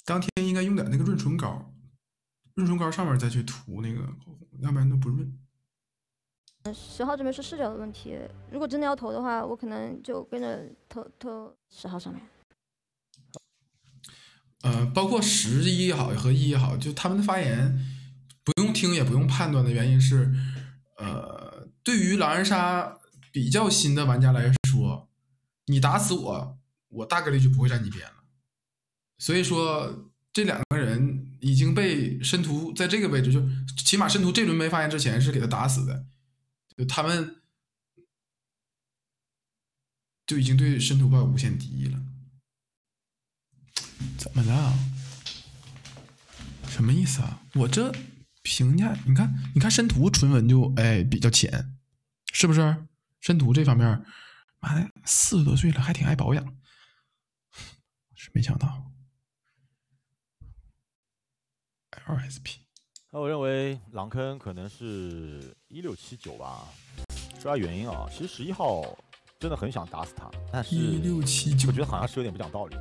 当天应该用点那个润唇膏，润唇膏上面再去涂那个口红，要不然都不润。十号这边是视角的问题，如果真的要投的话，我可能就跟着投投十号上面。呃，包括十一也好和一也好，就他们的发言不用听也不用判断的原因是，呃，对于狼人杀比较新的玩家来说，你打死我，我大概率就不会站你边了。所以说，这两个人已经被申屠在这个位置，就起码申屠这轮没发言之前是给他打死的，就他们就已经对申屠抱有无限敌意了。怎么了？什么意思啊？我这评价，你看，你看申屠唇纹就哎比较浅，是不是？申屠这方面，妈的四十多岁了还挺爱保养，是没想到。LSP，那我认为狼坑可能是一六七九吧。说下原因啊，其实十一号真的很想打死他，但是一六七九我觉得好像是有点不讲道理。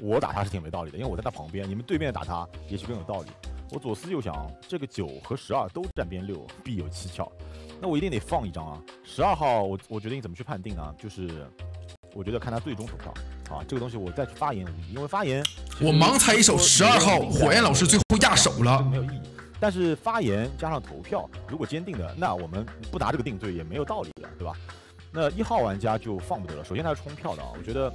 我打他是挺没道理的，因为我在他旁边，你们对面打他也许更有道理。我左思右想，这个九和十二都站边六，必有蹊跷。那我一定得放一张啊！十二号我我决定怎么去判定呢？就是我觉得看他最终投票啊，这个东西我再去发言因为发言我盲猜一手十二号火焰老师最后压手了没有意义。但是发言加上投票，如果坚定的，那我们不拿这个定罪也没有道理的，对吧？那一号玩家就放不得了。首先他是冲票的啊，我觉得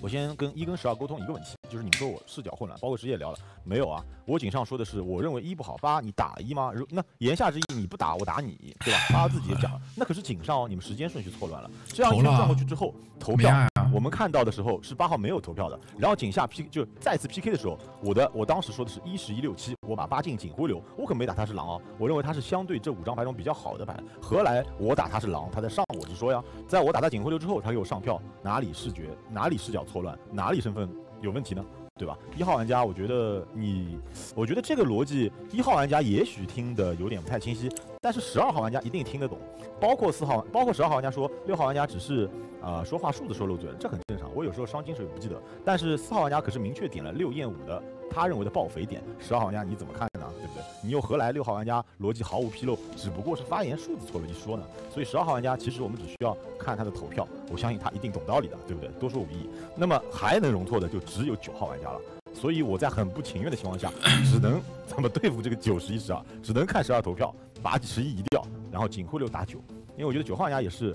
我先跟一跟十二沟通一个问题，就是你们说我视角混乱，包括直接也聊了没有啊？我井上说的是，我认为一不好，八你打一吗？如那言下之意你不打我打你，对吧？八自己也讲了，那可是井上哦，你们时间顺序错乱了。这样一圈转过去之后，投票我们看到的时候是八号没有投票的，然后井下 P 就再次 PK 的时候，我的我当时说的是一十一六七，我把八进警徽流，我可没打他是狼哦，我认为他是相对这五张牌中比较好的牌，何来我打他是狼，他在上我是说呀？在我打他警徽流之后，他给我上票，哪里视觉哪里视角错乱，哪里身份有问题呢？对吧？一号玩家，我觉得你，我觉得这个逻辑，一号玩家也许听得有点不太清晰，但是十二号玩家一定听得懂，包括四号，包括十二号玩家说，六号玩家只是呃说话数字说漏嘴了，这很正常。我有时候伤金水不记得，但是四号玩家可是明确点了六验五的他认为的爆肥点，十二号玩家你怎么看呢？对不对？你又何来六号玩家逻辑毫无纰漏，只不过是发言数字错了一说呢？所以十二号玩家其实我们只需要看他的投票，我相信他一定懂道理的，对不对？多说无益。那么还能容错的就只有九号玩家了。所以我在很不情愿的情况下，只能怎么对付这个九十一十二，只能看十二投票，把十一移掉，然后警徽六打九，因为我觉得九号玩家也是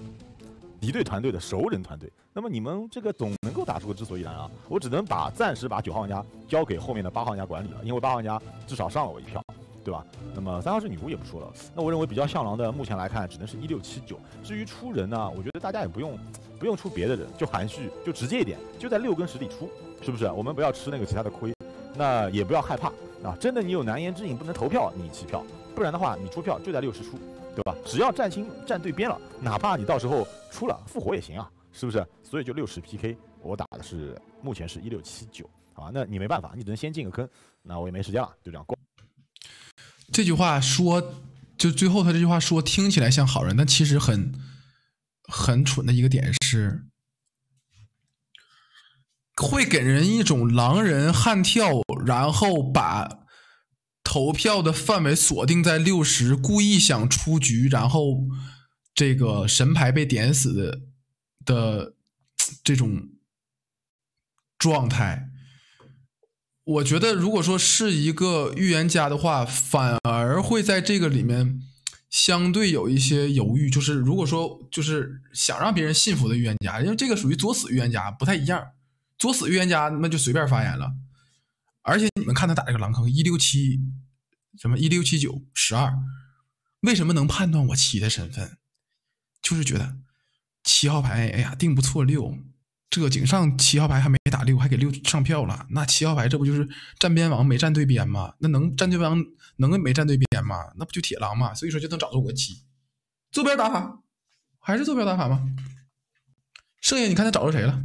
敌对团队的熟人团队。那么你们这个总能够打出个之所以然啊，我只能把暂时把九号玩家交给后面的八号玩家管理了，因为八号玩家至少上了我一票。对吧？那么三号是女巫也不说了。那我认为比较像狼的，目前来看只能是一六七九。至于出人呢，我觉得大家也不用不用出别的人，就含蓄，就直接一点，就在六跟十里出，是不是？我们不要吃那个其他的亏，那也不要害怕啊！真的你有难言之隐不能投票，你弃票，不然的话你出票就在六十出，对吧？只要站清站对边了，哪怕你到时候出了复活也行啊，是不是？所以就六十 PK，我打的是目前是一六七九，好吧？那你没办法，你只能先进个坑，那我也没时间了，就这样过。这句话说，就最后他这句话说听起来像好人，但其实很很蠢的一个点是，会给人一种狼人悍跳，然后把投票的范围锁定在六十，故意想出局，然后这个神牌被点死的的这种状态。我觉得，如果说是一个预言家的话，反而会在这个里面相对有一些犹豫。就是如果说就是想让别人信服的预言家，因为这个属于作死预言家，不太一样。作死预言家那就随便发言了。而且你们看他打这个狼坑一六七，什么一六七九十二，为什么能判断我七的身份？就是觉得七号牌，哎呀，定不错六。这井上七号牌还没打六，还给六上票了，那七号牌这不就是站边王没站对边吗？那能站对王能没站对边吗？那不就铁狼吗？所以说就能找到我七，坐边打法，还是坐标打法吗？剩下你看他找着谁了？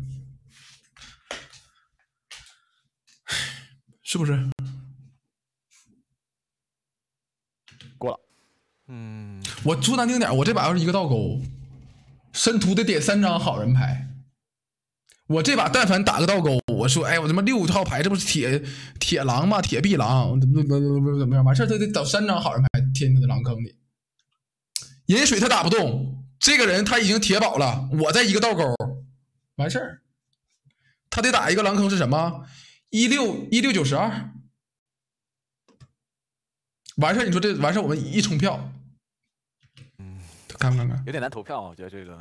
是不是？过了。嗯，我说难听点，我这把要是一个倒钩，申屠得点三张好人牌。我这把但凡打个倒钩，我说哎，我他妈六套牌，这不是铁铁狼吗？铁臂狼怎么怎么怎么怎么样？完事儿他得找三张好人牌贴他的狼坑里。饮水他打不动，这个人他已经铁饱了，我再一个倒钩，完事儿。他得打一个狼坑是什么？一六一六九十二。完事儿，你说这完事儿，我们一冲票，干不干干？有点难投票啊，我觉得这个，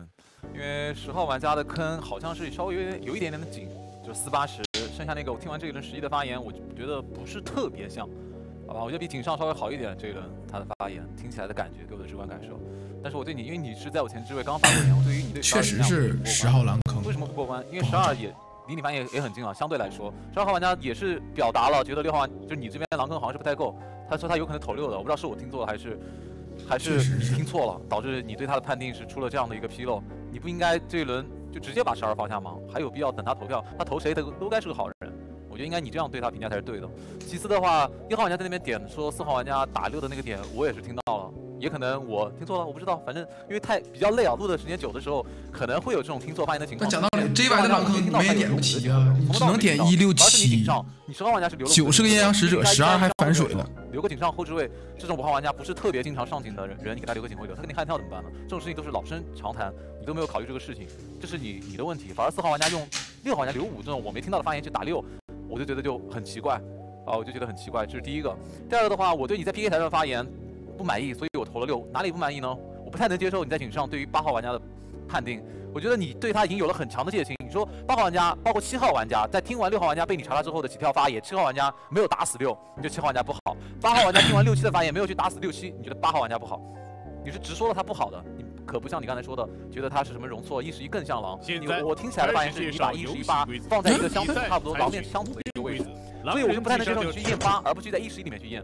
因为十号玩家的坑好像是稍微有点有一点点的紧，就四八十，剩下那个我听完这一轮十一的发言，我觉得不是特别像，好吧，我觉得比井上稍微好一点，这一轮他的发言听起来的感觉给我的直观感受，但是我对你，因为你是在我前置位刚发过言，我对于你对确实是十号狼坑，为什么不过关？因为十二也离你发言也也很近啊，相对来说，十二号玩家也是表达了觉得六号玩就你这边狼坑好像是不太够，他说他有可能投六的，我不知道是我听错了还是还是听错了，导致你对他的判定是出了这样的一个纰漏。你不应该这一轮就直接把十二放下吗？还有必要等他投票？他投谁他都该是个好人。我觉得应该你这样对他评价才是对的。其次的话，一号玩家在那边点说四号玩家打六的那个点，我也是听到了，也可能我听错了，我不知道。反正因为太比较累啊，录的时间久的时候，可能会有这种听错发言的情况。那讲道理，这一把的狼坑你们也点不起啊，你只能点一一六而且你七你十号玩家是留了九是个阴阳使者，十二还反水了。留个警上后置位，这种五号玩家不是特别经常上警的人，人你给他留个警徽流，他跟你悍跳怎么办呢？这种事情都是老生常谈，你都没有考虑这个事情，这是你你的问题。反而四号玩家用六号玩家留五这种我没听到的发言去打六，我就觉得就很奇怪啊，我就觉得很奇怪，这是第一个。第二个的话，我对你在 PK 台上发言不满意，所以我投了六，哪里不满意呢？我不太能接受你在井上对于八号玩家的判定，我觉得你对他已经有了很强的戒心。你说八号玩家，包括七号玩家，在听完六号玩家被你查查之后的几条发言，七号玩家没有打死六，你就七号玩家不好；八号玩家听完六七的发言，没有去打死六七，你觉得八号玩家不好？你是直说了他不好的，可不像你刚才说的，觉得他是什么容错，一十一更像狼。你我听起来的发言是你把一十一八放在一个相对差不多狼面相同的一个位置，所以我就不太能接受你去验八，而不去在一十一里面去验。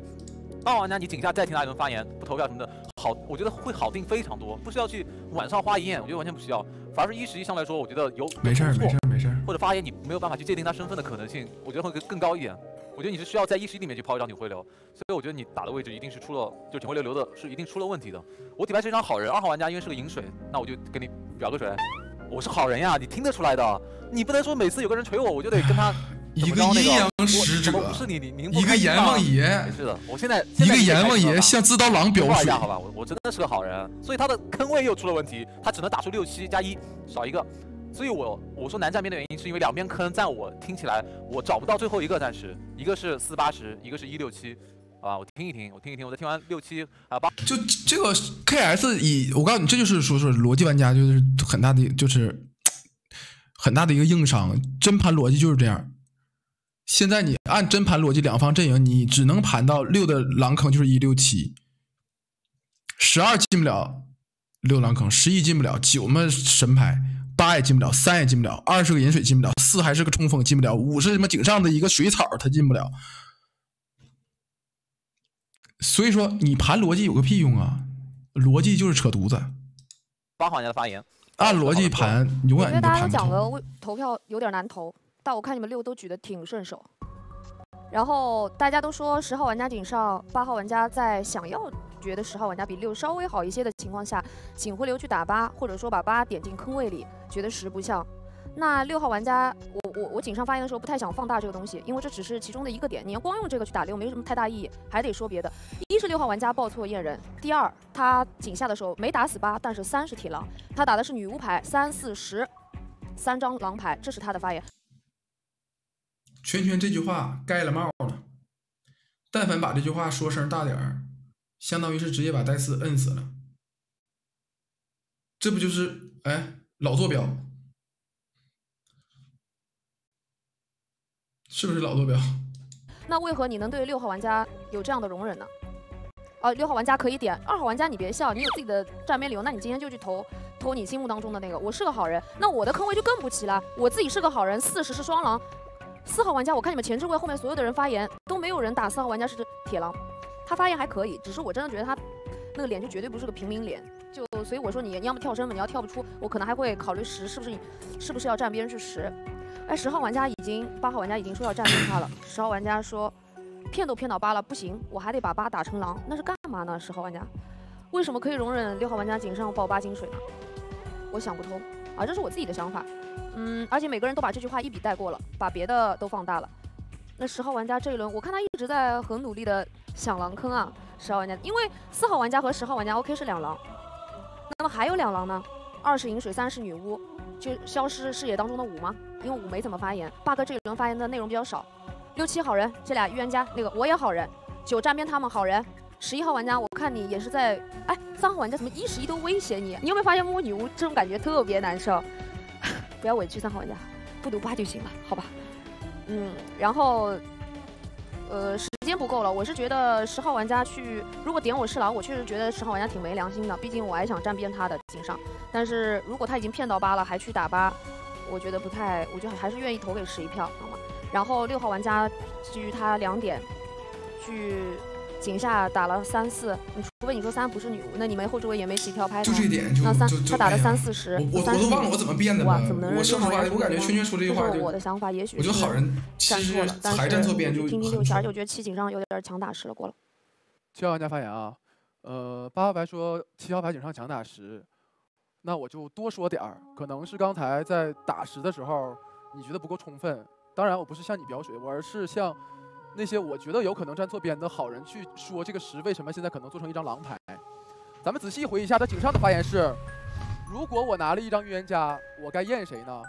八号玩家，你井下再听他一轮发言，不投票什么的，好，我觉得会好定非常多，不需要去晚上花一验，我觉得完全不需要。反而是一十一相对来说，我觉得有没事儿没事儿没事儿或者发言你没有办法去界定他身份的可能性，我觉得会更更高一点。我觉得你是需要在一十一里面去抛一张警徽流，所以我觉得你打的位置一定是出了，就警徽流留的是一定出了问题的。我底牌是一张好人，二号玩家因为是个饮水，那我就给你表个水，我是好人呀，你听得出来的。你不能说每次有个人锤我，我就得跟他 一个阴阳我使者不是你，你您不一个阎王爷没事的，我现在一个阎王爷向自刀狼表水一下好吧，我我真的是个好人，所以他的坑位又出了问题，他只能打出六七加一，少一个。所以我我说难站边的原因是因为两边坑在我听起来我找不到最后一个暂时，一个是四八十，一个是一六七，好吧，我听一听，我听一听，我再听完六七啊八，就这个 KS 以我告诉你，这就是说说逻辑玩家就是很大的就是很大的一个硬伤，真盘逻辑就是这样。现在你按真盘逻辑，两方阵营你只能盘到六的狼坑就是一六七，十二进不了六狼坑，十一进不了，九嘛神牌，八也进不了，三也进不了，二是个饮水进不了，四还是个冲锋进不了，五是什么井上的一个水草他进不了。所以说你盘逻辑有个屁用啊！逻辑就是扯犊子，八号玩家的发言，按逻辑盘永远我觉得大家。都讲了，投票有点难投，但我看你们六都举得挺顺手。然后大家都说十号玩家顶上，八号玩家在想要觉得十号玩家比六稍微好一些的情况下，警徽流去打八，或者说把八点进坑位里，觉得十不像。那六号玩家，我我我井上发言的时候不太想放大这个东西，因为这只是其中的一个点，你要光用这个去打六没什么太大意义，还得说别的。一是六号玩家报错验人，第二他井下的时候没打死八，但是三是铁狼，他打的是女巫牌，三四十，三张狼牌，这是他的发言。圈圈这句话盖了帽了，但凡把这句话说声大点儿，相当于是直接把戴斯摁死了。这不就是哎老坐标，是不是老坐标？那为何你能对六号玩家有这样的容忍呢？哦，六号玩家可以点，二号玩家你别笑，你有自己的站边流，那你今天就去投投你心目当中的那个。我是个好人，那我的坑位就更不齐了。我自己是个好人，四十是双狼，四号玩家，我看你们前置位后面所有的人发言都没有人打四号玩家是铁狼，他发言还可以，只是我真的觉得他那个脸就绝对不是个平民脸，就所以我说你要么跳身份，你要跳不出，我可能还会考虑十是不是你是不是要站边是十。哎，十号玩家已经八号玩家已经说要站边他了，十号玩家说骗都骗到八了，不行，我还得把八打成狼，那是干嘛呢？十号玩家为什么可以容忍六号玩家井上爆八金水呢？我想不通啊，这是我自己的想法。嗯，而且每个人都把这句话一笔带过了，把别的都放大了。那十号玩家这一轮，我看他一直在很努力的想狼坑啊。十号玩家，因为四号玩家和十号玩家 OK 是两狼，那么还有两狼呢？二是饮水，三是女巫，就消失视野当中的五吗？因为五没怎么发言八哥这一轮发言的内容比较少。六七好人，这俩预言家，那个我也好人。九站边他们好人。十一号玩家，我看你也是在，哎，三号玩家怎么一十一都威胁你？你有没有发现摸女巫这种感觉特别难受？不要委屈三号玩家，不读八就行了，好吧？嗯，然后，呃，时间不够了，我是觉得十号玩家去，如果点我是狼，我确实觉得十号玩家挺没良心的，毕竟我还想站边他的井上。但是如果他已经骗到八了，还去打八，我觉得不太，我觉得还是愿意投给十一票，好吗？然后六号玩家基于他两点去井下打了三四，你除非你说三不是女巫，那你没后置位也没起跳拍他，就这点就那三就就他打了三四十，我都忘了我怎么变的了哇怎么能我感觉圈圈说这句话就我的想法，也许我觉得好人其实站错了，但还是站错边就听听六七，而且我觉得七井上有点强打十了，过了。七号玩家发言啊，呃，八号牌说七号牌井上强打十，那我就多说点儿，可能是刚才在打十的时候你觉得不够充分。当然，我不是向你表水，我而是向那些我觉得有可能站错边的好人去说这个十为什么现在可能做成一张狼牌。咱们仔细回忆一下他井上的发言是：如果我拿了一张预言家，我该验谁呢？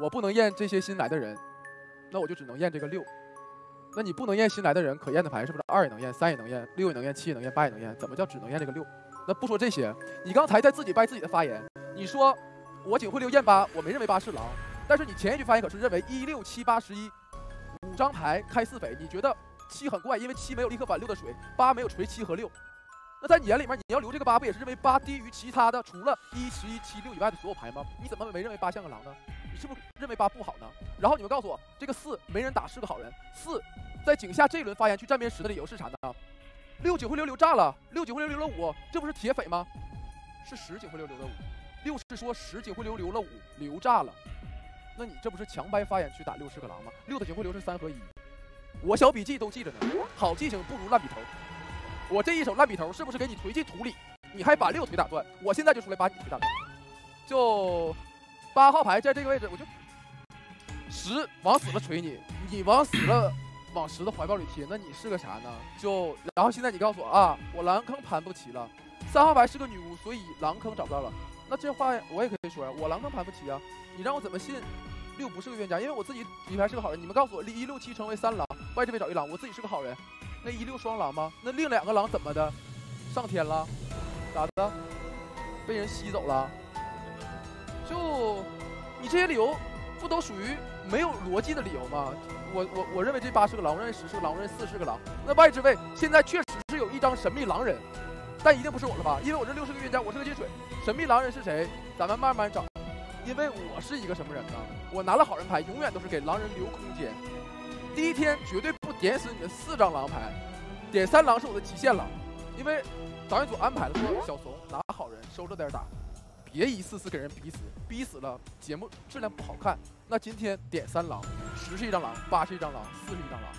我不能验这些新来的人，那我就只能验这个六。那你不能验新来的人，可验的牌是不是二也能验，三也能验，六也能验，七也能验，八也能验？怎么叫只能验这个六？那不说这些，你刚才在自己掰自己的发言，你说我仅会六验八，我没认为八是狼，但是你前一句发言可是认为一六七八十一五张牌开四匪，你觉得七很怪，因为七没有立刻反六的水，八没有锤七和六。那在你眼里面，你要留这个八，不也是认为八低于其他的除了一十一七六以外的所有牌吗？你怎么没认为八像个狼呢？你是不是认为八不好呢？然后你们告诉我，这个四没人打是个好人，四在井下这一轮发言去站边十的理由是啥呢？六警徽流留炸了，六警徽流留了五，这不是铁匪吗？是十警徽流留了五，六是说十警徽流留了五，留炸了。那你这不是强掰发言去打六是个狼吗？六的警徽流是三合一，我小笔记都记着呢。好记性不如烂笔头，我这一手烂笔头是不是给你锤进土里？你还把六腿打断，我现在就出来把你腿打断。就八号牌在这个位置，我就十往死了锤你，你往死了往十的怀抱里贴，那你是个啥呢？就然后现在你告诉我啊，我狼坑盘不齐了，三号牌是个女巫，所以狼坑找不到了。那这话我也可以说呀，我狼坑盘不齐啊，你让我怎么信六不是个冤家？因为我自己底牌是个好人，你们告诉我一六七成为三狼，外置位找一狼，我自己是个好人，那一六双狼吗？那另两个狼怎么的？上天了？咋的？被人吸走了？就你这些理由不都属于没有逻辑的理由吗？我我我认为这八是个狼，我认为十是个狼，我认为四是个狼。那外置位现在确实是有一张神秘狼人，但一定不是我了吧？因为我这六是个冤家，我是个金水。神秘狼人是谁？咱们慢慢找。因为我是一个什么人呢？我拿了好人牌，永远都是给狼人留空间。第一天绝对不点死你们四张狼牌，点三狼是我的极限了。因为导演组安排了说，小怂拿好人收着点打，别一次次给人逼死，逼死了节目质量不好看。那今天点三狼，十是一张狼，八是一张狼，四是一张狼。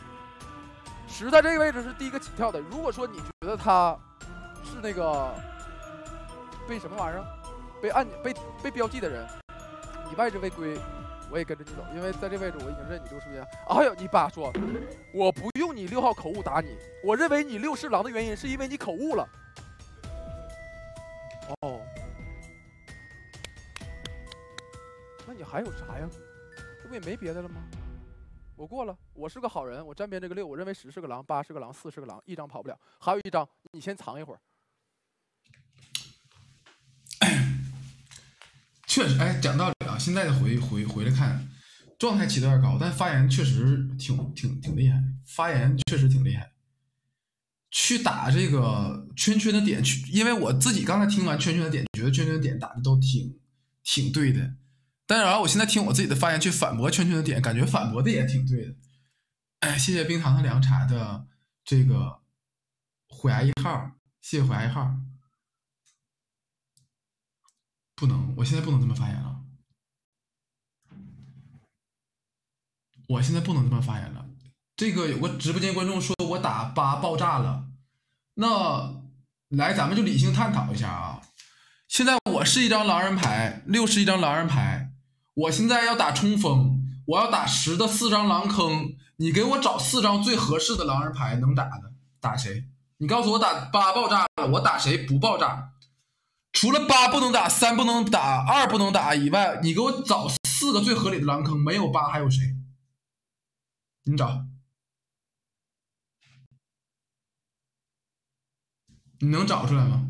十在这个位置是第一个起跳的。如果说你觉得他是那个被什么玩意儿，被按被被标记的人，你外置未归，我也跟着你走，因为在这位置我已经认你六是冤。哎呦，你爸说，我不用你六号口误打你，我认为你六是狼的原因是因为你口误了。哦，那你还有啥呀？这不也没别的了吗？我过了，我是个好人，我站边这个六，我认为十是个狼，八是个狼，四是个狼，一张跑不了，还有一张，你先藏一会儿。确实，哎，讲道理啊，现在的回回回来看，状态起的有点高，但发言确实挺挺挺厉害，发言确实挺厉害。去打这个圈圈的点，去，因为我自己刚才听完圈圈的点，觉得圈圈的点打的都挺挺对的，但是然后我现在听我自己的发言去反驳圈圈的点，感觉反驳的也挺对的。哎，谢谢冰糖的凉茶的这个虎牙一号，谢谢虎牙一号。不能，我现在不能这么发言了。我现在不能这么发言了。这个有个直播间观众说我打八爆炸了，那来咱们就理性探讨一下啊。现在我是一张狼人牌，六是一张狼人牌，我现在要打冲锋，我要打十的四张狼坑，你给我找四张最合适的狼人牌能打的，打谁？你告诉我打八爆炸了，我打谁不爆炸？除了八不能打，三不能打，二不能打以外，你给我找四个最合理的狼坑，没有八还有谁？你找，你能找出来吗？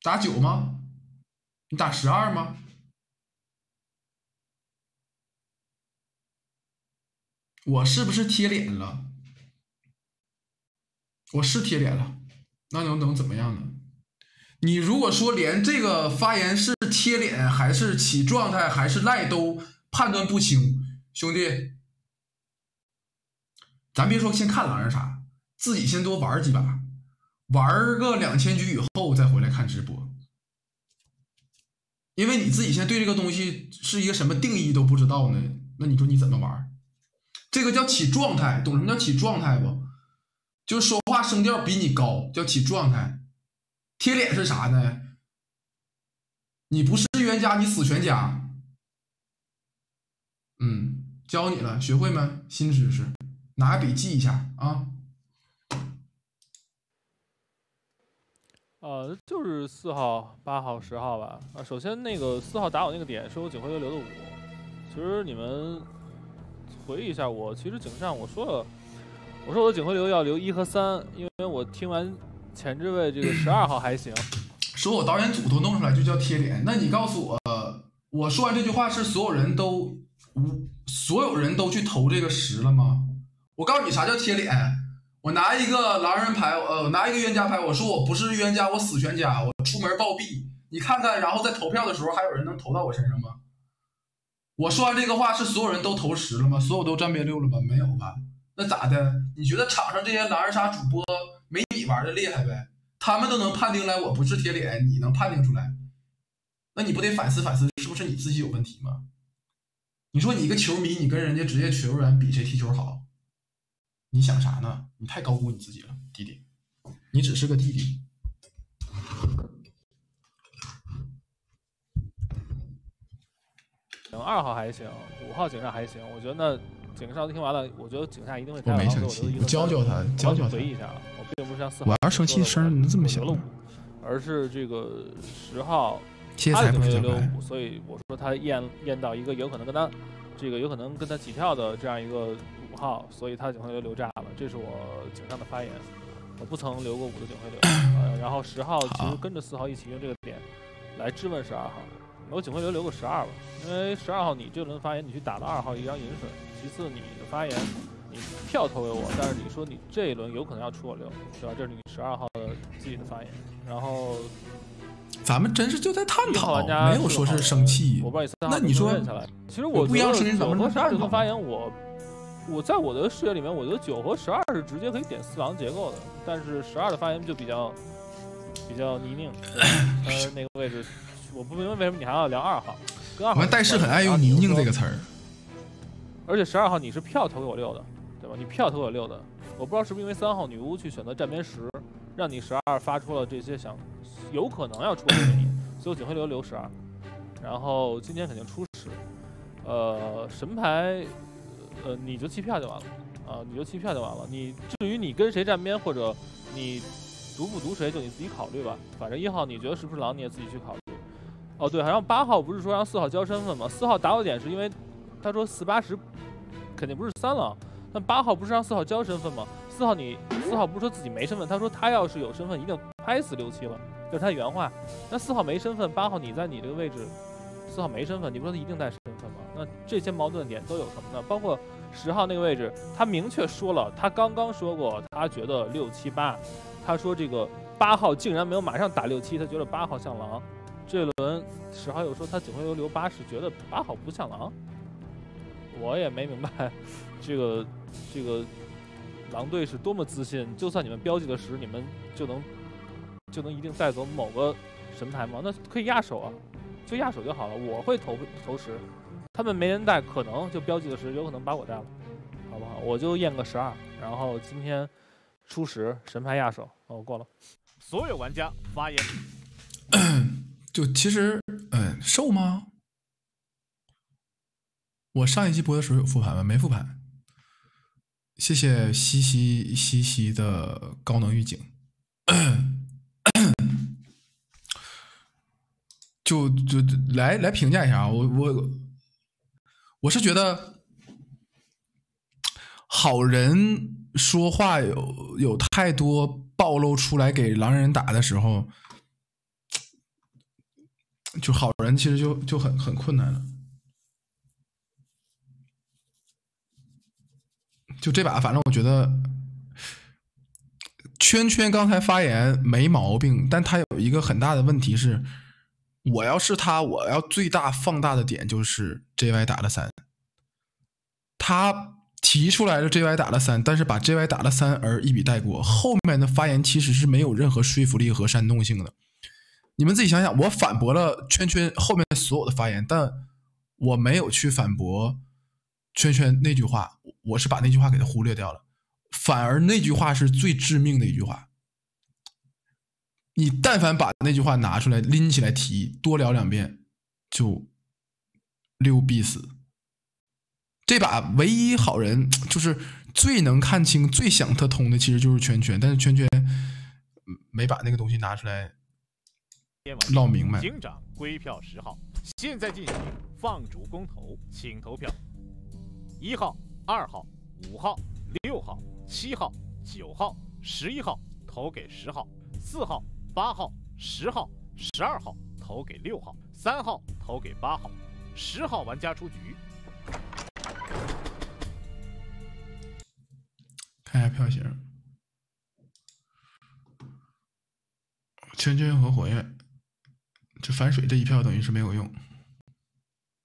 打九吗？你打十二吗？我是不是贴脸了？我是贴脸了，那能能怎么样呢？你如果说连这个发言是贴脸还是起状态还是赖都判断不清，兄弟，咱别说先看狼人杀，自己先多玩几把，玩个两千局以后再回来看直播，因为你自己现在对这个东西是一个什么定义都不知道呢，那你说你怎么玩？这个叫起状态，懂什么叫起状态不？就说话声调比你高，叫起状态。贴脸是啥呢？你不是预言家，你死全家。嗯，教你了，学会没？新知识，拿笔记一下啊。呃，就是四号、八号、十号吧。啊，首先那个四号打我那个点是我警徽流留的五。其实你们回忆一下，我其实警上我说了，我说我的警徽流要留一和三，因为我听完前置位这个十二号还行。说我导演组都弄出来就叫贴脸，那你告诉我，我说完这句话是所有人都无所有人都去投这个十了吗？我告诉你啥叫贴脸，我拿一个狼人牌，呃，拿一个预言家牌，我说我不是预言家，我死全家，我出门暴毙，你看看，然后在投票的时候还有人能投到我身上吗？我说完这个话是所有人都投十了吗？所有都站边六了吗？没有吧？那咋的？你觉得场上这些狼人杀主播没你玩的厉害呗？他们都能判定来我不是贴脸，你能判定出来？那你不得反思反思，是不是你自己有问题吗？你说你一个球迷，你跟人家职业球员比谁踢球好？你想啥呢？你太高估你自己了，弟弟，你只是个弟弟。行，二号还行，五号警上还行。我觉得那警上听完了，我觉得警下一定会我没生气你教教他我教教他回忆一下啊，我并不是像四号我要生气声能这么小而是这个十号他警徽留五，所以我说他验验到一个有可能跟他这个有可能跟他起跳的这样一个五号，所以他的警徽流留炸了，这是我警上的发言。我不曾留过五的警徽流，呃，然后十号其实跟着四号一起用这个点来质问十二号。我警徽流留个十二吧，因为十二号你这轮发言你去打了二号一张银水，其次你的发言你票投给我，但是你说你这一轮有可能要出我六，是吧？这是你十二号的自己的发言，然后咱们真是就在探讨没有说是生气我不知道你三号那你说？其实我不一样声音，咱十二这个发言，我我在我的视野里面，我觉得九和十二是直接可以点四狼结构的，但是十二的发言就比较比较泥泞，呃，那个位置，我不明白为什么你还要聊二号，跟二号我看戴世很爱用“泥泞”这个词儿。而且十二号你是票投给我六的，对吧？你票投给我六的，我不知道是不是因为三号女巫去选择站边十，让你十二发出了这些想有可能要出的原因，所以我警徽流留十二，然后今天肯定出十，呃，神牌，呃，你就弃票就完了，啊、你就弃票就完了。你至于你跟谁站边或者你读不读谁，就你自己考虑吧。反正一号你觉得是不是狼，你也自己去考虑。哦对，然后八号不是说让四号交身份吗？四号打我点是因为他说四八十肯定不是三狼，但八号不是让四号交身份吗？四号你四号不是说自己没身份，他说他要是有身份一定拍死六七了，这是他原话。那四号没身份，八号你在你这个位置，四号没身份，你不说他一定带身份吗？那这些矛盾点都有什么呢？包括十号那个位置，他明确说了，他刚刚说过，他觉得六七八，他说这个八号竟然没有马上打六七，他觉得八号像狼。这轮十号又说他警徽流留八是觉得八号不像狼，我也没明白 这个这个狼队是多么自信，就算你们标记了十，你们就能就能一定带走某个神牌吗？那可以压手啊，就压手就好了。我会投投十，他们没人带，可能就标记了十，有可能把我带了，好不好？我就验个十二，然后今天出十神牌压手，哦，过了。所有玩家发言。就其实，嗯，瘦吗？我上一期播的时候有复盘吗？没复盘。谢谢西西西西的高能预警。就就来来评价一下啊，我我我是觉得好人说话有有太多暴露出来给狼人打的时候，就好人其实就就很很困难了。就这把，反正我觉得圈圈刚才发言没毛病，但他有一个很大的问题是，我要是他，我要最大放大的点就是 JY 打了三，他提出来的 JY 打了三，但是把 JY 打了三而一笔带过，后面的发言其实是没有任何说服力和煽动性的。你们自己想想，我反驳了圈圈后面所有的发言，但我没有去反驳圈圈那句话，我是把那句话给他忽略掉了，反而那句话是最致命的一句话。你但凡把那句话拿出来拎起来提，多聊两遍，就六必死。这把唯一好人就是最能看清、最想他通的，其实就是圈圈，但是圈圈没把那个东西拿出来唠明白。警长归票十号，现在进行放逐公投，请投票。一号、二号、五号、六号、七号、九号、十一号投给十号，四号、八号、十号、十二号投给六号，三号投给八号，十号玩家出局。看一下票型，圈圈和火焰，这反水这一票等于是没有用。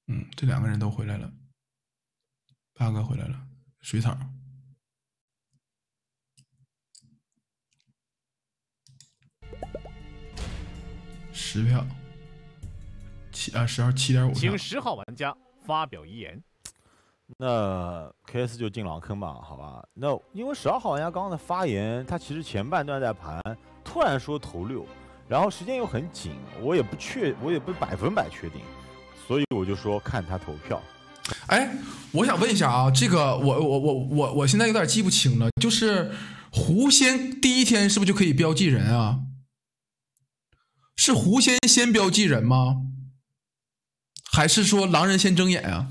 嗯，这两个人都回来了，八哥回来了，水草。十票，七啊十二七点五票请。十号玩家发表遗言。那 KS 就进狼坑吧，好吧？那因为十二号玩家刚刚的发言，他其实前半段在盘，突然说投六，然后时间又很紧，我也不确，我也不百分百确定，所以我就说看他投票。哎，我想问一下啊，这个我我我我我现在有点记不清了，就是狐仙第一天是不是就可以标记人啊？是狐仙先标记人吗？还是说狼人先睁眼啊？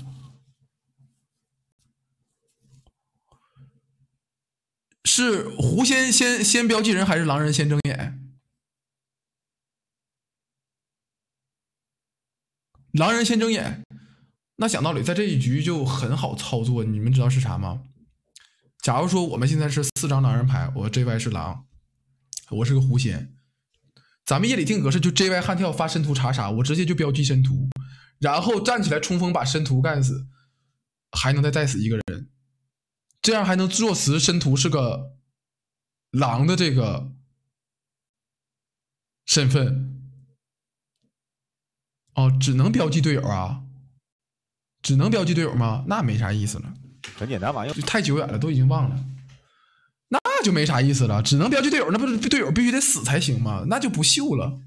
是狐仙先先标记人，还是狼人先睁眼？狼人先睁眼，那讲道理，在这一局就很好操作。你们知道是啥吗？假如说我们现在是四张狼人牌，我 JY 是狼，我是个狐仙，咱们夜里定格式就 JY 悍跳发申屠查杀，我直接就标记申屠，然后站起来冲锋把申屠干死，还能再带死一个人，这样还能作词申屠是个狼的这个身份。哦，只能标记队友啊？只能标记队友吗？那没啥意思了。很简单嘛，就太久远了，都已经忘了。那就没啥意思了，只能标记队友，那不是队友必须得死才行吗？那就不秀了。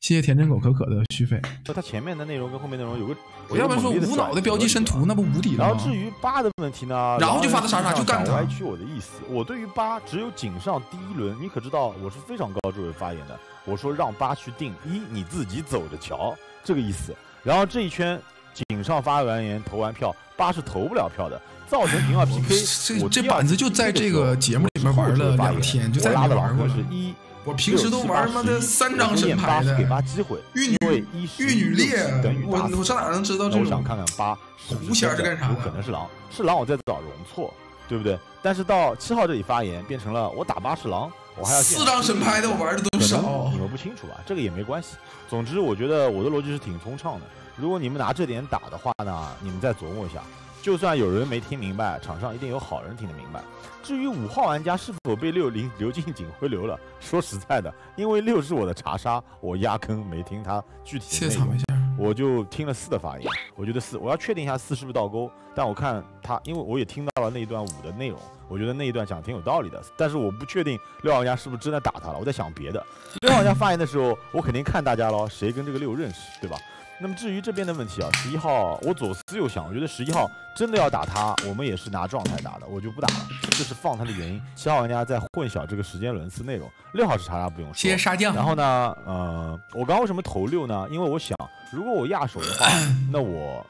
谢谢甜真狗可可的续费。就他前面的内容跟后面内容有个，我要不然说无脑的标记申屠，那不无敌了吗？然后至于八的问题呢，然后就发的啥啥就干他歪曲我的意思。我对于八只有井上第一轮，你可知道我是非常高这位发言的。我说让八去定一，你自己走着瞧，这个意思。然后这一圈井上发完言投完票，八是投不了票的，造成平二 PK。这这板子就在这个节目里面玩了两天，就再没玩过了。是一，我平时都玩他妈的三张神牌的。给八机会，玉女玉女猎，我我上哪能知道这种？我想看看八狐仙是干啥有可能是狼，是狼我在找容错，对不对？但是到七号这里发言变成了我打八是狼。我还要四张神牌的，我玩的都少。你们不清楚吧？这个也没关系。总之，我觉得我的逻辑是挺通畅的。如果你们拿这点打的话呢，你们再琢磨一下。就算有人没听明白，场上一定有好人听得明白。至于五号玩家是否被六零流进警徽流了，说实在的，因为六是我的查杀，我压根没听他具体的内容。我就听了四的发言，我觉得四，我要确定一下四是不是倒钩，但我看他，因为我也听到了那一段五的内容，我觉得那一段讲得挺有道理的，但是我不确定六号玩家是不是真的打他了，我在想别的。六号玩家发言的时候，我肯定看大家喽，谁跟这个六认识，对吧？那么至于这边的问题啊，十一号我左思右想，我觉得十一号真的要打他，我们也是拿状态打的，我就不打了，这是放他的原因。七号玩家在混淆这个时间轮次内容，六号是查查不用说。谢谢沙酱然后呢，呃，我刚刚为什么投六呢？因为我想，如果我压手的话，那我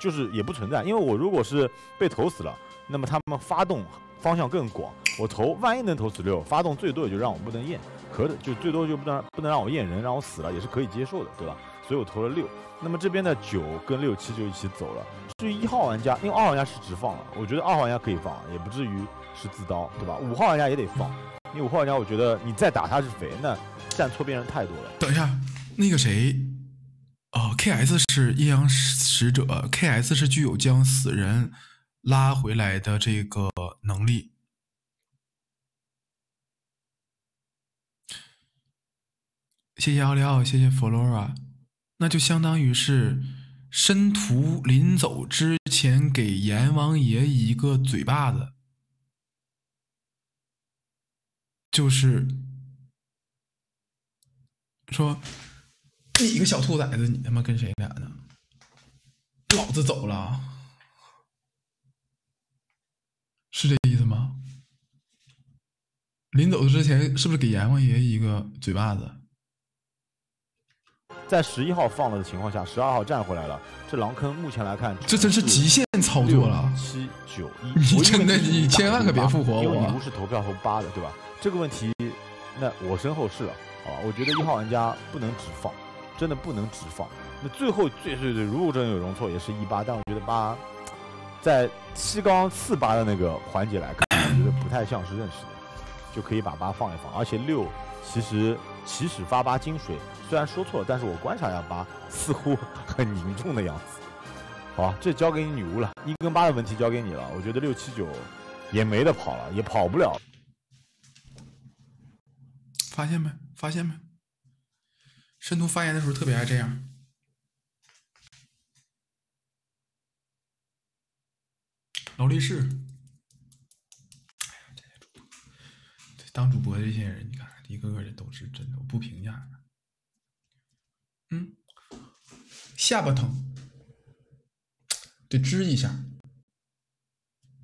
就是也不存在，因为我如果是被投死了，那么他们发动方向更广，我投万一能投死六，发动最多也就让我不能验，可的就最多就不能不能让我验人，让我死了也是可以接受的，对吧？所以我投了六。那么这边的九跟六七就一起走了。至于一号玩家，因为二号玩家是直放了，我觉得二号玩家可以放，也不至于是自刀，对吧？五号玩家也得放，因为五号玩家我觉得你再打他是肥，那站错边人太多了。等一下，那个谁，哦，K.S 是阴阳使者，K.S 是具有将死人拉回来的这个能力。谢谢奥利奥，谢谢 Flora，那就相当于是申屠临走之前给阎王爷一个嘴巴子，就是说你个小兔崽子，你他妈跟谁俩呢？老子走了，是这意思吗？临走之前是不是给阎王爷一个嘴巴子？在十一号放了的情况下，十二号站回来了。这狼坑目前来看，这真是极限操作了七九一，你我真的你千万可别复活我因为我你不是投票投八的，对吧？这个问题，那我身后是了，好吧？我觉得一号玩家不能只放，真的不能只放。那最后最最最，如果真有容错，也是一八，但我觉得八在七刚四八的那个环节来看，我觉得不太像是认识的，就可以把八放一放。而且六其实起始发八金水，虽然说错了，但是我观察一下八似乎很凝重的样子。好，这交给你女巫了，一跟八的问题交给你了。我觉得六七九也没得跑了，也跑不了。发现没？发现没？申屠发言的时候特别爱这样。劳力士，哎呀，这些主播，当主播的这些人，你看，一个个的都是真的，我不评价。嗯，下巴疼，得支一下。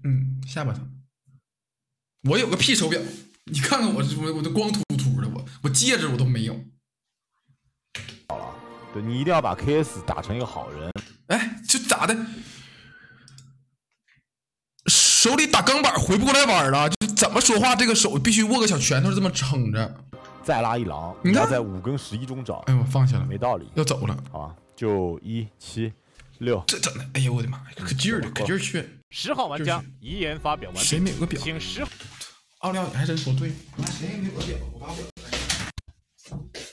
嗯，下巴疼。我有个屁手表，你看看我这我我这光秃秃的，我我戒指我都没有。好了对你一定要把 KS 打成一个好人。哎，就咋的？手里打钢板回不过来弯了，就怎么说话，这个手必须握个小拳头这么撑着。再拉一狼，你要在五跟十一中找。哎，我放下了，没道理。要走了，好吧，就一七六。这整的，哎呦我的妈呀，可劲儿的，可劲儿去。十号玩家遗言发表完毕，谁没有个表？请十奥利奥，你还真说对。那谁也没有个表？我把我表。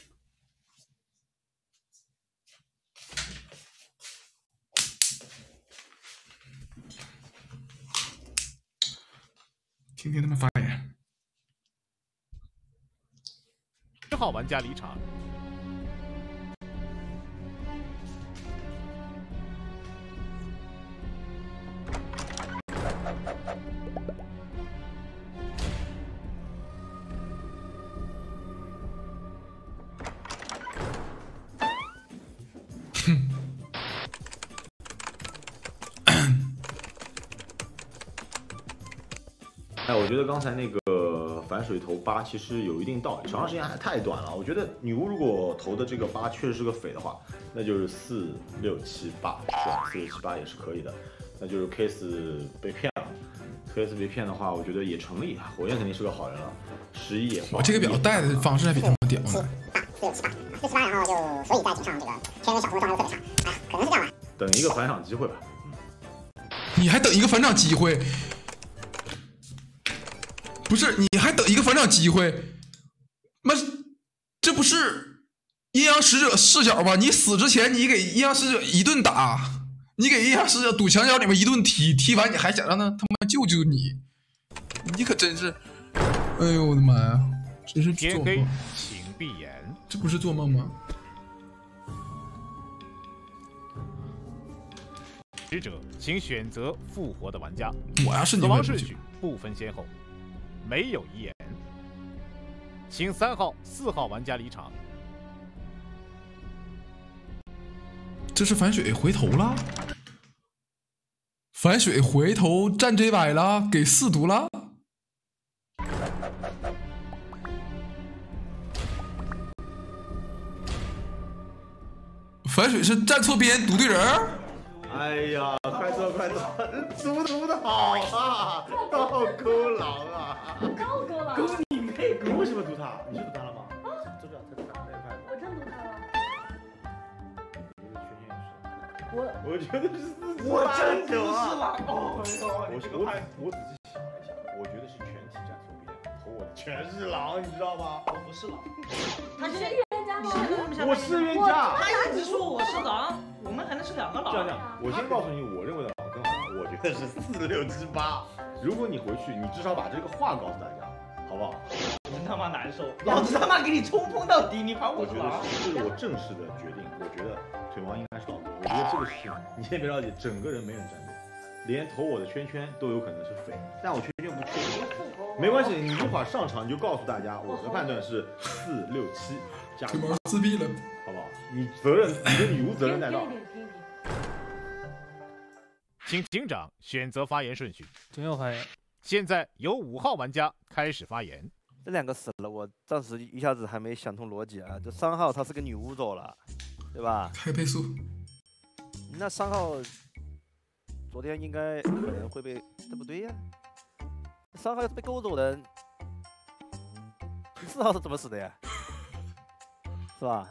听听他们发言。十号玩家离场。我觉得刚才那个反水投八其实有一定道理，场上时间还太短了。我觉得女巫如果投的这个八确实是个匪的话，那就是四六七八，是吧？四六七八也是可以的，那就是 case 被骗了。case 被骗的话，我觉得也成立。火焰肯定是个好人了，十一也我这个表带的方式还比他们屌呢。六七八，六七八，然后就所以在场上这个天人小说状态都特别差，哎，可能是这样吧。等一个返场机会吧。你还等一个返场机会？不是，你还等一个返场机会？妈，这不是阴阳使者视角吗？你死之前，你给阴阳使者一顿打，你给阴阳使者堵墙角里面一顿踢，踢完你还想让他他妈救救你，你可真是，哎呦我的妈呀，真是做梦，，请闭眼。这不是做梦吗？使者，请选择复活的玩家。我要是你死亡顺序不分先后，没有遗言。请三号、四号玩家离场。这是反水回头了，反水回头站 J 歪了，给四毒了。反水是站错边毒对人儿，哎呀，快坐快坐，读读的好啊，倒钩狼啊，高歌了勾你妹，勾为什么读他？你是读他了吗？这个这个这个我真读他了。我我觉得是四十我八真九啊不是狼哦我我我仔细想了一下，我觉得是全体站错边，投我的全是狼，你知道吗？我不是狼，他是冤家吗？我是冤家他一直说我是狼，我们还能是两个狼。这样这样，我先告诉你，我认为的狼跟好狼，我觉得是四六七八。如果你回去，你至少把这个话告诉大家，好不好？真他妈难受，老子他妈给你冲锋到底，你还我我觉得是狼？这是我正式的决定。我觉得腿王应该是老哥。我觉得这个事情，你先别着急，整个人没人站队，连投我的圈圈都有可能是匪，但我圈圈不缺。没关系，你一会儿上场你就告诉大家，我的判断是四六七加腿毛自闭了，好不好？你责任，你的女巫责任带到。请警长选择发言顺序。警友发言。现在由五号玩家开始发言。这两个死了，我暂时一下子还没想通逻辑啊。这三号他是个女巫走了，对吧？开倍速。那三号昨天应该可能会被，这不对呀、三号要是被勾走的，四号是怎么死的呀？是吧？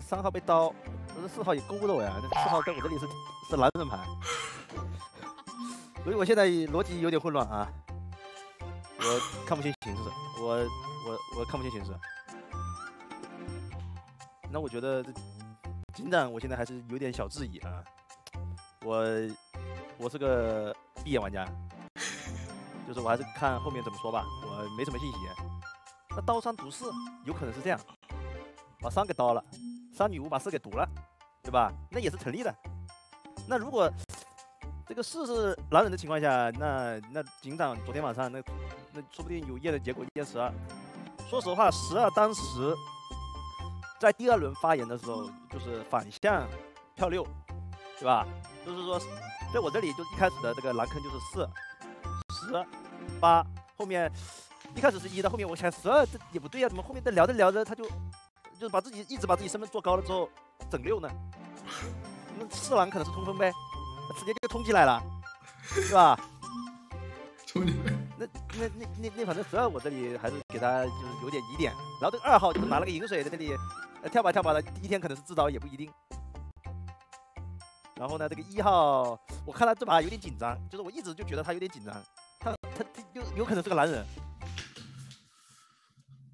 三号被刀，那四号也勾走呀。那四号在我这里是是狼人牌，所以我现在逻辑有点混乱啊。我看不清形势，我我我看不清形势。那我觉得这警长，我现在还是有点小质疑啊。我我是个闭眼玩家，就是我还是看后面怎么说吧，我没什么信息。那刀三毒四有可能是这样，把三给刀了，三女巫把四给毒了，对吧？那也是成立的。那如果这个四是狼人的情况下，那那警长昨天晚上那那说不定有验的结果验十二。说实话，十二当时在第二轮发言的时候，就是反向跳六，对吧？就是说，在我这里就一开始的这个蓝坑就是四、十、八，后面一开始是一到，后面我想十二这也不对呀、怎么后面在聊着聊着他就就把自己一直把自己身份做高了之后整六呢？那四蓝可能是冲锋呗，直接就冲进来了，是吧？冲起来。那那那那那反正十二我这里还是给他就是有点疑点，然后这个二号就是拿了个饮水在那里呃跳吧跳吧的，第一天可能是自导也不一定。然后呢，这个一号我看他这把有点紧张，就是我一直就觉得他有点紧张，他他他有有可能是个男人。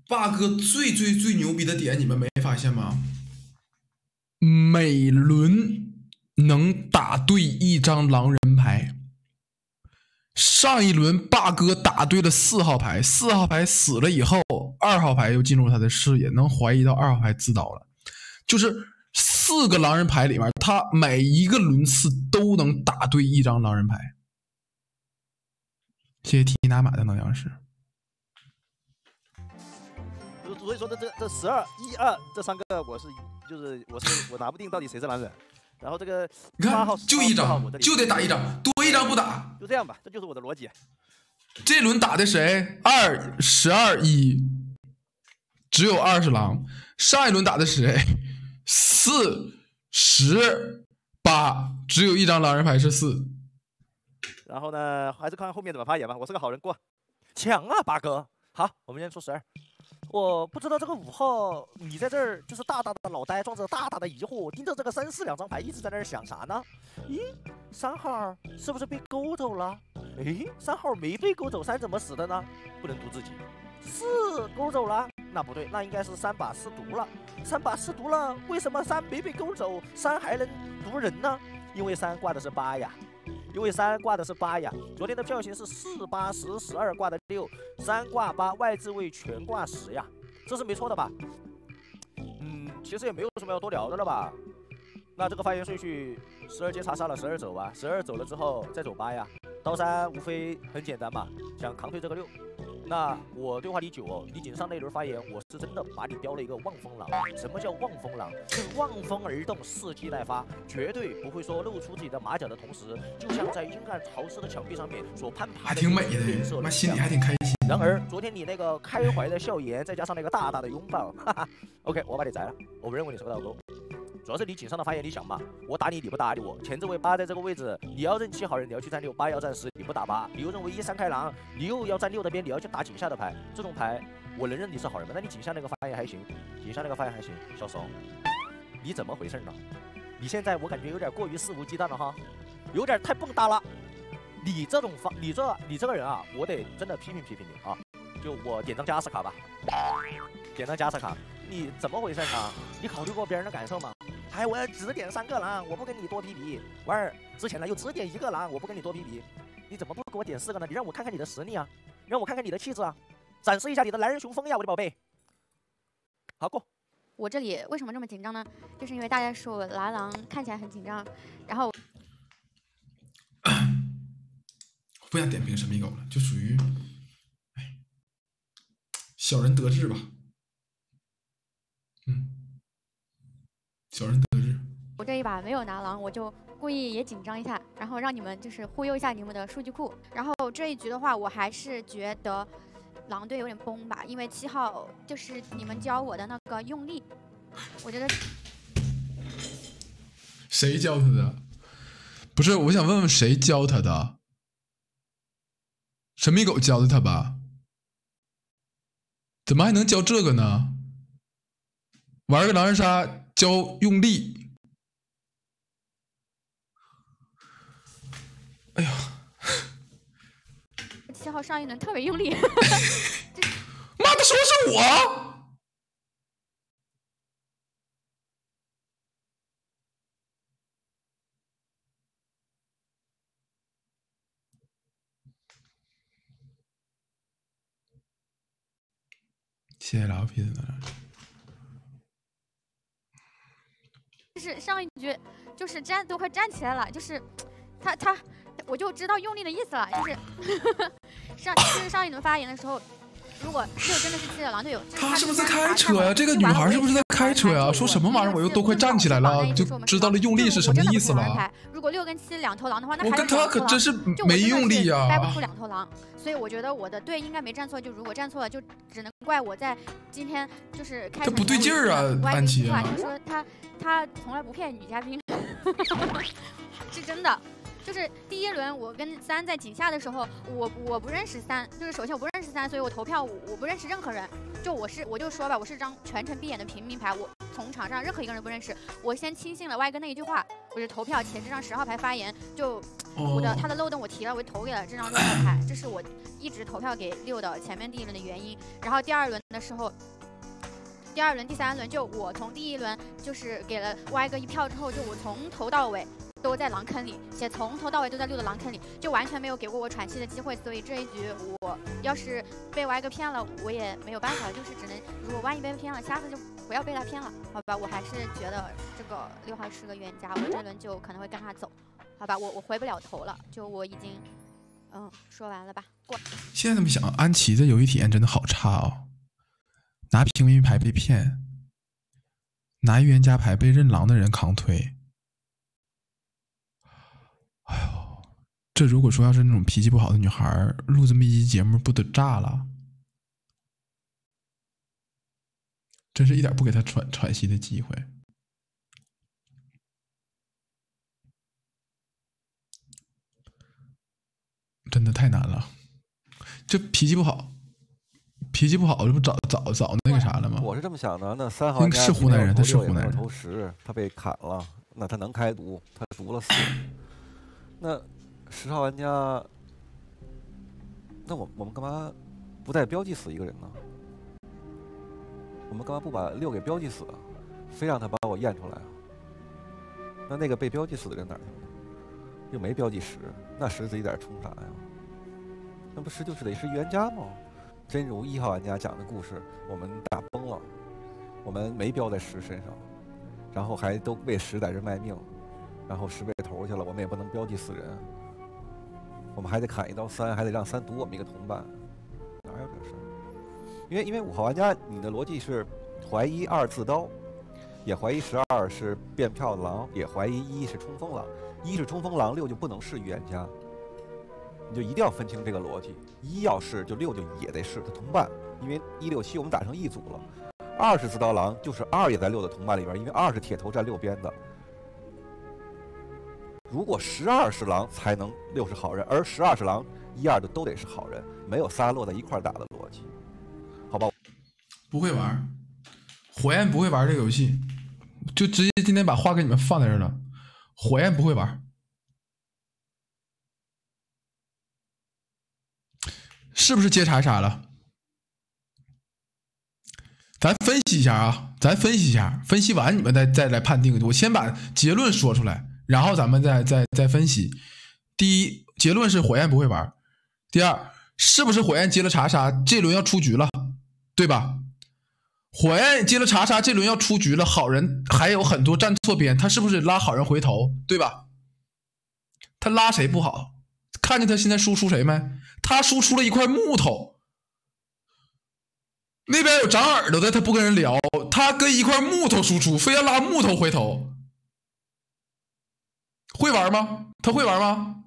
霸哥最最最牛逼的点，你们没发现吗？每轮能打对一张狼人牌。上一轮霸哥打对了四号牌，四号牌死了以后，二号牌又进入他的视野，能怀疑到二号牌自导了。就是四个狼人牌里面，他每一个轮次都能打对一张狼人牌。谢谢提拿马的能量石。所所以说这这这十二一二这三个我是就是我是我拿不定到底谁是男人。然后这个你看就一张就得打一张多一张不打。就这样吧，这就是我的逻辑。这轮打的谁？二十二一，只有二是狼。上一轮打的是谁？四十八，只有一张狼人牌是四。然后呢，还是看看后面怎么发言吧。我是个好人，过。强啊，八哥。好，我们先说十二。我不知道这个五号，你在这儿就是大大的脑袋装着大大的疑惑，盯着这个三四两张牌，一直在那儿想啥呢？咦，三号是不是被勾走了？诶，三号没被勾走，三怎么死的呢？不能毒自己，四勾走了？那不对，那应该是三把四毒了。三把四毒了，为什么三没被勾走，三还能毒人呢？因为三挂的是八呀，因为三挂的是八呀。昨天的票型是四八十十二挂的六，三挂八，外置位全挂十呀，这是没错的吧？嗯，其实也没有什么要多聊的了吧？那这个发言顺序，十二接查杀了十二走吧，十二走了之后再走八呀。刀三无非很简单嘛，想扛推这个六。那我对话你九哦，你井上那轮发言，我是真的把你标了一个望风狼。什么叫望风狼？是望风而动，伺机待发，绝对不会说露出自己的马脚的同时，就像在阴暗潮湿的墙壁上面所攀爬的还挺美的，妈心里还挺开心。然而，昨天你那个开怀的笑颜，再加上那个大大的拥抱，哈哈，OK，我把你宰了，我不认为你是个倒钩。主要是你井上的发言，你想嘛，我打你，你不搭理我，前置位八在这个位置，你要认七好人，你要去站六，八要站十，你不打八，你又认为一三开狼，你又要站六的边，你要去打井下的牌，这种牌我能认你是好人吗？那你井下那个发言还行，井下那个发言还行，小怂，你怎么回事呢？你现在我感觉有点过于肆无忌惮了哈，有点太蹦跶了。你这种发，你这你这个人啊，我得真的批评批评你啊！就我点张加斯卡吧，点张加斯卡，你怎么回事啊？你考虑过别人的感受吗？哎，我要只点三个狼，我不跟你多比比。玩儿之前呢又只点一个狼，我不跟你多比比。你怎么不给我点四个呢？你让我看看你的实力啊，让我看看你的气质啊，展示一下你的男人雄风呀，我的宝贝。好过。我这里为什么这么紧张呢？就是因为大家说我拉狼看起来很紧张，然后 不想点评神秘狗了，就属于，哎，小人得志吧。小人得志。我这一把没有拿狼，我就故意也紧张一下，然后让你们就是忽悠一下你们的数据库。然后这一局的话，我还是觉得狼队有点崩吧，因为七号就是你们教我的那个用力，我觉得谁教他的？不是，我想问问谁教他的？神秘狗教的他吧？怎么还能教这个呢？玩个狼人杀教用力，哎呀七号上一轮特别用力。妈的，说是我。谢谢老皮的就是上一局就是站都快站起来了，就是他他我就知道用力的意思了，就是 上就是上一轮发言的时候，如果六真的是七的狼队友，就是他是不是在开车呀？这个女孩是不是在开车呀？说什么玩意儿？我又都快站起来了，就知道了用力是什么意思了。牌，如果六跟七两头狼的话，那我跟他可真是就没用力呀掰不出两头狼，所以我觉得我的队应该没站错。就如果站错了，就只能怪我在今天就是开这不对劲儿啊歪安琪啊就是说他他从来不骗女嘉宾，是真的。就是第一轮我跟三在井下的时候，我我不认识三，就是首先我不认识三，所以我投票我我不认识任何人，就我是我就说吧，我是张全程闭眼的平民牌，我从场上任何一个人不认识，我先轻信了歪哥那一句话，我就投票，前这张十号牌发言就我的哦他的漏洞我提了，我就投给了这张六号牌，这是我一直投票给六的前面第一轮的原因。然后第二轮的时候，第二轮、第三轮就我从第一轮就是给了歪哥一票之后，就我从头到尾都在狼坑里，且从头到尾都在六的狼坑里，就完全没有给过我喘气的机会。所以这一局我要是被歪哥骗了，我也没有办法，就是只能如果万一被骗了，下次就不要被他骗了，好吧？我还是觉得这个六号是个冤家，我这轮就可能会跟他走，好吧？我我回不了头了，就我已经嗯说完了吧，过。现在这么想，安琪的游戏体验真的好差哦！拿平民牌被骗，拿预言家牌被认狼的人扛推。哎呦，这如果说要是那种脾气不好的女孩儿，录这么一期节目不得炸了？真是一点不给她喘喘息的机会。真的太难了，这脾气不好，脾气不好，这不早早早那个啥了吗？我是这么想的，那三号是湖南人，他是湖南人。投十，他被砍了，那他能开毒，他毒了四。那十号玩家，那我我们干嘛不带标记死一个人呢？我们干嘛不把六给标记死啊？非让他把我验出来啊？那那个被标记死的人哪去了？又没标记十，那十自己在这冲啥呀？那不十就是得是预言家吗？真如一号玩家讲的故事，我们打崩了，我们没标在十身上，然后还都为十在这卖命，然后十倍投去了，我们也不能标记死人，我们还得砍一刀三，还得让三毒我们一个同伴，哪有这事儿？因为因为五号玩家，你的逻辑是怀疑二自刀，也怀疑十二是变票的狼，也怀疑一是冲锋狼，一是冲锋狼，六就不能是预言家，你就一定要分清这个逻辑。一要是就六就也得是他同伴，因为一六七我们打成一组了。二是自刀狼，就是二也在六的同伴里边，因为二是铁头站六边的。如果十二是狼，才能六是好人，而十二是狼，一二的都得是好人，没有仨落在一块打的逻辑，好吧？不会玩，火焰不会玩这个游戏，就直接今天把话给你们放在这了。火焰不会玩，是不是接茬啥了？咱分析一下啊，咱分析一下，分析完你们再再来判定。我先把结论说出来，然后咱们再再再分析。第一，结论是火焰不会玩；第二，是不是火焰接了查杀，这轮要出局了，对吧？火焰接了查杀，这轮要出局了，好人还有很多站错边，他是不是拉好人回头，对吧？他拉谁不好？看见他现在输出谁没？他输出了一块木头。那边有长耳朵的，他不跟人聊，他跟一块木头输出，非要拉木头回头，会玩吗？他会玩吗？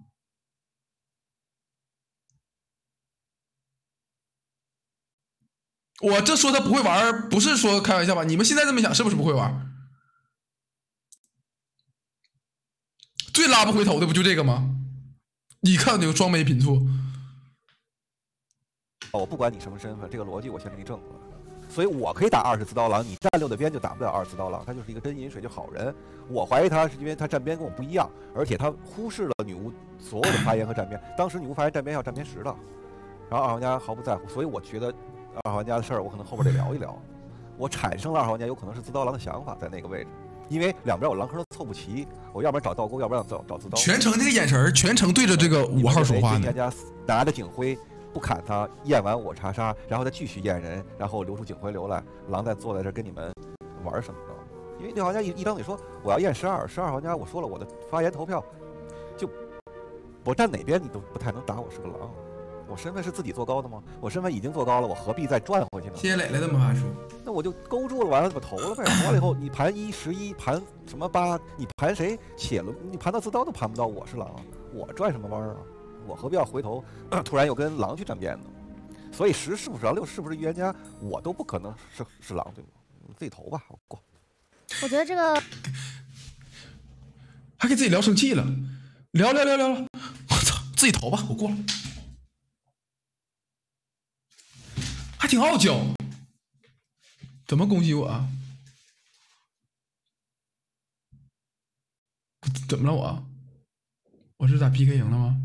我这说他不会玩，不是说开玩笑吧？你们现在这么想，是不是不会玩？最拉不回头的不就这个吗？一看就装没品处。哦我不管你什么身份，这个逻辑我先给你正。所以我可以打二十自刀狼，你站六的边就打不了二十自刀狼，他就是一个真饮水就好人。我怀疑他是因为他站边跟我不一样，而且他忽视了女巫所有的发言和站边。当时女巫发言站边要站边十的，然后二号玩家毫不在乎，所以我觉得二号玩家的事儿我可能后边得聊一聊。我产生了二号玩家有可能是自刀狼的想法在那个位置，因为两边我狼坑都凑不齐，我要不然找倒钩，要不然找找自刀。全程那个眼神儿，全程对着这个五号说话拿着警徽不砍他，验完我查杀，然后再继续验人，然后留出警徽流来，狼再坐在这儿跟你们玩什么呢？因为六号玩家一一张嘴说我要验十二，十二号玩家我说了我的发言投票，就我站哪边你都不太能打我是个狼，我身份是自己做高的吗？我身份已经做高了，我何必再转回去呢？谢谢磊磊的魔法书。那我就勾住了，完了就把投了呗。投完了以后，你盘一十一，盘什么八？你盘谁？且了，你盘到自刀都盘不到我是狼，我转什么弯儿啊？我何必要回头，突然又跟狼去站边呢？所以十是不是狼，六是不是预言家，我都不可能是是狼，对吗？你自己投吧，我过。我觉得这个还给自己聊生气了，聊聊聊聊了，我操，自己投吧，我过了，还挺傲娇，怎么攻击我啊？怎么了我？我是咋 PK 赢了吗？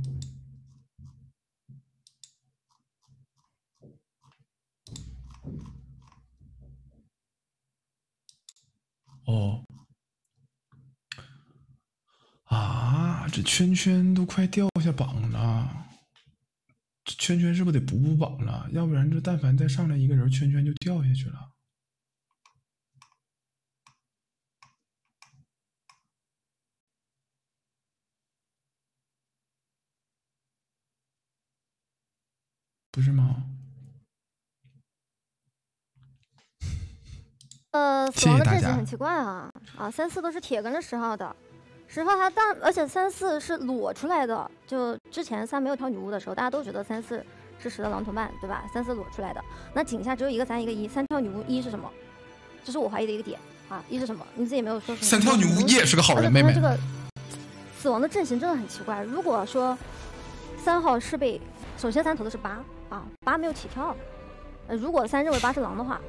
哦，啊，这圈圈都快掉下榜了，这圈圈是不是得补补榜了？要不然这但凡再上来一个人，圈圈就掉下去了。不是吗？呃，死亡的阵型很奇怪啊啊，三四都是铁跟着十号的，十号他但而且三四是裸出来的，就之前三没有跳女巫的时候，大家都觉得三四是十的狼同伴，对吧？三四裸出来的，那井下只有一个三一个一，三跳女巫一是什么？这是我怀疑的一个点啊，一是什么？你自己也没有说。三跳女巫一也是个好人，妹妹这。个死亡的阵型真的很奇怪。如果说三号是被，首先三投的是八啊，八没有起跳。呃，如果三认为八是狼的话，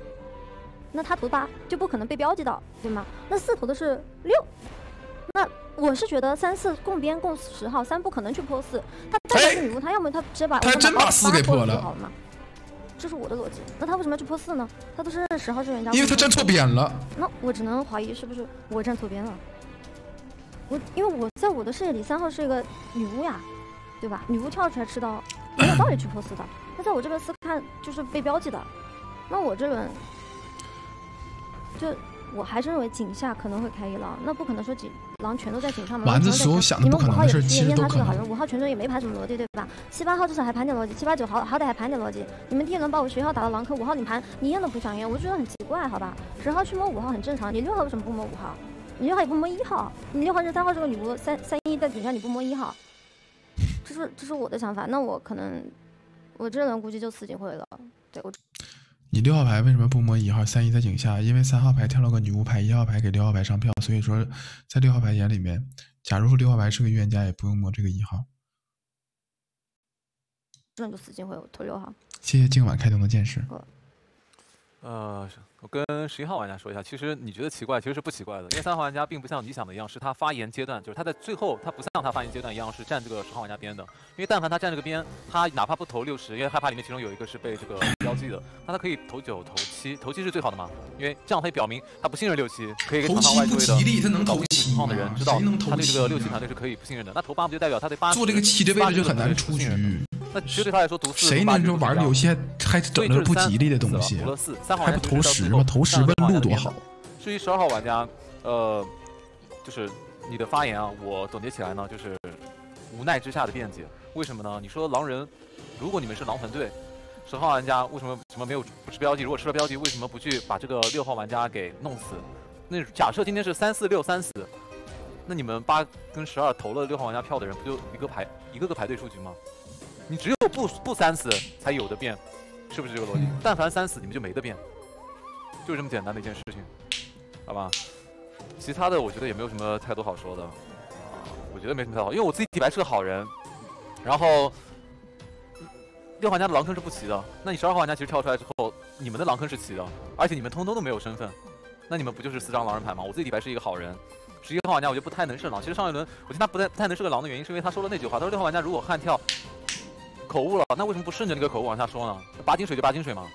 那他投八就不可能被标记到，对吗？那四投的是六，那我是觉得三四共边共十号，三不可能去破四，他但凡是女巫，他要么他直接把他真把四给破了好了吗？这是我的逻辑。那他为什么要去破四呢？他都是十号是人家，因为他站错边了。那我只能怀疑是不是我站错边了。我因为我在我的视野里，三号是一个女巫呀，对吧？女巫跳出来吃刀，没有道理去破四的。那在我这边四看就是被标记的，那我这轮就我还是认为井下可能会开一狼，那不可能说井狼全都在井上嘛。丸子狼全都在所有想的你们五号不可能的事也是验其实都可能他是个好人，五号全程也没盘什么逻辑，对吧？七八号至少还盘点逻辑，七八九好好歹还盘点逻辑。你们第一轮把我十一号打到狼坑，五号你盘你验都不想验，我就觉得很奇怪，好吧？十号去摸五号很正常，你六号为什么不摸五号？你六号也不摸一号，你六号是三号这个女巫，三三一在井下你不摸一号，这是这是我的想法。那我可能我这轮估计就死警会了，对我你六号牌为什么不摸一号？三一在井下，因为三号牌跳了个女巫牌，一号牌给六号牌上票，所以说在六号牌眼里面，假如说六号牌是个预言家，也不用摸这个一号。这轮就死机会，我投六号。谢谢今晚开通的见识。呃，是我跟十一号玩家说一下，其实你觉得奇怪，其实是不奇怪的，因为三号玩家并不像你想的一样，是他发言阶段，就是他在最后，他不像他发言阶段一样是站这个十号玩家边的，因为但凡他站这个边，他哪怕不投六十，因为害怕里面其中有一个是被这个 标记的，那他可以投九、投七，投七是最好的嘛，因为这样可以表明他不信任六七，可以给场上外追的投七不吉利他能投七情况的人知道谁能投他对这个六七团队是可以不信任的，那投八不就代表他对八做这个七的位置就很难出局。那其实对他来说，读四谁能说玩个游戏还还整那不吉利的东西读了四，三号还不投十吗？投十问路多好。至于十二号玩家，呃，就是你的发言啊，我总结起来呢，就是无奈之下的辩解。为什么呢？你说狼人，如果你们是狼团队，十号玩家为什么什么没有不吃标记？如果吃了标记，为什么不去把这个六号玩家给弄死？那假设今天是三四六三死，那你们八跟十二投了六号玩家票的人，不就一个排一个个排队出局吗？你只有不不三死才有的变，是不是这个逻辑？但凡三死，你们就没得变，就是这么简单的一件事情，好吧？其他的我觉得也没有什么太多好说的，啊，我觉得没什么太好，因为我自己底牌是个好人，然后六号玩家的狼坑是不齐的，那你十二号玩家其实跳出来之后，你们的狼坑是齐的，而且你们通通都没有身份，那你们不就是四张狼人牌吗？我自己底牌是一个好人。十一号玩家我觉得不太能是狼，其实上一轮我觉得他不太不太能是个狼的原因，是因为他说了那句话，他说六号玩家如果悍跳口误了，那为什么不顺着那个口误往下说呢？八金水就八金水嘛，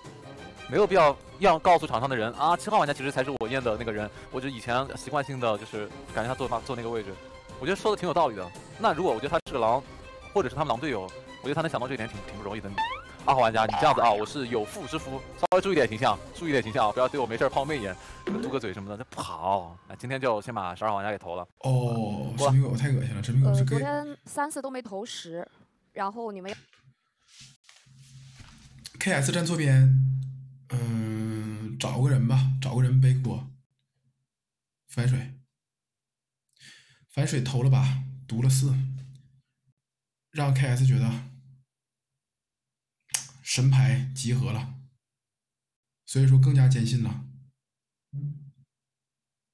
没有必要要告诉场上的人啊，七号玩家其实才是我验的那个人，我就以前习惯性的就是感觉他坐坐那个位置，我觉得说的挺有道理的。那如果我觉得他是个狼，或者是他们狼队友，我觉得他能想到这一点挺挺不容易的。二号玩家，你这样子啊，我是有妇之夫，稍微注意点形象，注意点形象啊，不要对我没事抛媚眼，嘟个嘴什么的，那不好。那今天就先把十二号玩家给投了。哦，神秘狗太恶心了，神秘狗呃，是给昨天三次都没投十，然后你们 KS 站错边，嗯，找个人吧，找个人背锅。反水，反水投了吧，读了四，让 KS 觉得神牌集合了，所以说更加坚信了，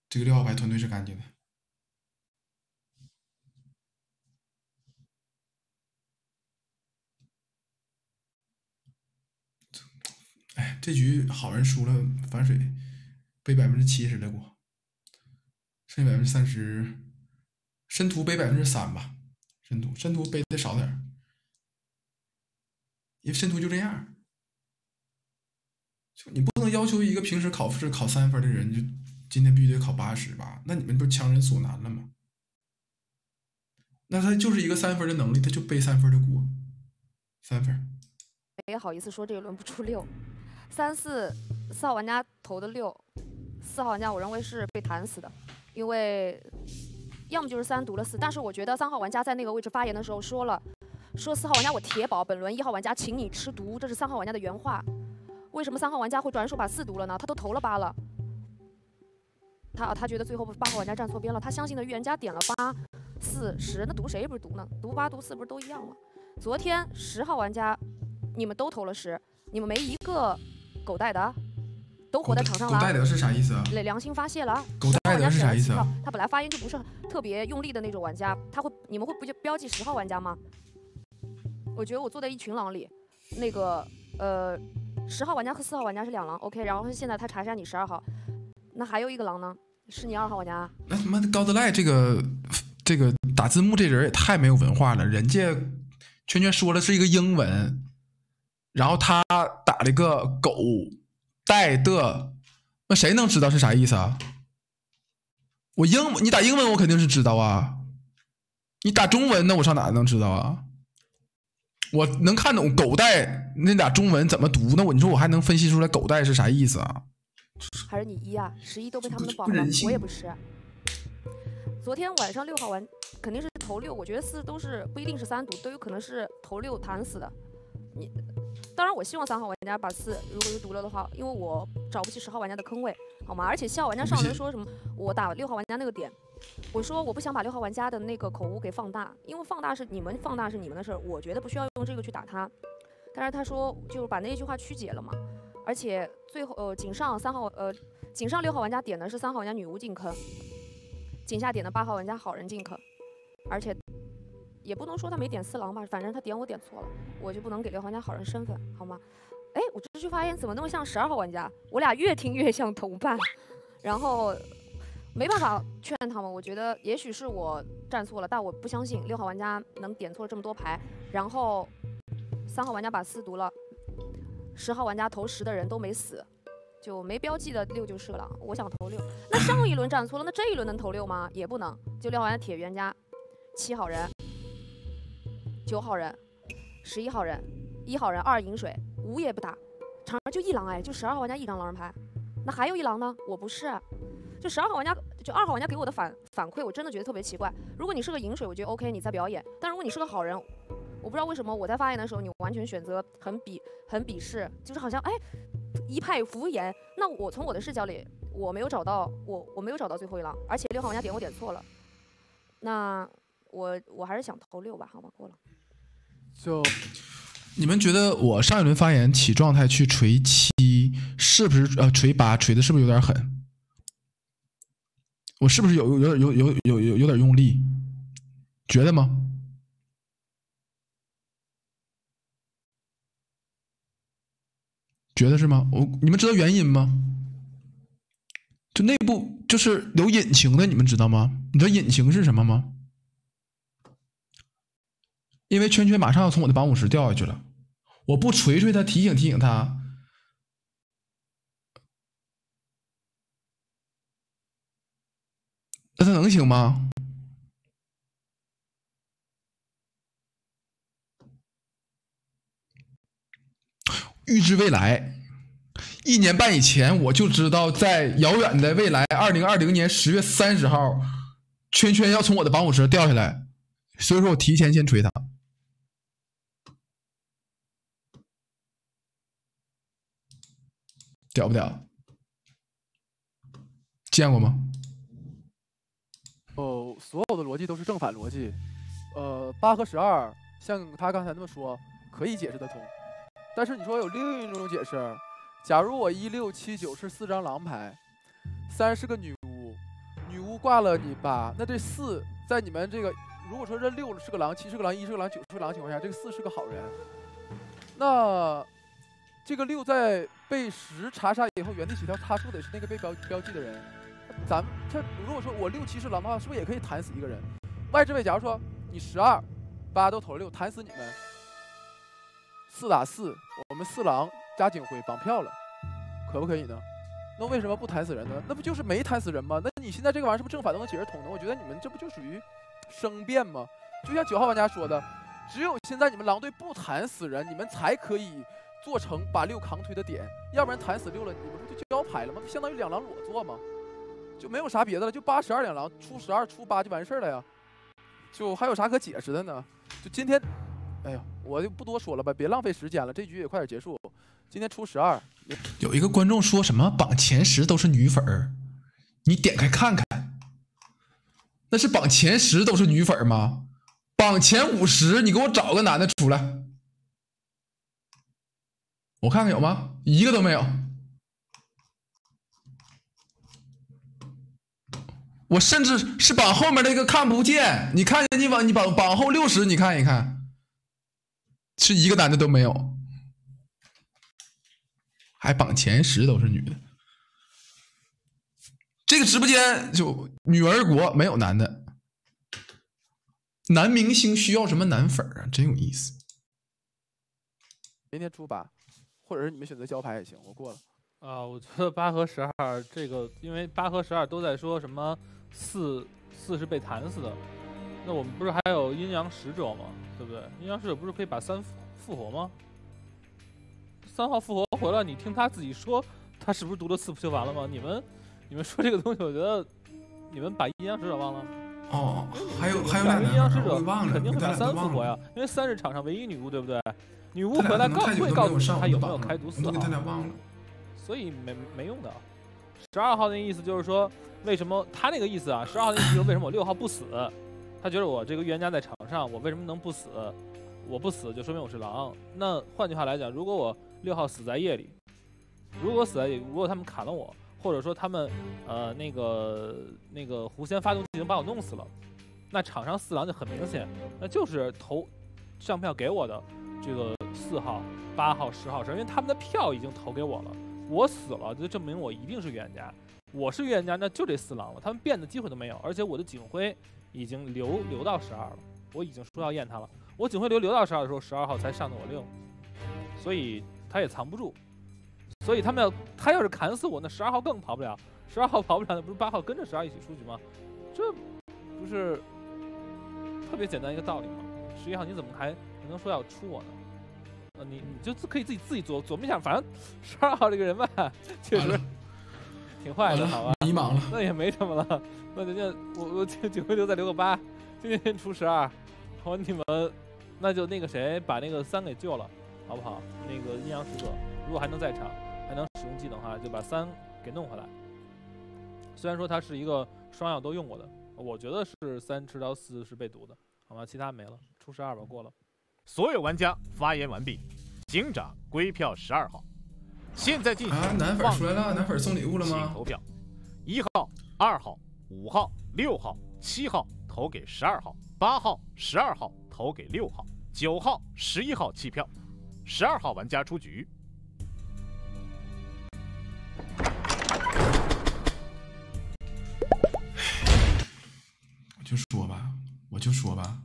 这个六号牌团队是干净的。这局好人输了，反水背百分之七十的锅，剩下百分之三十，申屠背百分之三吧，申屠申屠背的少点，因为申屠就这样，就你不能要求一个平时考试考三分的人，就今天必须得考八十吧？那你们不是强人所难了吗？那他就是一个三分的能力，他就背三分的锅，三分。没好意思说这一轮不出六，三四四号玩家投的六，四号玩家我认为是被弹死的，因为要么就是三读了四，但是我觉得三号玩家在那个位置发言的时候说了，说四号玩家我铁保本轮一号玩家请你吃毒，这是三号玩家的原话。为什么三号玩家会转手把四毒了呢？他都投了八了，他他觉得最后八号玩家站错边了，他相信的预言家点了八四十，那毒谁不是毒呢？毒八毒四不是都一样吗？昨天十号玩家。你们都投了十，你们没一个狗带的，都活在场上了。狗带的是啥意思啊？良心发泄了。狗带的是啥意思啊？他本来发言就不是特别用力的那种玩家，他会你们会不就标记十号玩家吗？我觉得我坐在一群狼里，那个呃十号玩家和四号玩家是两狼，OK，然后现在他查一下你十二号，那还有一个狼呢，是你二号玩家。那他妈的高德赖这个这个打字幕这人也太没有文化了，人家圈圈说的是一个英文。然后他打了一个狗带的，那谁能知道是啥意思啊？我英你打英文我肯定是知道啊，你打中文那我上哪能知道啊？我能看懂狗带那俩中文怎么读，那我你说我还能分析出来狗带是啥意思啊？还是你一啊？十一都被他们保了我也不是。昨天晚上六号玩肯定是头六，我觉得四都是不一定是三毒，都有可能是头六弹死的。你当然我希望三号玩家把四如果是毒了的话，因为我找不起十号玩家的坑位，好吗？而且七号玩家上轮说什么我打六号玩家那个点，我说我不想把六号玩家的那个口误给放大，因为放大是你们放大是你们的事儿，我觉得不需要用这个去打他。但是他说就把那句话曲解了嘛，而且最后呃井上三号呃井上六号玩家点的是三号玩家女巫进坑，井下点的八号玩家好人进坑，而且也不能说他没点四郎吧，反正他点我点错了，我就不能给六号玩家好人身份，好吗？哎，我这句发言怎么那么像十二号玩家？我俩越听越像同伴，然后没办法劝他们，我觉得也许是我站错了，但我不相信六号玩家能点错这么多牌，然后三号玩家把四读了，十号玩家投十的人都没死，就没标记的六就射了。我想投六，那上一轮站错了，那这一轮能投六吗？也不能。就六号玩家铁冤家，七号人，九号人，十一号人，一号人二饮水，五也不打，场上就一狼哎，就十二号玩家一张狼人牌，那还有一狼呢？我不是。就十二号玩家，就二号玩家给我的反反馈，我真的觉得特别奇怪。如果你是个饮水，我觉得 OK，你在表演；但如果你是个好人，我不知道为什么我在发言的时候，你完全选择很鄙很鄙视，就是好像哎一派敷衍。那我从我的视角里，我没有找到我我没有找到最后一狼，而且六号玩家点我点错了，那我我还是想投六吧，好吧，过了。就你们觉得我上一轮发言起状态去锤七，是不是呃锤八锤的是不是有点狠？我是不是有有有有有有有点用力？觉得吗？觉得是吗？我你们知道原因吗？就内部就是有隐情的，你们知道吗？你知道隐情是什么吗？因为圈圈马上要从我的榜五十掉下去了，我不锤锤他，提醒提醒他，那他能行吗？预知未来，一年半以前我就知道，在遥远的未来，二零二零年十月三十号，圈圈要从我的榜五十掉下来，所以说我提前先锤他。屌不屌？见过吗？哦，所有的逻辑都是正反逻辑。呃，八和十二，像他刚才那么说，可以解释得通。但是你说有另一种解释，假如我一六七九是四张狼牌，三是个女巫，女巫挂了你八，那这四在你们这个如果说这六是个狼，七是个狼，一是个狼，九是个狼情况下，这个四是个好人，那这个六在被十查杀以后原地起跳，他是不是得是那个被标标记的人？咱们这如果说我六七是狼的话，是不是也可以弹死一个人？外置位，假如说你十二八都投了六，弹死你们。四打四，我们四狼加警徽绑票了，可不可以呢？那为什么不弹死人呢？那不就是没弹死人吗？那你现在这个玩意儿是不是正反都能解释通呢？我觉得你们这不就属于生变吗？就像九号玩家说的，只有现在你们狼队不弹死人，你们才可以做成把六扛推的点，要不然弹死六了，你们不就交牌了吗？相当于两狼裸做吗？就没有啥别的了，就八十二两狼出十二出八就完事了呀，就还有啥可解释的呢？就今天。哎呀，我就不多说了吧，别浪费时间了，这局也快点结束。今天出十二，有一个观众说什么榜前十都是女粉儿，你点开看看，那是榜前十都是女粉儿吗？榜前五十，你给我找个男的出来，我看看有吗？一个都没有。我甚至是榜后面那个看不见，你看见你往你榜榜后六十，你看一看。是一个男的都没有，还榜前十都是女的。这个直播间就女儿国没有男的，男明星需要什么男粉啊？真有意思。明天出八，或者是你们选择交牌也行，我过了。啊，我觉得八和十二这个，因为八和十二都在说什么四四是被弹死的，那我们不是还有阴阳使者吗？对不对？阴阳使者不是可以把三复复活吗？三号复活回来，你听他自己说，他是不是读了四不就完了吗？你们你们说这个东西，我觉得你们把阴阳使者忘了。哦，还有还有两个阴阳使者肯定会把三复活呀。，因为三是场上唯一女巫，对不对？女巫回来告会告诉你他有没有开毒四号我都给他，俩忘了。所以没没用的。十二号那意思就是说，为什么他那个意思啊？十二号那意思就是为什么我六号不死？他觉得我这个预言家在场上，我为什么能不死？我不死就说明我是狼。那换句话来讲，如果我六号死在夜里，如果死在夜里，如果他们砍了我，或者说他们呃那个那个狐仙发动技能把我弄死了，那场上四狼就很明显，那就是投上票给我的这个四号、八号、十号是，因为他们的票已经投给我了，我死了就证明我一定是预言家，我是预言家，那就这四狼了，他们变的机会都没有，而且我的警徽已经留留到十二了，我已经说要验他了，我警徽留留到十二的时候，十二号才上的我六，所以他也藏不住，所以他们要他要是砍死我，那十二号更跑不了，十二号跑不了，那不是八号跟着十二一起出局吗？这不是特别简单一个道理吗？十一号你怎么还还能说要出我呢？呃，你你就自可以自己自己琢琢磨一下，反正十二号这个人吧，确实挺坏的，好吧？迷茫了。那也没什么了，那人家 我我警警徽留再留个八，今天出十二，好你们那就那个谁把那个三给救了，好不好？那个阴阳使者如果还能在场，还能使用技能的话，就把三给弄回来。虽然说他是一个双药都用过的，我觉得是三吃到四是被毒的，好吗？其他没了，出十二吧，过了。所有玩家发言完毕，警长归票十二号。现在进行啊，男粉放出来了，男粉送礼物了吗？请投票，一号、二号、五号、六号、七号投给十二号，八号、十二号投给六号，九号、十一号弃票，十二号玩家出局。我就说吧，我就说吧，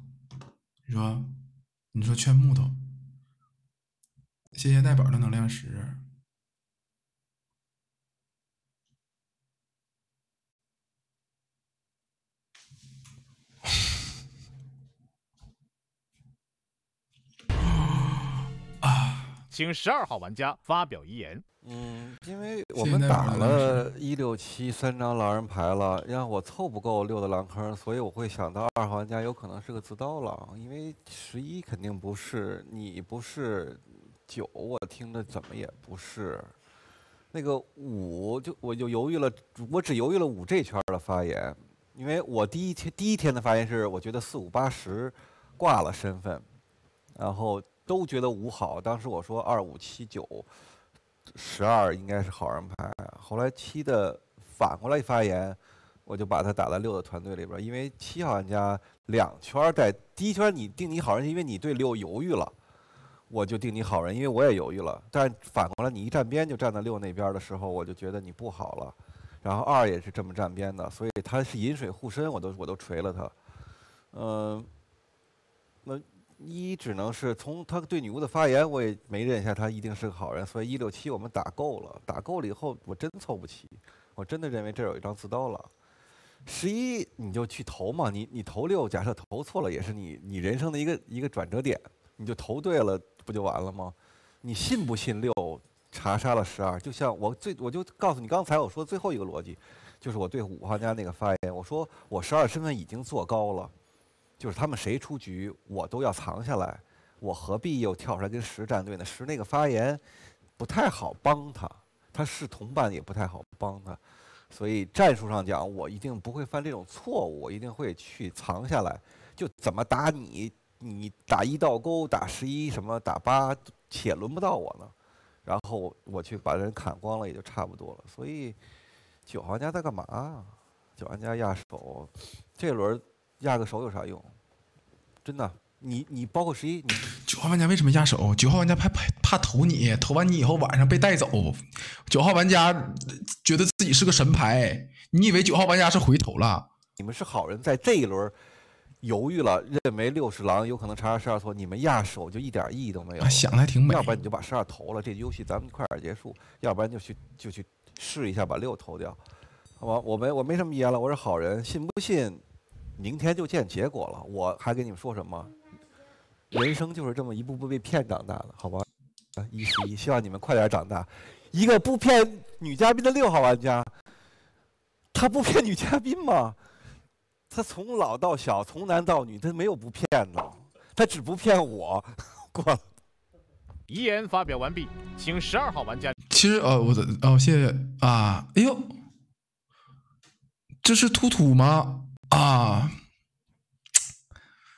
你说，你说劝木头，谢谢带宝的能量石。请十二号玩家发表遗言。嗯，因为我们打了一六七三张狼人牌了，让我凑不够六的狼坑，所以我会想到二号玩家有可能是个自刀狼，因为十一肯定不是，你不是，九我听着怎么也不是，那个五就我就犹豫了，我只犹豫了五这圈的发言，因为我第一天第一天的发言是我觉得四五八十挂了身份，然后都觉得五好，当时我说二五七九。十二应该是好人牌，后来七的反过来发言，我就把他打在六的团队里边，因为七号玩家两圈儿在第一圈你定你好人，因为你对六犹豫了，我就定你好人，因为我也犹豫了。但反过来你一站边就站在六那边的时候，我就觉得你不好了。然后二也是这么站边的，所以他是饮水护身，我都我都锤了他。嗯、那一只能是从他对女巫的发言，我也没认下他一定是个好人，所以一六七我们打够了，打够了以后我真凑不齐，我真的认为这有一张自刀了。十一你就去投嘛，你你投六，假设投错了也是你你人生的一个一个转折点，你就投对了不就完了吗？你信不信六查杀了十二？就像我最我就告诉你刚才我说最后一个逻辑，就是我对五号家那个发言，我说我十二身份已经做高了。就是他们谁出局，我都要藏下来，我何必又跳出来跟十站队呢？十那个发言不太好帮他，他是同伴也不太好帮他，所以战术上讲，我一定不会犯这种错误，我一定会去藏下来。就怎么打你，你打一道钩，打十一什么打八，且轮不到我呢。然后我去把人砍光了，也就差不多了。所以九号玩家在干嘛？九号玩家压手，这轮压个手有啥用？真的，你你包括十一，你九号玩家为什么压手？九号玩家怕怕怕投你，投完你以后晚上被带走。九号玩家呃觉得自己是个神牌，你以为九号玩家是回头了？你们是好人，在这一轮犹豫了，认为六十狼有可能查十二错，你们压手就一点意义都没有。啊想的还挺美要不然你就把十二投了，这游戏咱们快点结束；要不然就去就去试一下把六投掉，好吧？我没我没什么遗言了，我是好人，信不信？明天就见结果了。我还跟你们说什么？人生就是这么一步步被骗长大的，好吧？啊，一十一，希望你们快点长大。一个不骗女嘉宾的六号玩家，他不骗女嘉宾吗？他从老到小，从男到女，他没有不骗的，他只不骗我。过了。遗言发表完毕，请十二号玩家其实呃，我的哦，谢谢啊，哎呦，这是兔兔吗？啊，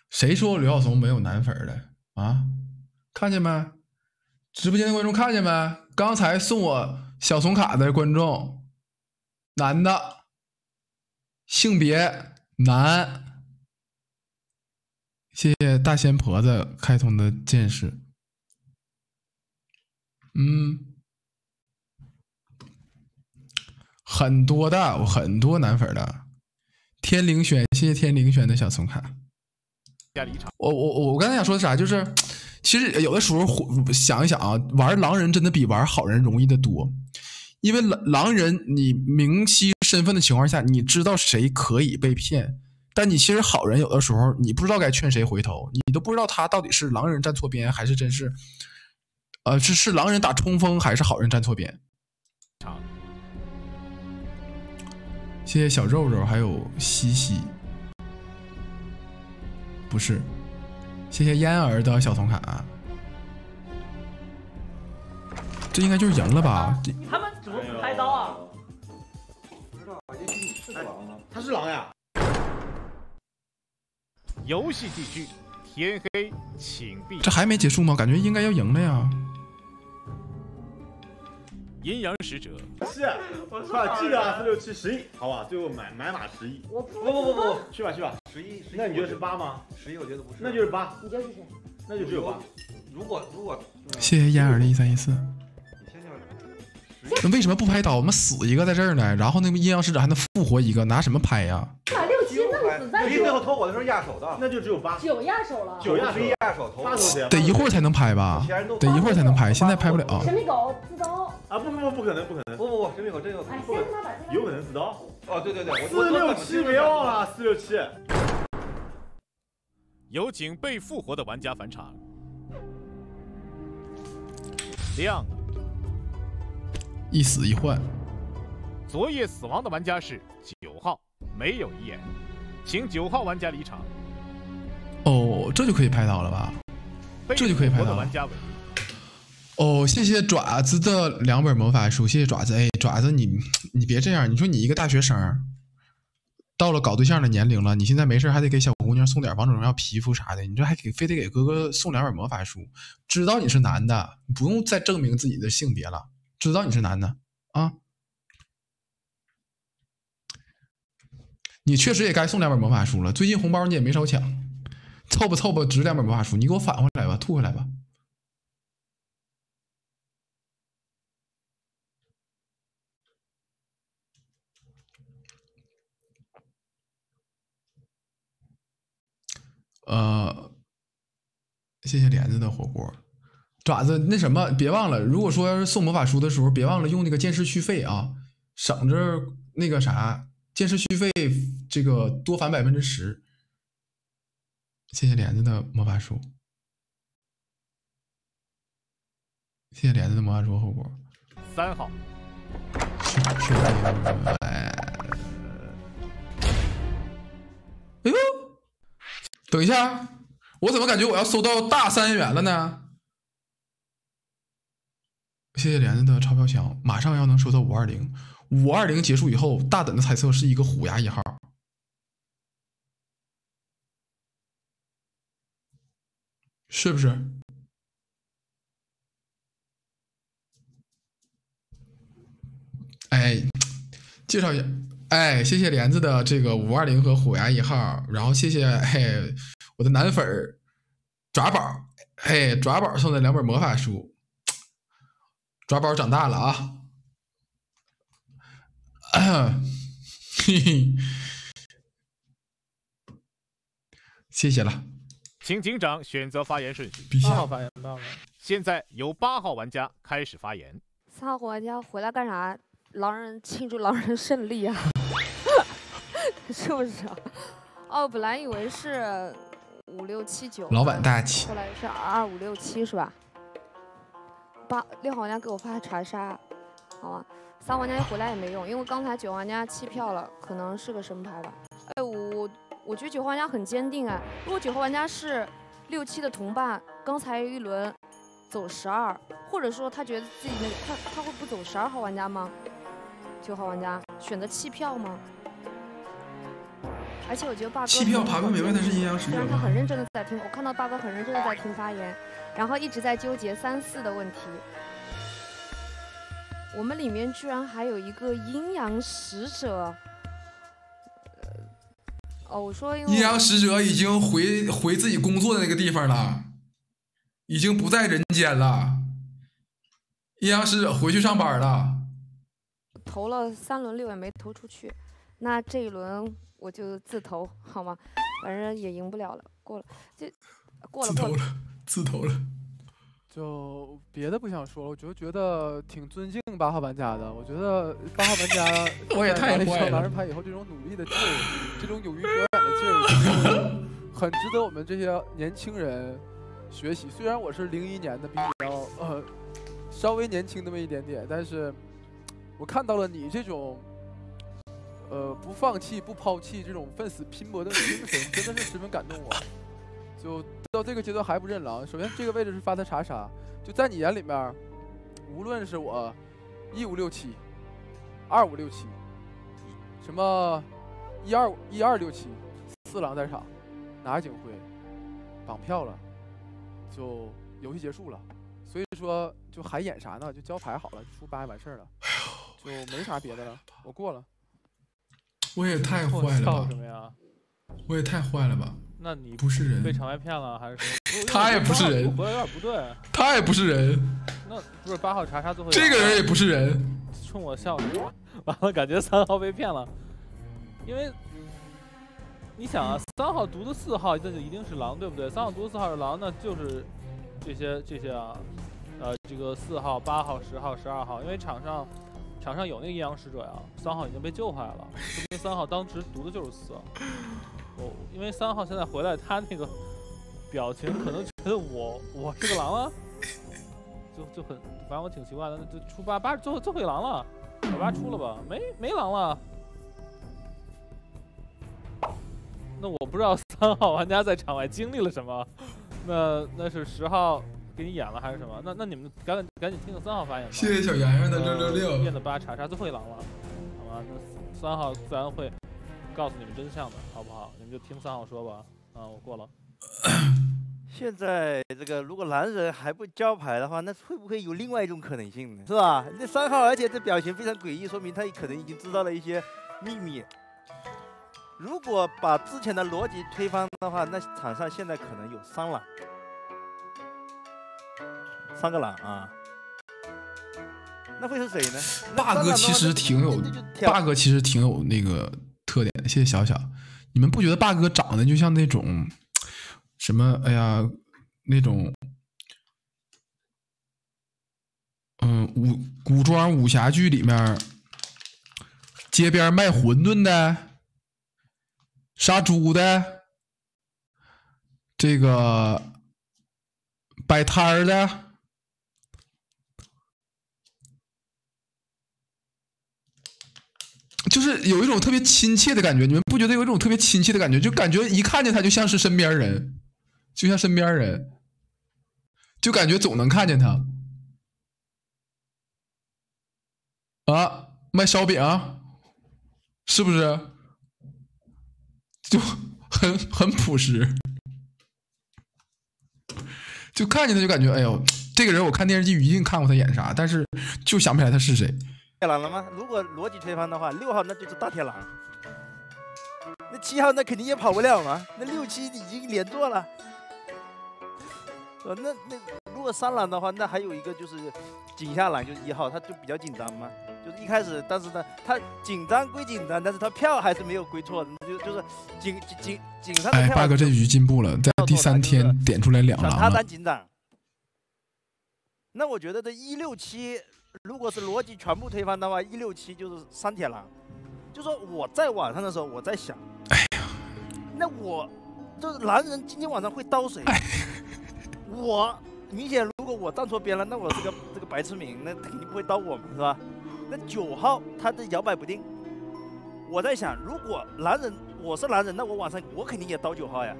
谁说刘晓松没有男粉儿的啊？看见没？直播间的观众看见没？刚才送我小松卡的观众，男的，性别男。谢谢大仙婆子开通的见识。嗯，很多的，我很多男粉的。天灵轩，谢谢天灵轩的小松卡。我我我我刚才想说的啥，就是其实有的时候想一想啊，玩狼人真的比玩好人容易的多，因为狼狼人你明晰身份的情况下，你知道谁可以被骗，但你其实好人有的时候你不知道该劝谁回头，你都不知道他到底是狼人站错边，还是真是，呃，是是狼人打冲锋，还是好人站错边。谢谢小肉肉，还有西西，不是，谢谢嫣儿的小铜卡，这应该就是赢了吧？他们怎么不开刀啊？他是狼呀。游戏继续，天黑请闭。这还没结束吗？感觉应该要赢了呀。阴阳使者，是，我操，记得啊，四六七十一，好吧，最后买买码十一。我不不不不，去吧去吧，十一，那你觉得是八吗？十一我觉得不是，那就是八，你觉得是谁？那就只有八。如果如果谢谢嫣儿的一三一四。那为什么不拍刀？我们死一个在这儿呢，然后那个阴阳使者还能复活一个，拿什么拍呀？把六七弄死再十一最后说。投我的时候压手的，那就只有八。九压手了。九压十一压手投八投谁啊？得一会儿才能拍吧？得一会儿才能拍，现在拍不了。神秘狗自刀。啊不不不不可能不可能，不不不，神秘狗真有可能哎，先他把。有可能自刀。哦对对对，我四六七别忘了四六七。有请被复活的玩家返场。亮了，一死一换。昨夜死亡的玩家是九号，没有遗言，请九号玩家离场。哦，这就可以拍到了吧？这就可以拍到了哦，谢谢爪子的两本魔法书，谢谢爪子。哎，爪子你你别这样，你说你一个大学生，到了搞对象的年龄了，你现在没事还得给小姑娘送点王者荣耀皮肤啥的，你这还给非得给哥哥送两本魔法书，知道你是男的，你不用再证明自己的性别了，知道你是男的啊。你确实也该送两本魔法书了，最近红包你也没少抢，凑吧凑吧值两本魔法书，你给我返回来吧，吐回来吧。呃，谢谢莲子的火锅，爪子那什么，别忘了，如果说要是送魔法书的时候，别忘了用那个剑士续费啊，省着那个啥，剑士续费这个多返百分之十。谢谢莲子的魔法书，谢谢莲子的魔法书后果。三号，是的，哎，哎呦，等一下，我怎么感觉我要收到大三元了呢？谢谢莲子的钞票箱，马上要能收到五二零，五二零结束以后，大胆的猜测是一个虎牙一号，是不是？哎，介绍一下，哎，谢谢莲子的这个五二零和虎牙一号，然后谢谢嘿我的男粉儿爪宝，嘿爪宝送的两本魔法书，爪宝长大了啊，嘿嘿，谢谢了。请警长选择发言顺序。八号发言，八号。现在由八号玩家开始发言。三号玩家回来干啥？狼人庆祝狼人胜利啊，是不是啊？哦，本来以为是五六七九，老板大气后来是二五六七是吧？八六号玩家给我发查杀，好吧。三玩家一回来也没用，因为刚才九玩家弃票了，可能是个神牌吧。哎，我我觉得九号玩家很坚定哎，如果九号玩家是六七的同伴，刚才一轮走十二，或者说他觉得自己那个他他会不走十二号玩家吗？九号玩家选择弃票吗？而且我觉得霸哥弃票爬不明白的是阴阳使者吗虽然他很认真的在听，我看到霸哥很认真的在听发言，然后一直在纠结三四的问题。我们里面居然还有一个阴阳使者。呃哦，我说阴阳使者已经回回自己工作的那个地方了，已经不在人间了。阴阳使者回去上班了。投了三轮六也没投出去，那这一轮我就自投好吗？反正也赢不了了，过了就过了过了。自投了。就别的不想说了，我就觉得挺尊敬八号玩家的。我觉得八号玩家我也太在拿了一坏了张狼人牌以后这种努力的劲儿，这种勇于表演的劲儿，就是很值得我们这些年轻人学习。虽然我是零一年的，比你要呃稍微年轻那么一点点，但是我看到了你这种呃不放弃、不抛弃这种奋死拼搏的精神，真的是十分感动我。就到这个阶段还不认狼。首先这个位置是发的查杀，就在你眼里面，无论是我一五六七、二五六七，什么一二一二六七，四狼在场，拿警徽，绑票了，就游戏结束了。所以说就还演啥呢？就交牌好了，出八完事儿了，就没啥别的了。我过了。我也太我坏了吧笑什！么呀？我也太坏了吧！那你不是人被场外骗了还是什么？他也不是人我有点不对。他也不是人，那不是八号查杀最后一这个人也不是人。冲我笑？完了，感觉三号被骗了，因为你想啊，三号毒的四号，那就一定是狼，对不对？三号毒的四号是狼，那就是这些这些啊，呃，这个四号、八号、十号、十二号，因为场上场上有那个阴阳使者呀，三号已经被救回来了，说明三号当时毒的就是四。我因为三号现在回来，他那个表情可能觉得我我是个狼啊，就就很反正我挺奇怪的，那就出八八最后最后一狼了，小八出了吧？没没狼了。那我不知道三号玩家在场外经历了什么，那那是十号给你演了还是什么？那那你们赶紧赶紧听听三号发言吧。谢谢小圆圆的呃666验的八查查最后一狼了，好吧？那三号自然会告诉你们真相的，好不好？你们就听三号说吧。啊，我过了。现在这个如果狼人还不交牌的话，那会不会有另外一种可能性呢？是吧？那三号，而且这表情非常诡异，说明他可能已经知道了一些秘密。如果把之前的逻辑推翻的话，那场上现在可能有三狼，三个狼啊。那会是谁呢？那霸哥其实挺有挑霸哥其实挺有那个谢谢小小，你们不觉得霸哥长得就像那种什么？哎呀，那种嗯武古装武侠剧里面街边卖馄饨的、杀猪的、这个摆摊儿的。就是有一种特别亲切的感觉，你们不觉得有一种特别亲切的感觉？就感觉一看见他就像是身边人，就像身边人，就感觉总能看见他。啊，卖烧饼，是不是？就很很朴实，就看见他就感觉，哎呦，这个人我看电视剧一定看过他演啥，但是就想不起来他是谁。铁狼了吗？如果逻辑推翻的话，六号那就是大铁狼，那七号那肯定也跑不了嘛。那六七已经连坐了，呃，那那如果三狼的话，那还有一个就是井下狼，就是一号，他就比较紧张嘛，就是一开始，但是呢，他紧张归紧张，但是他票还是没有归错的，就就是井井井井上的哎，八哥这局进步了，在第三天点出来两狼了当。警长。那我觉得这一六七，如果是逻辑全部推翻的话，一六七就是三铁狼。就说我在晚上的时候，我在想，哎呀，那我这男人今天晚上会刀谁？我明显，如果我站错边了，那我这个这个白痴民，那肯定不会刀我们，是吧？那九号他的摇摆不定，我在想，如果男人我是男人，那我晚上我肯定也刀九号呀。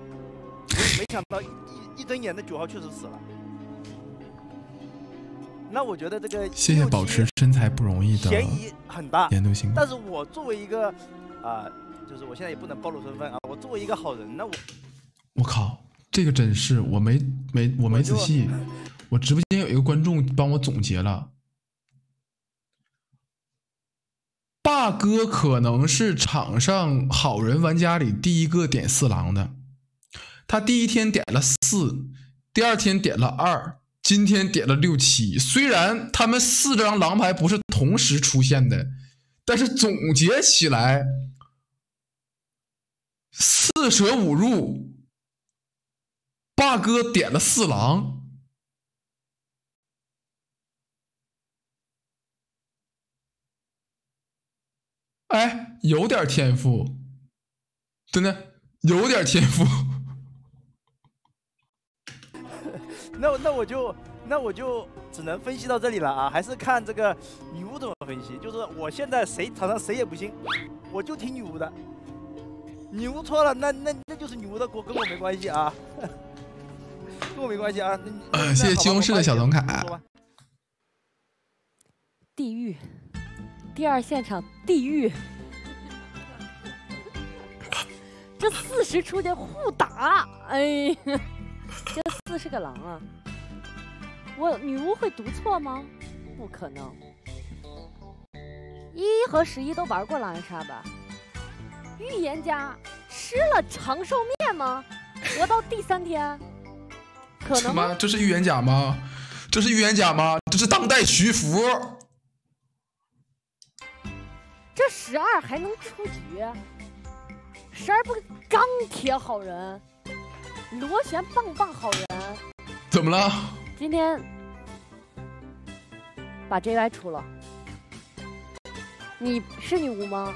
没想到一一一睁眼，那九号确实死了。那我觉得这个谢谢保持身材不容易的嫌疑很大。研究星，但是我作为一个啊、就是我现在也不能暴露身份啊，我作为一个好人，那我我靠，这个真是我没没我没仔细，我直播间有一个观众帮我总结了。霸哥可能是场上好人玩家里第一个点四郎的，他第一天点了四，第二天点了二，今天点了六七。虽然他们四张狼牌不是同时出现的，但是总结起来，四舍五入，霸哥点了四狼。哎，有点天赋，真的有点天赋。那那我就那我就只能分析到这里了啊，还是看这个女巫怎么分析。就是我现在谁场上谁也不信，我就听女巫的。女巫错了，那那那就是女巫的锅，跟我没关系啊，跟我没关系啊。呃，谢谢西红柿的小总卡。地狱，第二现场地狱，这四十出去互打，哎呀，这四是个狼啊！我女巫会读错吗？不可能。一和十一都玩过狼人杀吧？预言家吃了长寿面吗？活到第三天？可，能吗？这是预言家吗？这是预言家吗？这是当代徐福。这十二还能出局？十二不钢铁好人，螺旋棒棒好人。怎么了？今天把 JY 出了，你是女巫吗？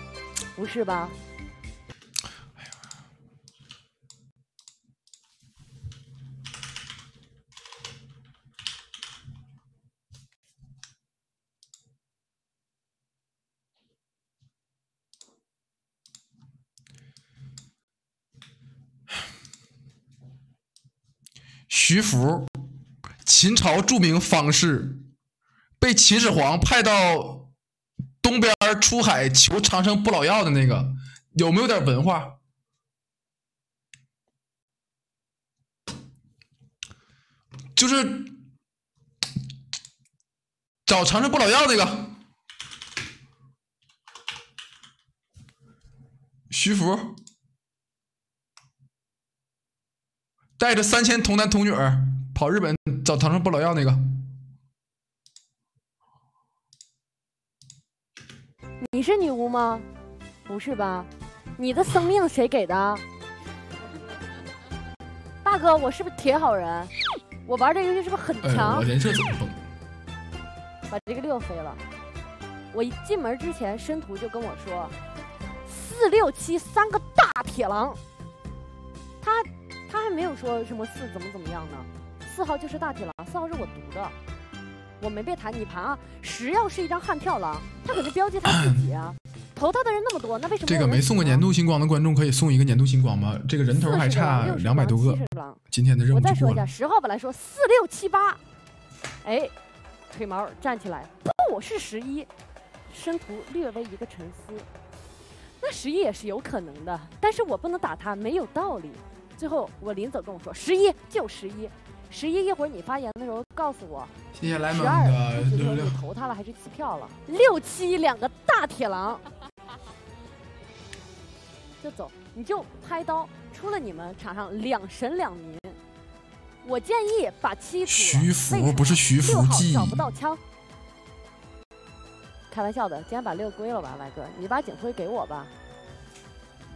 不是吧？徐福，秦朝著名方士，被秦始皇派到东边出海求长生不老药的那个，有没有点文化？就是找长生不老药那个徐福。带着三千童男童女儿跑日本找长生不老药那个，你是女巫吗？不是吧？你的生命谁给的？大哥，我是不是铁好人？我玩这个游戏是不是很强我？人设怎么崩？把这个六飞了。我一进门之前，申屠就跟我说，四六七三个大铁狼。他他还没有说什么四怎么怎么样呢？四号就是大铁狼，四号是我读的，我没被弹。你盘啊，十要是一张悍跳狼，他可是标记他自己啊。投他的人那么多，那为什么这个没送过年度星光的观众可以送一个年度星光吗？这个人头还差两百多个60个狼，今天的任务我再说一下。十号本来说四六七八，哎，腿毛站起来，不是十一，申屠略微一个沉思，那十一也是有可能的，但是我不能打他，没有道理。最后我临走跟我说十一就十一，十一一会儿你发言的时候告诉我，谢谢莱蒙十二的六六你投他了还是弃票了？六七两个大铁狼，就走，你就拍刀，出了你们场上两神两民。我建议把七徐福不是徐福六号记找不到枪，开玩笑的，今天把六归了吧，歪哥，你把警徽给我吧，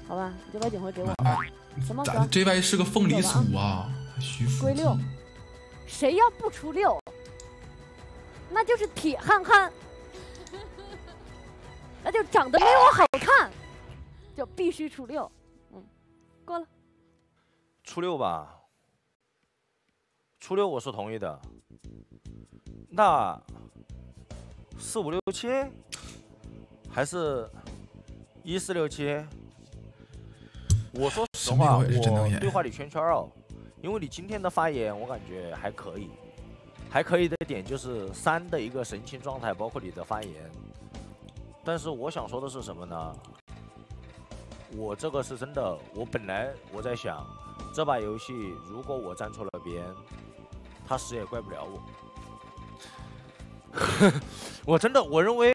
好吧，你就把警徽给我吧。什么咋哥？？J Y 是个凤梨酥啊，徐福归六，谁要不出六，那就是铁憨憨，那就长得没我好看，就必须出六。嗯，过了。初六吧，初六我是同意的。那四五六七，还是一四六七？我说实话，我对话里圈圈哦，因为你今天的发言我感觉还可以，还可以的点就是三的一个神情状态，包括你的发言。但是我想说的是什么呢？我这个是真的，我本来我在想，这把游戏如果我站错了边，他死也怪不了我。我真的我认为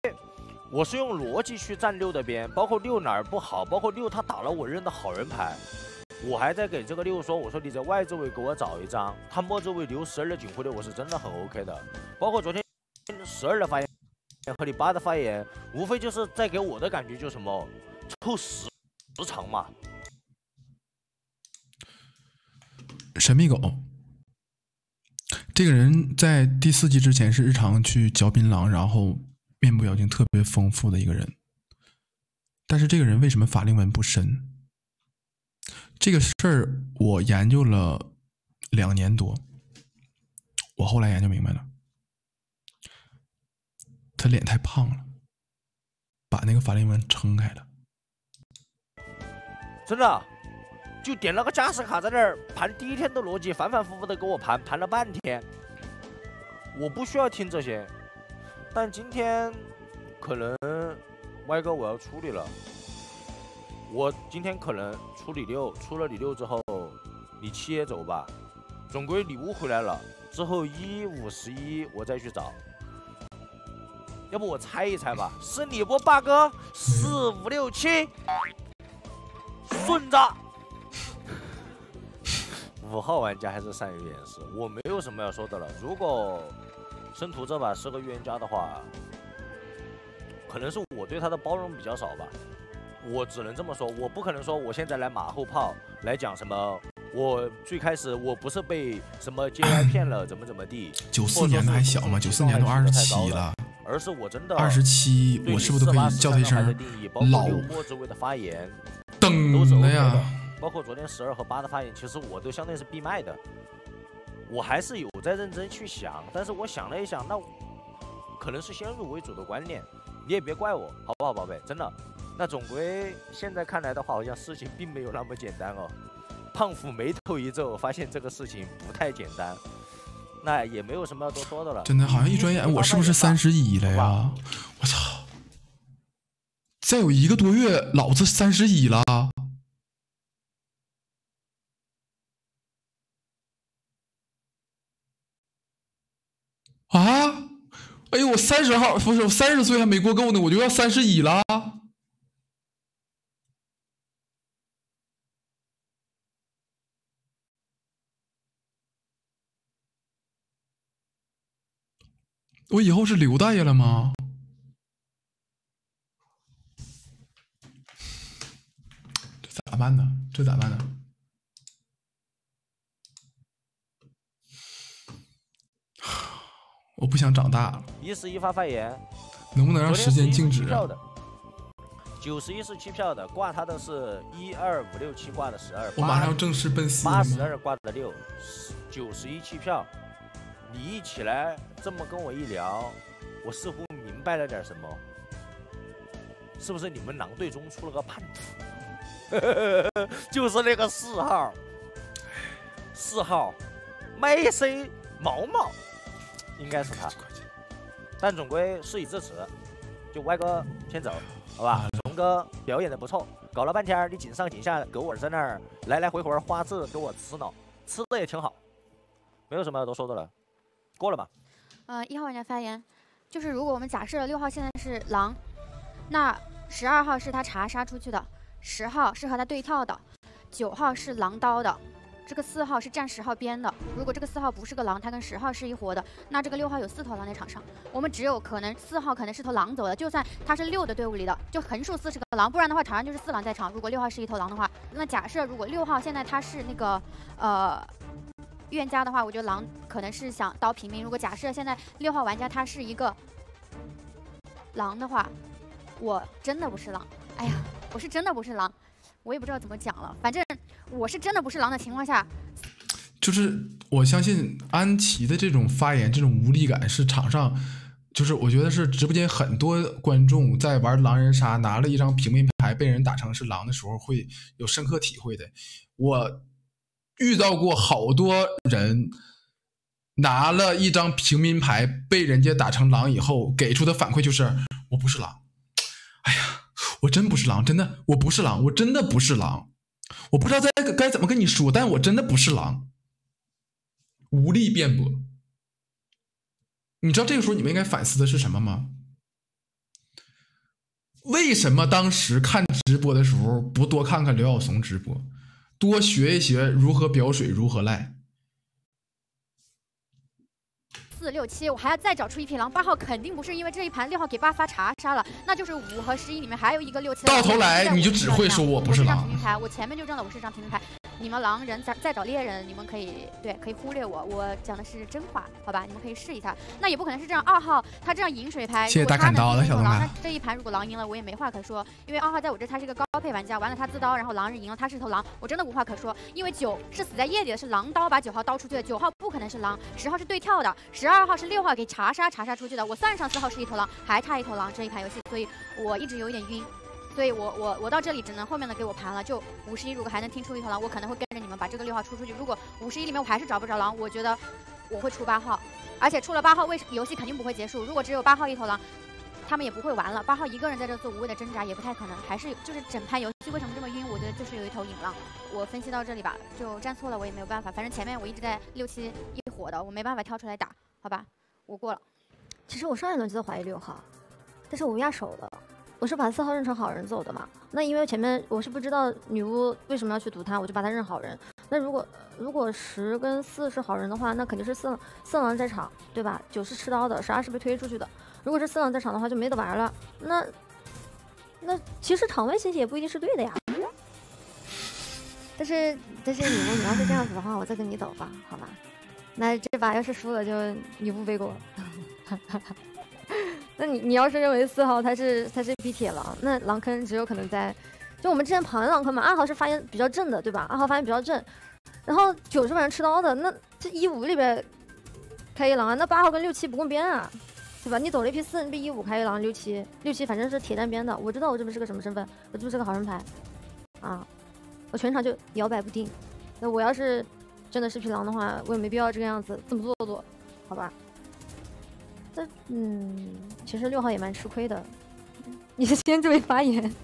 我是用逻辑去站六的边，包括六哪儿不好，包括六他打了我认的好人牌，我还在给这个六说，我说你在外置位给我找一张，他末置位留十二的警徽的，我是真的很 OK 的。包括昨天十二的发言和你八的发言，无非就是在给我的感觉就是什么凑时时长嘛。神秘狗，这个人在第四季之前是日常去嚼槟榔，然后面部表情特别丰富的一个人。但是这个人为什么法令纹不深？这个事儿我研究了两年多，我后来研究明白了，他脸太胖了，把那个法令纹撑开了。真的，就点了个加时卡在那儿盘第一天的逻辑，反反复复的给我盘，盘了半天。我不需要听这些，但今天可能歪哥我要处理了。我今天可能出李六，出了李六之后，你七也走吧，总归礼物回来了之后一五十一我再去找。要不我猜一猜吧，是你不霸哥？四五六七，顺着。五号玩家还是善于掩饰，我没有什么要说的了。如果申屠这把是个预言家的话，可能是我对他的包容比较少吧。我只能这么说，我不可能说我现在来马后炮来讲什么。我最开始我不是被什么 JY 骗了，怎么怎么地。九四年的还小吗？九四年都二十七了，而是我真的二十七，对我是不是都可以叫他一声老六末之位的发言登了呀？包括昨天十二和八的发言，其实我都相当于是闭麦的。我还是有在认真去想，但是我想了一想，那可能是先入为主的观念，你也别怪我，好不好，宝贝？真的，那总归现在看来的话，好像事情并没有那么简单哦。胖虎眉头一皱，发现这个事情不太简单，那也没有什么要多说的了。真的好像一转眼我是不是三十一了呀？我操！再有一个多月，老子三十一了。啊！哎呦，我三十号不是我三十岁还没过够呢，我就要三十一了。我以后是刘大爷了吗？这咋办呢？这咋办呢？我不想长大了，一十一发发言，能不能让时间静止啊？九十一是弃票的，挂他的是一二五六七挂的十二，我马上要正式奔四八十二挂的六，九十一弃票。你一起来这么跟我一聊，我似乎明白了点什么，是不是你们狼队中出了个叛徒？就是那个四号，四号，麦 C 毛毛，应该是他，但总归事已至此，就歪哥先走，好吧？龙哥表演的不错，搞了半天你井上井下，给我在那儿来来回回花字给我吃脑，吃的也挺好，没有什么要多说的了，过了吧？呃，一号玩家发言，就是如果我们假设六号现在是狼，那十二号是他查杀出去的，十号是和他对跳的，九号是狼刀的，这个四号是站十号边的，如果这个四号不是个狼，它跟十号是一伙的，那这个六号有四头狼在场上，我们只有可能四号可能是头狼走的，就算他是六的队伍里的，就横竖四是个狼，不然的话场上就是四狼在场。如果六号是一头狼的话，那假设如果六号现在他是那个呃。预言家的话，我觉得狼可能是想刀平民。如果假设现在六号玩家他是一个狼的话，我真的不是狼。哎呀，我是真的不是狼，我也不知道怎么讲了。反正我是真的不是狼的情况下，就是我相信安琪的这种发言，这种无力感是场上，就是我觉得是直播间很多观众在玩狼人杀拿了一张平民牌被人打成是狼的时候会有深刻体会的。我遇到过好多人拿了一张平民牌被人家打成狼以后，给出的反馈就是我不是狼，我真不是狼，真的我不是狼，我真的不是狼，我不知道该该怎么跟你说，但我真的不是狼。无力辩驳。你知道这个时候你们应该反思的是什么吗？为什么当时看直播的时候不多看看刘晓松直播，多学一学如何表水，如何赖？四六七，我还要再找出一匹狼。八号肯定不是因为这一盘六号给八发查杀了，那就是五和十一里面还有一个六七。到头来你就只会说我不是狼我张平民牌，我前面就挣了我是张平民牌。你们狼人在在找猎人，你们可以对可以忽略我，我讲的是真话，好吧？你们可以试一下。那也不可能是这样，二号他这样饮水牌，谢谢大砍刀的小东海那这一盘如果狼赢了，我也没话可说，因为二号在我这他是一个高配玩家，完了他自刀，然后狼人赢了，他是头狼，我真的无话可说。因为九是死在夜里的，是狼刀把九号刀出去的，九号不可能是狼，十号是对跳的，十二号是六号给查杀查杀出去的，我算上四号是一头狼，还差一头狼这一盘游戏，所以我一直有一点晕。所以我我我到这里只能后面的给我盘了，就五十一如果还能听出一头狼，我可能会跟着你们把这个六号出出去。如果五十一里面我还是找不着狼，我觉得我会出八号，而且出了八号，为游戏肯定不会结束。如果只有八号一头狼，他们也不会玩了。八号一个人在这做无谓的挣扎也不太可能，还是就是整盘游戏为什么这么晕？我觉得就是有一头引狼。我分析到这里吧，就站错了我也没有办法，反正前面我一直在六七一伙的，我没办法跳出来打，好吧，我过了。其实我上一轮就在怀疑六号，但是我压手了，我是把四号认成好人走的嘛。那因为前面我是不知道女巫为什么要去毒他，我就把他认好人。那如果如果十跟四是好人的话，那肯定是四四狼在场，对吧？九是持刀的，十二是被推出去的。如果是四狼在场的话，就没得玩了。那那其实场外信息也不一定是对的呀。但是但是女巫，你要是这样子的话，我再跟你走吧，好吧？那这把要是输了，就女巫背锅。那你你要是认为四号他是他是一匹铁狼，那狼坑只有可能在，就我们之前跑完狼坑嘛，二号是发言比较正的，对吧？二号发言比较正，然后九是晚上吃刀的，那这一五里边开一狼啊，那八号跟六七不共边啊，对吧？你走了一批四，你被一五开一狼，六七六七反正是铁站边的，我知道我这边是个什么身份，我这边是个好人牌，啊，我全场就摇摆不定。那我要是真的是匹狼的话，我也没必要这个样子这么做作，好吧？这嗯，其实六号也蛮吃亏的。你先这位发言，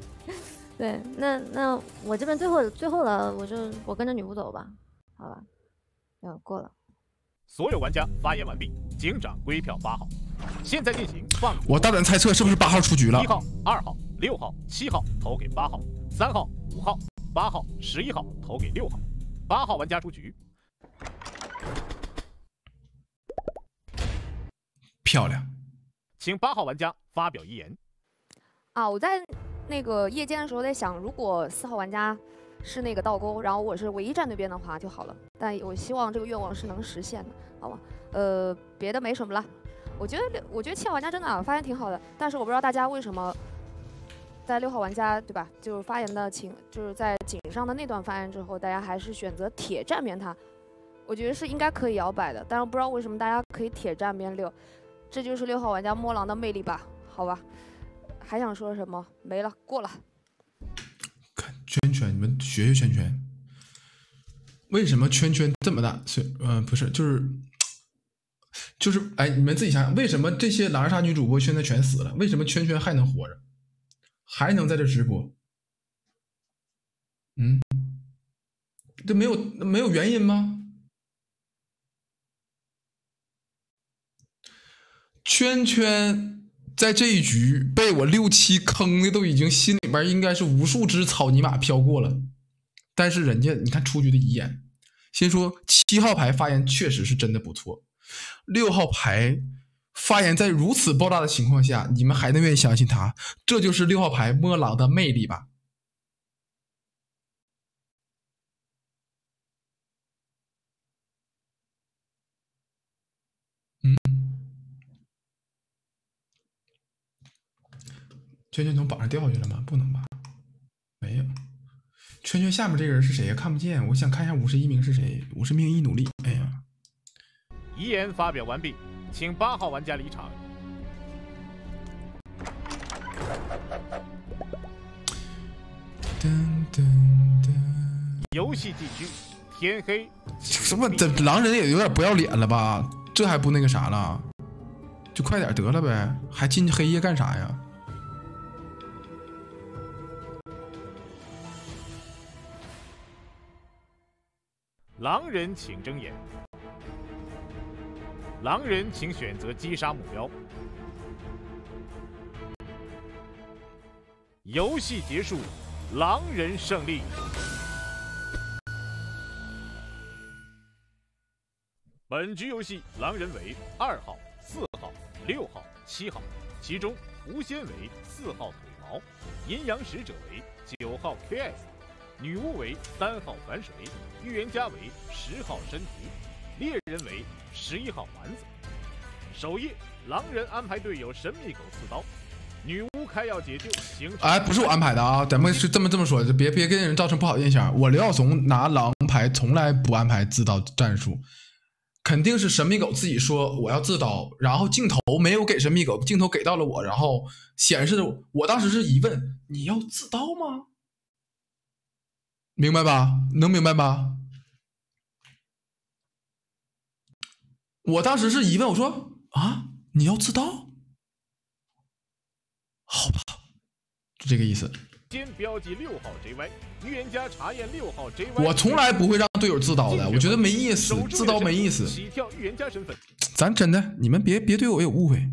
对，那那我这边最后最后了，我就我跟着女巫走吧，好吧？嗯，过了。所有玩家发言完毕，警长归票八号。现在进行放我大胆猜测，是不是八号出局了一？号、二号、六号、七号投给八号，三号、五号、八号、十一号投给六号，八号玩家出局。漂亮，请八号玩家发表遗言。啊，我在那个夜间的时候在想，如果四号玩家是那个倒钩，然后我是唯一站对边的话就好了。但我希望这个愿望是能实现的，好吧？呃，别的没什么了。我觉得六，我觉得七号玩家真的啊发言挺好的，但是我不知道大家为什么在六号玩家对吧，就是发言的请，就是在井上的那段发言之后，大家还是选择铁站边他。我觉得是应该可以摇摆的，但是不知道为什么大家可以铁站边六，这就是六号玩家摸狼的魅力吧？好吧，还想说什么？没了，过了。圈圈，你们学学圈圈。为什么圈圈这么大？是呃，不是，就是就是，哎，你们自己想想，为什么这些狼人杀女主播现在全死了？为什么圈圈还能活着，还能在这直播？嗯，这没有没有原因吗？圈圈在这一局被我六七坑的，都已经心里边应该是无数只草泥马飘过了，但是人家你看出局的遗言，先说七号牌发言确实是真的不错，六号牌发言在如此爆炸的情况下，你们还能愿意相信他？这就是六号牌摸狼的魅力吧？圈圈从榜上掉下去了吗？不能吧？没有。圈圈下面这个人是谁呀？看不见。我想看一下五十一名是谁。五十名一努力。哎呀，遗言发表完毕，请八号玩家离场。噔噔噔游戏继续，天黑。什么？这狼人也有点不要脸了吧？这还不那个啥了？就快点得了呗，还进黑夜干啥呀？狼人请睁眼。狼人请选择击杀目标。游戏结束，狼人胜利。本局游戏，狼人为二号、四号、六号、七号，其中狐仙为四号腿毛，阴阳使者为九号 KS，女巫为三号反水，预言家为十号申屠，猎人为十一号丸子。首夜，狼人安排队友神秘狗刺刀，女巫开药解救，行哎，不是我安排的啊，咱们是这么这么说，别别给人造成不好印象。我刘晓松拿狼牌从来不安排自刀战术，肯定是神秘狗自己说我要自刀，然后镜头没有给神秘狗，镜头给到了我，然后显示的我当时是疑问：你要自刀吗？明白吧？能明白吧？我当时是疑问，我说啊，你要自刀？好吧，就这个意思。先标记六号 JY，预言家查验六号 JY。我从来不会让队友自刀的，我觉得没意思，自刀没意思。起跳预言家身份。咱真的，你们别别对我有误会，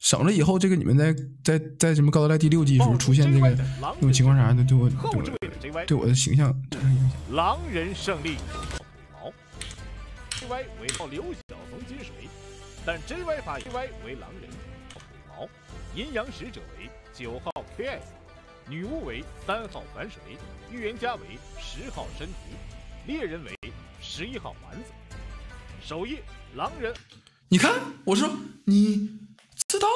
省了以后这个你们在在在什么高德莱第六季时候出现这个那种情况啥的，对我对我对我的形象产生影响。狼人胜利。毛，JY 为靠刘晓松金水，但 JY 法 JY 为狼人。毛，阴阳使者为九号 KS，女巫为三号反水，预言家为十号申屠，猎人为十一号丸子。首页，狼人。你看，我说你自刀，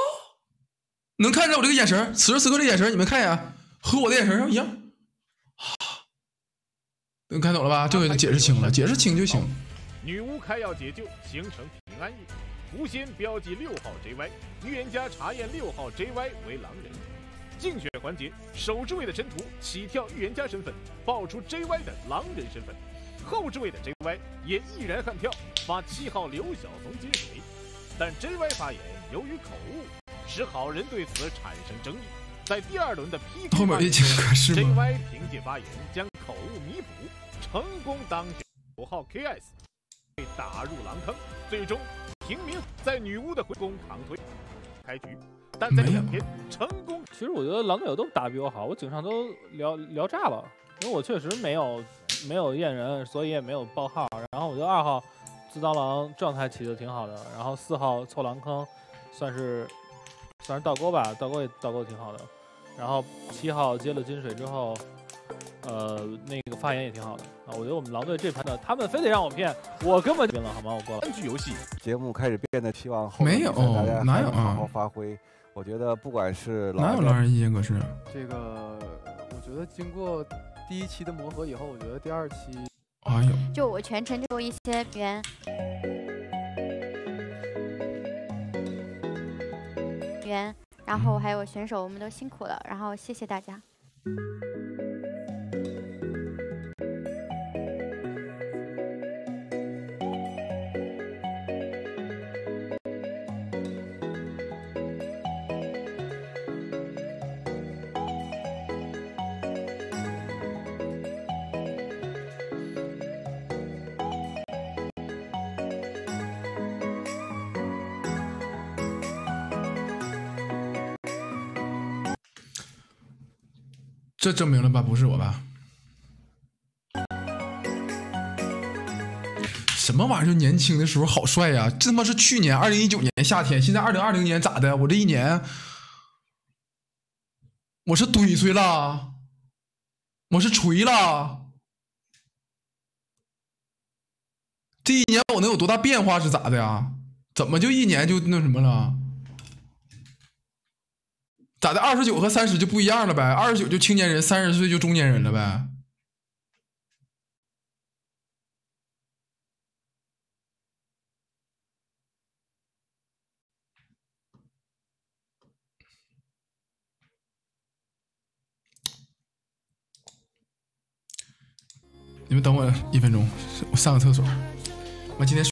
能看出来我这个眼神，此时此刻的眼神，你们看一眼，和我的眼神一样。能看懂了吧？就给他解释清了，解释清就行。女巫开药解救，形成平安夜。狐仙标记六号 JY，预言家查验六号 JY 为狼人。竞选环节，首置位的神徒起跳预言家身份，报出 JY 的狼人身份。后置位的 JY 也毅然悍跳，发七号刘晓松接水，但 JY 发言由于口误，使好人对此产生争议。在第二轮的 PK 后面一请可是吗，JY 凭借发言将口误弥补，成功当选五号 KS，被打入狼坑，最终平民在女巫的回攻扛推开局，但在两天成功。其实我觉得狼队友都打得比我好，我警上都聊聊炸了，因为我确实没有没有验人，所以也没有报号。然后我觉得二号自刀狼状态起的挺好的，然后四号凑狼坑算是算是倒钩吧，倒钩也倒钩挺好的。然后七号接了金水之后，呃，那个发言也挺好的啊。我觉得我们狼队这盘的，他们非得让我骗，我根本就了，好吗？我过了。单局游戏节目开始变得希望后没有大家哪有好好发挥。我觉得不管是哪有狼狼人意见可是？这个我觉得经过第一期的磨合以后，我觉得第二期哎呦，就我全程就一些原 原，然后还有选手，我们都辛苦了，然后谢谢大家。这证明了吧？不是我吧？什么玩意儿？就年轻的时候好帅呀！这他妈是去年二零一九年夏天，现在二零二零年咋的？我这一年，我是怼碎了，我是锤了。这一年我能有多大变化是咋的呀？怎么就一年就那什么了？咋的？二十九和三十就不一样了呗？二十九就青年人，三十岁就中年人了呗？你们等我一分钟，我上个厕所。我今天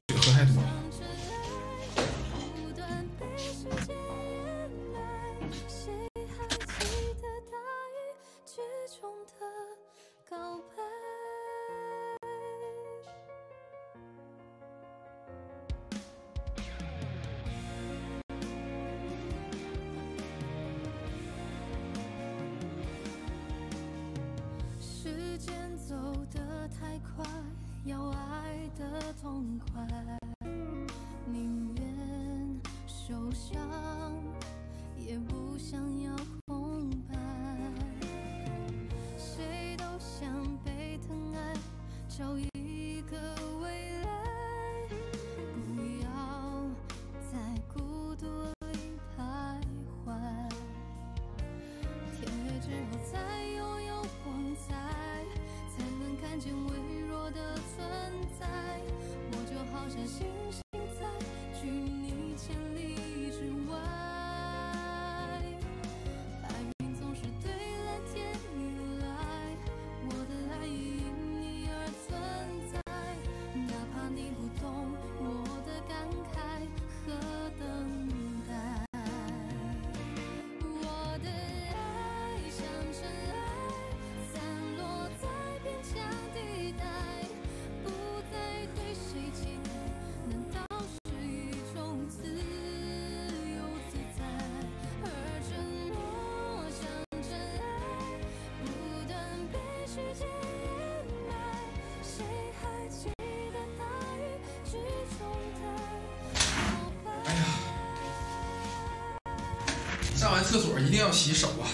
厕所一定要洗手啊！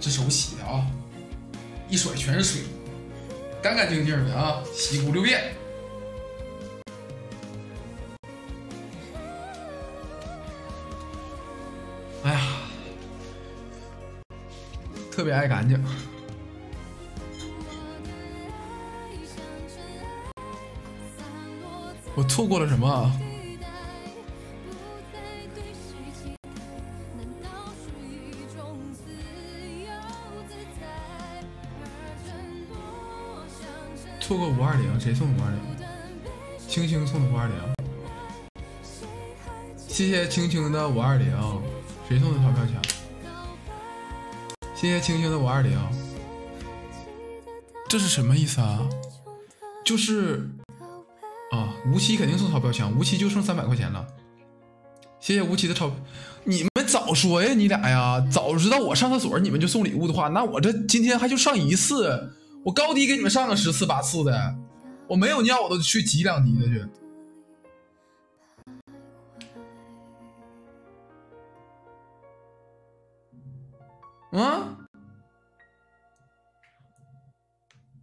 这手洗的啊，一甩全是水，干干净净的啊，洗五六遍。哎呀，特别爱干净。我错过了什么谁送的五二零？青青送的五二零。谢谢青青的五二零，谁送的钞票钱？谢谢青青的五二零。这是什么意思啊？就是啊，无期肯定送钞票钱，无期就剩三百块钱了。谢谢无期的钞，你们早说呀，你俩呀，早知道我上厕所你们就送礼物的话，那我这今天还就上一次，我高低给你们上个十次八次的，我没有尿我都去挤两滴的去。啊？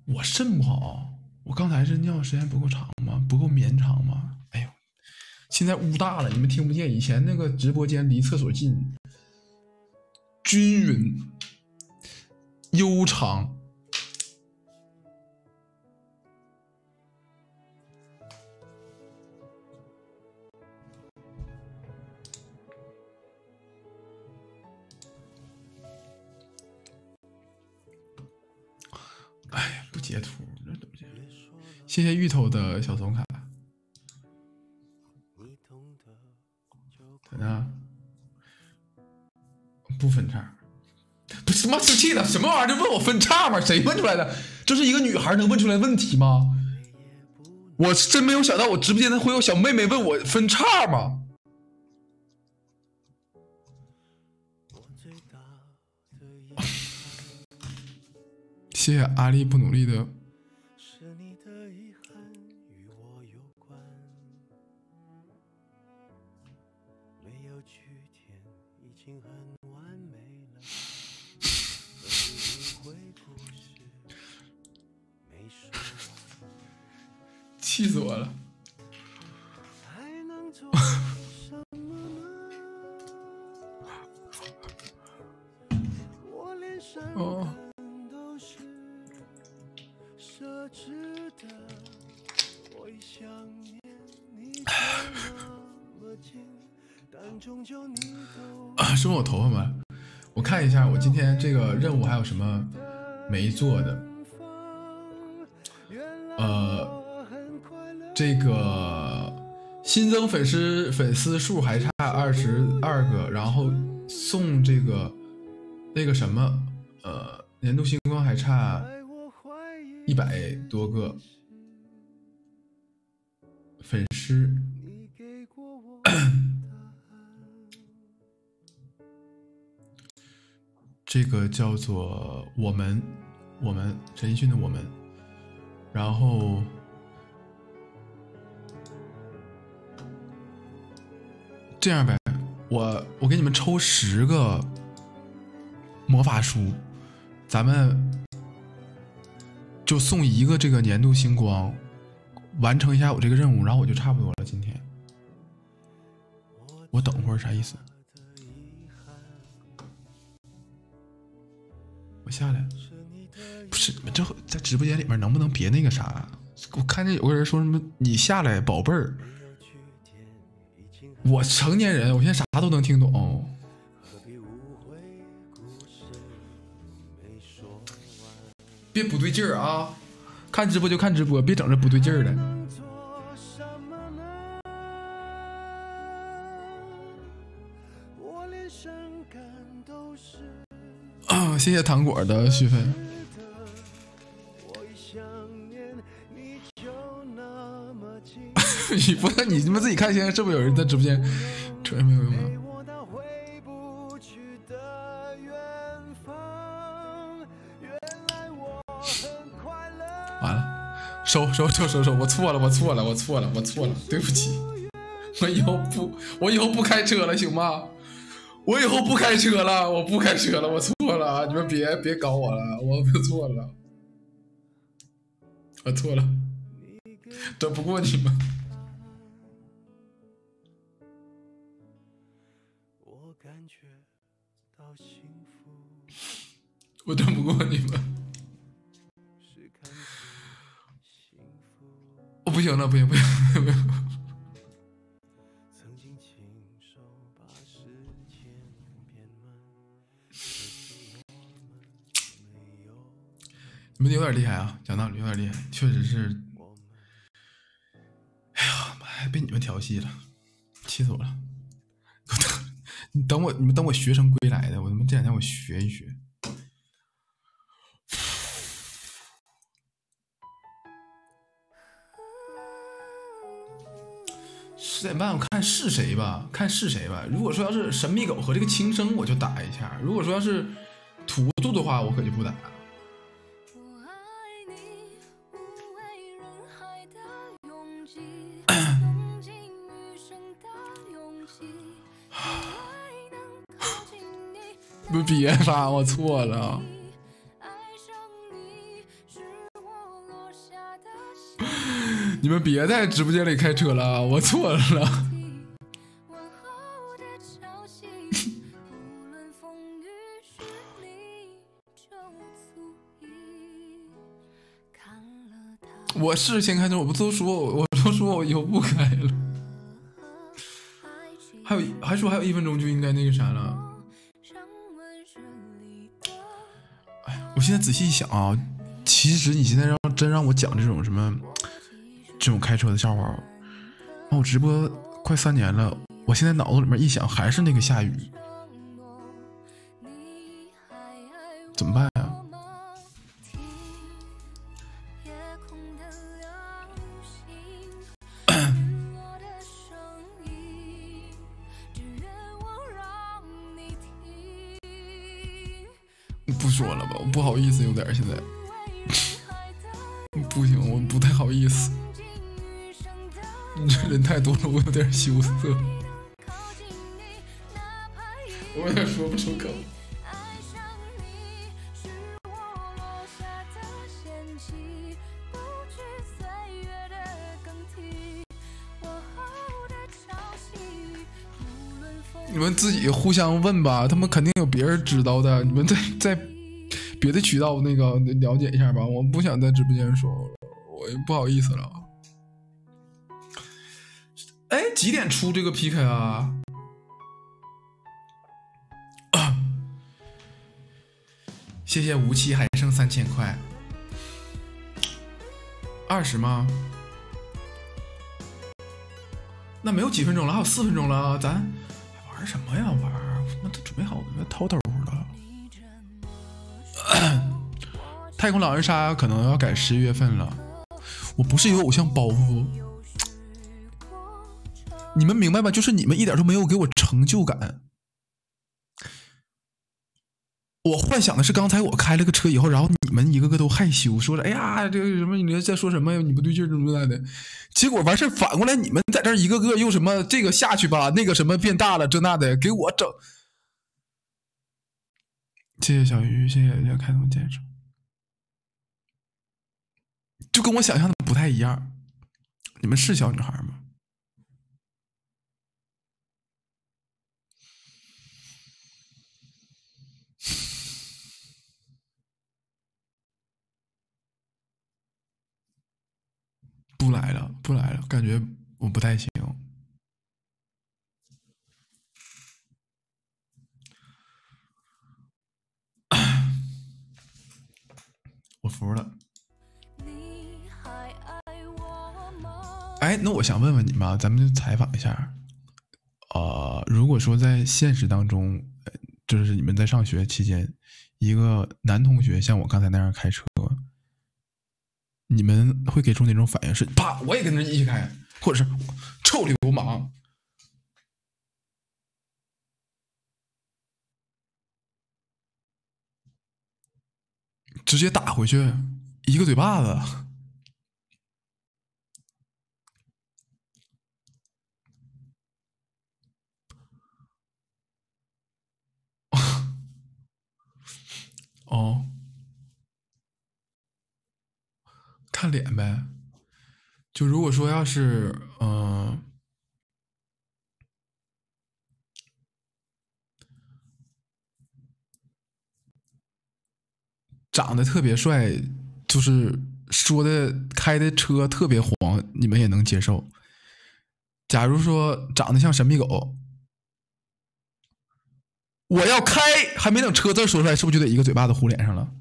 我肾不好，我刚才是尿时间不够长吗？不够绵长吗？哎呦，现在屋大了，你们听不见。以前那个直播间离厕所近，均匀、悠长。谢谢芋头的小松卡。咋的？不分叉？不是妈生气了？什么玩意儿？就问我分叉吗？谁问出来的？这是一个女孩能问出来问题吗？我是真没有想到，我直播间的会有小妹妹问我分叉吗？谢谢阿丽不努力的气死我了！哦，啊，是问我头发吗？我看一下，我今天这个任务还有什么没做的？呃，这个新增粉丝粉丝数还差二十二个，然后送这个那个什么，呃，年度星光还差一百多个粉丝。这个叫做我们，我们陈奕迅的我们，然后这样呗，我我给你们抽十个魔法书，咱们就送一个这个年度星光，完成一下我这个任务，然后我就差不多了。今天我等会儿啥意思？我下来，不是你们这在直播间里面能不能别那个啥？我看见有个人说什么你下来，宝贝儿。我成年人，我现在啥都能听懂。别不对劲儿啊！看直播就看直播，别整这不对劲儿的。啊，谢谢糖果的续费。你不是你他妈自己看，现在是不是有人在直播间？这没有用啊！完了，收收收收收，我错了，我错了，我错了，我错了，对不起，我以后不，我以后不开车了，行吗？我以后不开车了，我不开车了，我错了啊！你们别别搞我了，我我错了，我错了，整不过你们。我整不过你们，我不行了，不行不行不行！曾经亲手把时间变你们有点厉害啊，讲道理有点厉害，确实是。哎呀妈呀，被你们调戏了，气死我了！你等我，你们等我学成归来的，我他妈这两天我学一学。十点半，我看是谁吧，看是谁吧。如果说要是神秘狗和这个轻声，我就打一下；如果说要是图图的话，我可就不打了。不别发，我错了。你们别在直播间里开车了，我错了。我是先开车，我不都说我我都说我以后不开了。还有还说还有一分钟就应该那个啥了。哎，我现在仔细一想啊，其实你现在让真让我讲这种什么这种开车的笑话，那我直播快三年了，我现在脑子里面一想还是那个下雨，怎么办呀？不说了吧，我不好意思，有点现在，了，我有点羞涩。我有点说不出口。你们自己互相问吧，他们肯定有别人知道的，你们在在别的渠道那个了解一下吧。我不想在直播间说了，我也不好意思了。哎，几点出这个 PK 啊？谢谢无期，还剩三千块，二十吗？那没有几分钟了，还有四分钟了，咱玩什么呀？玩？那都准备好了，偷偷的。太空狼人杀可能要改十一月份了。我不是有偶像包袱，你们明白吗？就是你们一点都没有给我成就感。我幻想的是刚才我开了个车以后，然后你们一个个都害羞，说着“哎呀，这个什么，你在说什么呀？你不对劲儿，怎么来的？”结果完事反过来，你们在这一个个又什么这个下去吧，那个什么变大了，这那的，给我整。谢谢小鱼，谢谢谢开通建设，就跟我想象的不太一样。你们是小女孩吗？不来了，不来了，感觉我不太行。我服了。哎，那我想问问你们啊，咱们就采访一下。呃，如果说在现实当中，就是你们在上学期间，一个男同学像我刚才那样开车，你们会给出哪种反应？是啪，我也跟着一起开，或者是臭流氓？直接打回去，一个嘴巴子。哦，看脸呗。就如果说要是，嗯、长得特别帅，就是说的开的车特别黄，你们也能接受。假如说长得像神秘狗，我要开，还没等车字说出来，是不是就得一个嘴巴子呼脸上了？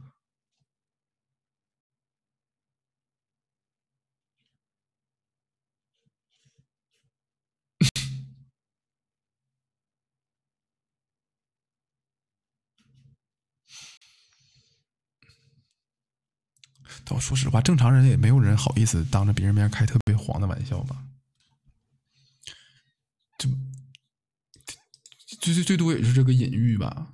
但我说实话，正常人也没有人好意思当着别人面开特别黄的玩笑吧？就最最最多也是这个隐喻吧。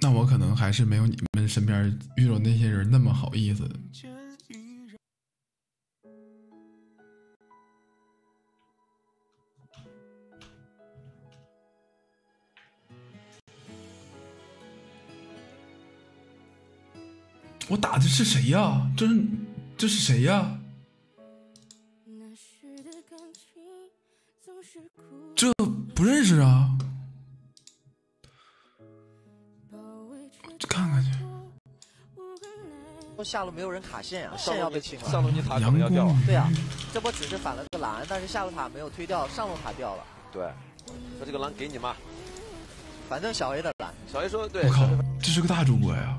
那我可能还是没有你们身边遇到那些人那么好意思。我打的是谁呀？这是这是谁呀？这不认识啊！下路没有人卡线啊，线要被清了。上路你塔可能要掉了对啊，这波只是反了个蓝，但是下路塔没有推掉，上路塔掉了。对，那这个蓝给你嘛。反正小 A 的蓝，小 A 说对我，靠，这是个大主播呀！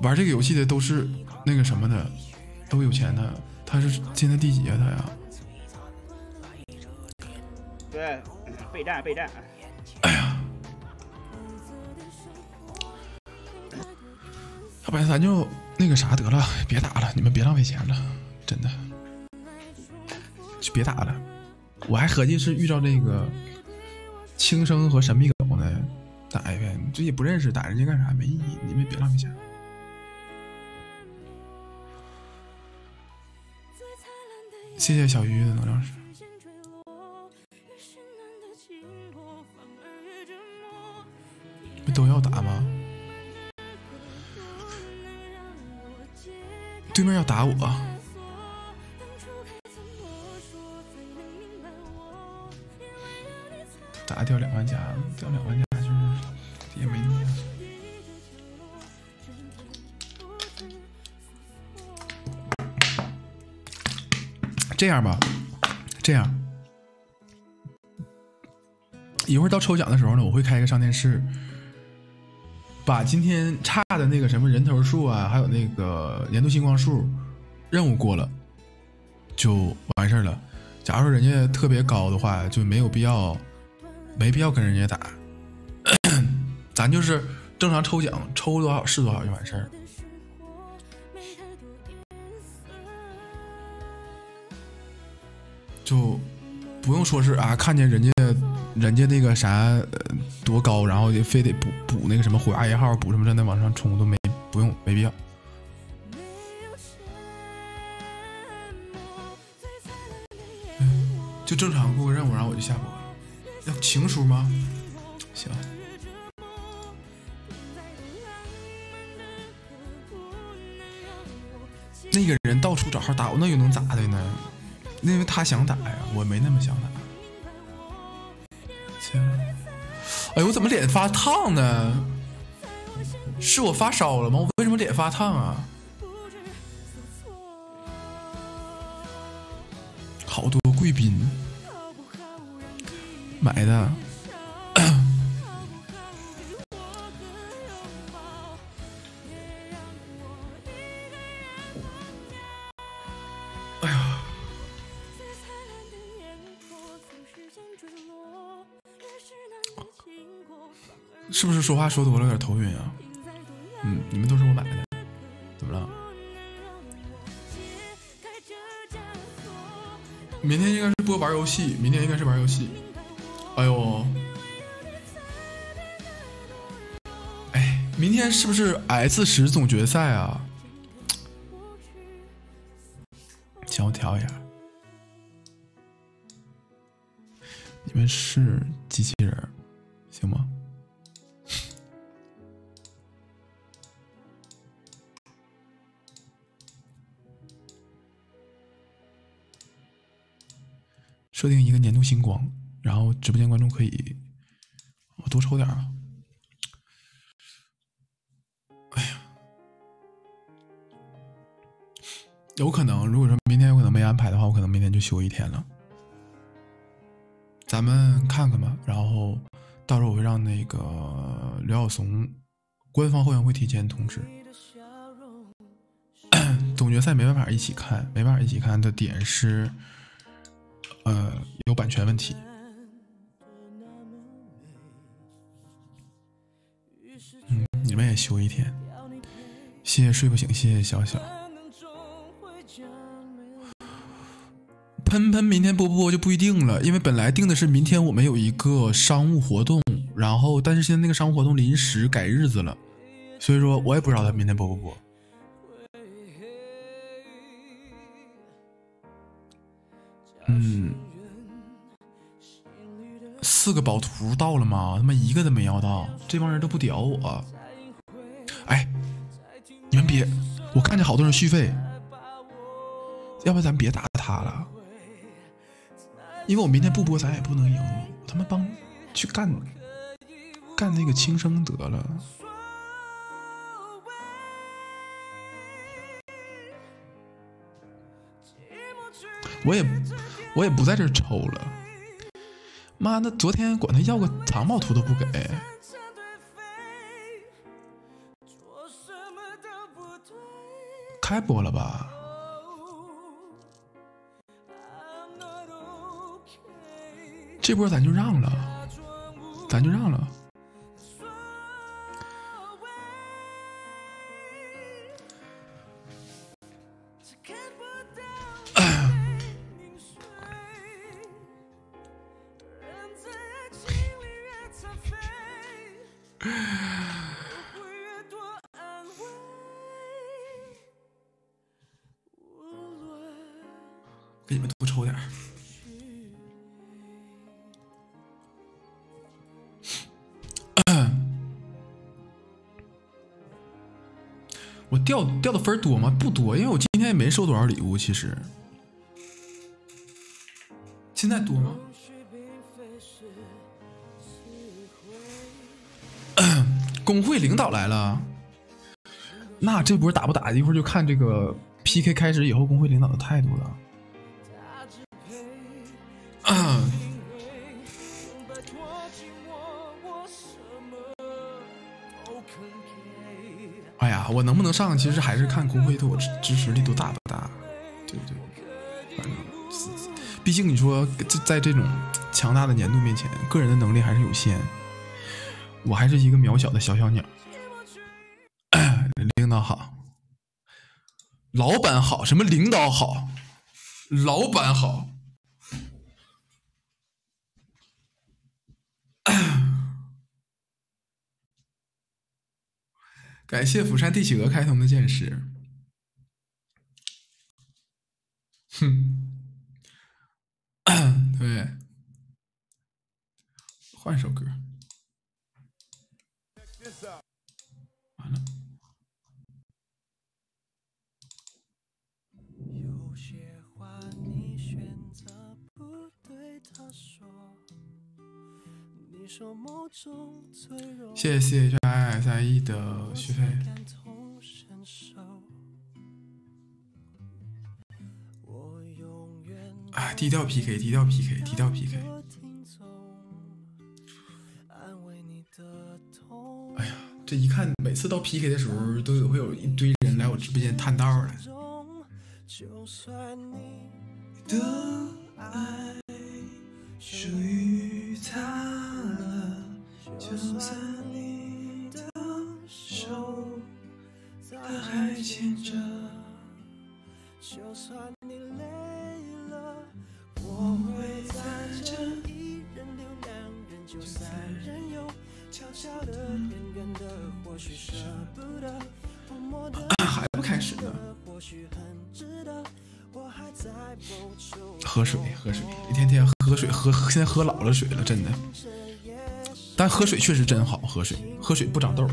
玩这个游戏的都是那个什么的，都有钱的。他是现在第几啊？他呀？对，备战备战。不然咱就那个啥得了，别打了，你们别浪费钱了，真的，就别打了。我还合计是遇到这个轻生和神秘狗呢，打一遍，这也不认识，打人家干啥没意义，你们别浪费钱。谢谢小鱼的能量石。都要打吗？对面要打我，打掉两万加，掉两万加就是也没那么。这样吧，这样，一会儿到抽奖的时候呢，我会开一个上电视，把今天差的那个什么人头数啊，还有那个年度星光数任务过了，就完事儿了。假如说人家特别高的话，就没有必要，没必要跟人家打，咱就是正常抽奖，抽多少是多少就完事儿。就不用说是啊，看见人家人家那个啥、呃、多高，然后就非得补补那个什么火牙一号，补什么真的往上冲都没不用没必要。就正常过个任务，然后我就下播了。要情书吗？行。那个人到处找号打我，那又能咋的呢？因为他想打呀，我没那么想打。行，哎呦，我怎么脸发烫呢？是我发烧了吗？我为什么脸发烫啊？好多贵宾买的。是不是说话说多了有点头晕啊？嗯，你们都是我买的，怎么了？明天应该是播玩游戏，明天应该是玩游戏。哎呦，哎，明天是不是 S 十总决赛啊？请我调一下。你们是机器人，行吗？设定一个年度星光，然后直播间观众可以我多抽点啊。哎呀，有可能，如果说明天有可能没安排的话，我可能明天就休一天了。咱们看看吧，然后到时候我会让那个刘晓松官方后援会提前通知。总决赛没办法一起看，没办法一起看的点是，有版权问题。嗯，你们也休一天。谢谢睡不醒，谢谢小小。喷喷明天播不播就不一定了，因为本来定的是明天我们有一个商务活动，然后但是现在那个商务活动临时改日子了，所以说我也不知道他明天播不播。嗯，四个宝图到了吗？他妈一个都没要到，这帮人都不屌我。哎，你们别，我看见好多人续费，要不咱别打他了，因为我明天不播，咱也不能赢。他妈帮去干干那个轻生得了。我也我也不在这抽了。妈，那昨天管他要个藏宝图都不给。开播了吧？这波咱就让了，咱就让了。掉的分多吗？不多，因为我今天也没收多少礼物。其实，现在多吗？工会领导来了，那这波打不打？一会儿就看这个 PK 开始以后，工会领导的态度了。我能不能上，其实还是看工会对我支支持力度大不大，对不对？反正，毕竟你说在在这种强大的年度面前，个人的能力还是有限，我还是一个渺小的小小鸟。领导好，老板好，什么领导好，老板好。感谢釜山帝企鹅开通的剑士。哼，对，换首歌。谢谢 H I S I E 的续费。感同身受。我永远哎，低调 PK，低调 PK，低调 PK。哎呀，这一看，每次到 PK 的时候，都有会有一堆人来我直播间探道来。就算你的爱属于他了，就算你的手他还牵着，就算你累了，我会在这一人留两人，就三人游，悄悄的、远远的，或许舍不得，默默的，还不开始呢。或许很值得。我还在某处喝水，喝水，一天天喝水，喝现在喝老了水了，真的。但喝水确实真好，喝水，喝水不长痘。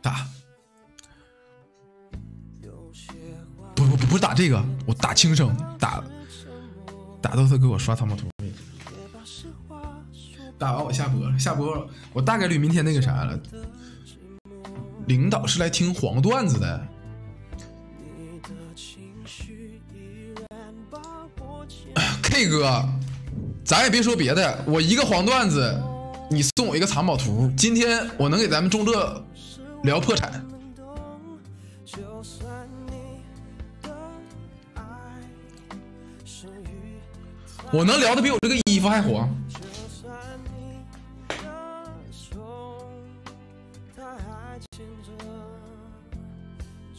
打。不不不是打这个，我打轻声，打打到他给我刷藏宝图。打完我下播了，下播了，我大概率明天那个啥了。领导是来听黄段子的，K 哥，咱也别说别的，我一个黄段子，你送我一个藏宝图，今天我能给咱们中乐聊破产。我能聊的比我这个衣服还黄。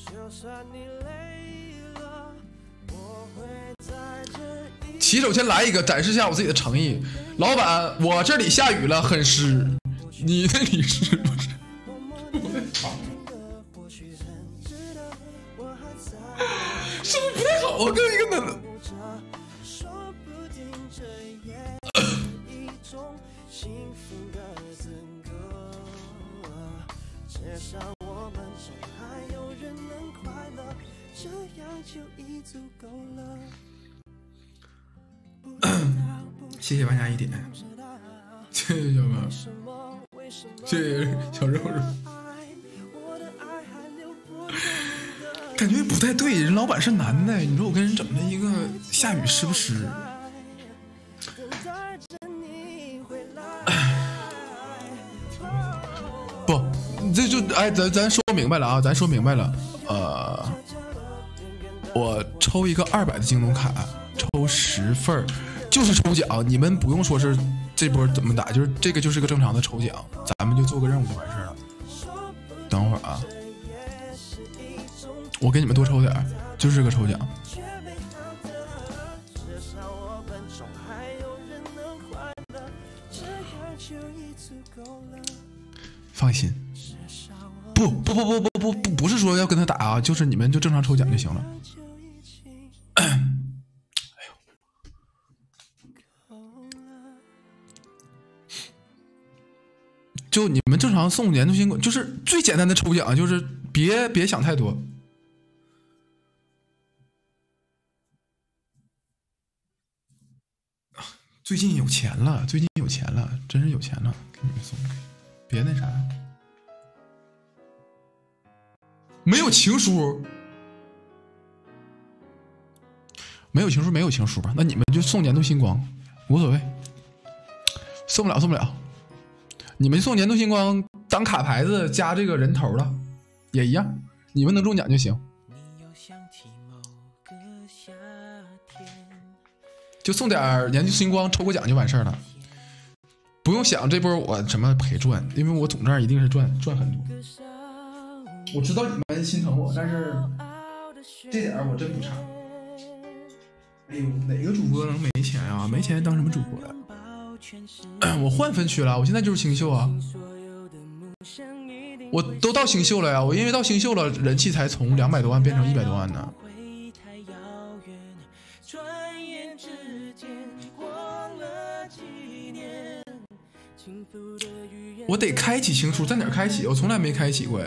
就算你累了，我会在这一骑手先来一个，展示一下我自己的诚意。老板，我这里下雨了，很湿，你那里是不是？是不是不太好啊？跟一个男的。这样就已足够了。谢谢玩家一点，谢谢小哥，谢谢小肉肉。感觉不太对，人老板是男的，你说我跟人整的一个下雨湿不湿？不，这就哎，咱咱说明白了啊，咱说明白了，呃，我抽一个二百的京东卡，抽十份就是抽奖，你们不用说是这波怎么打，就是这个就是个正常的抽奖，咱们就做个任务就完事了。等会儿啊，我给你们多抽点就是个抽奖。放心，不不不不不不不不是说要跟他打啊，就是你们就正常抽奖就行了。就你们正常送年度新冠，就是最简单的抽奖，就是别别想太多。最近有钱了，最近有钱了，真是有钱了，给你们送，别那啥。没有情书，没有情书，没有情书吧？那你们就送年度星光，无所谓，送不了，送不了。你们送年度星光当卡牌子加这个人头了，也一样，你们能中奖就行。就送点年度星光，抽个奖就完事儿了，不用想这波我什么赔赚，因为我总账一定是赚赚很多。我知道你们心疼我，但是这点儿我真不差。哎呦，哪个主播能没钱呀、没钱当什么主播呀？我换分区了，我现在就是星秀啊，我都到星秀了呀。我因为到星秀了，人气才从两百多万变成一百多万呢。我得开启情书，在哪开启？我从来没开启过。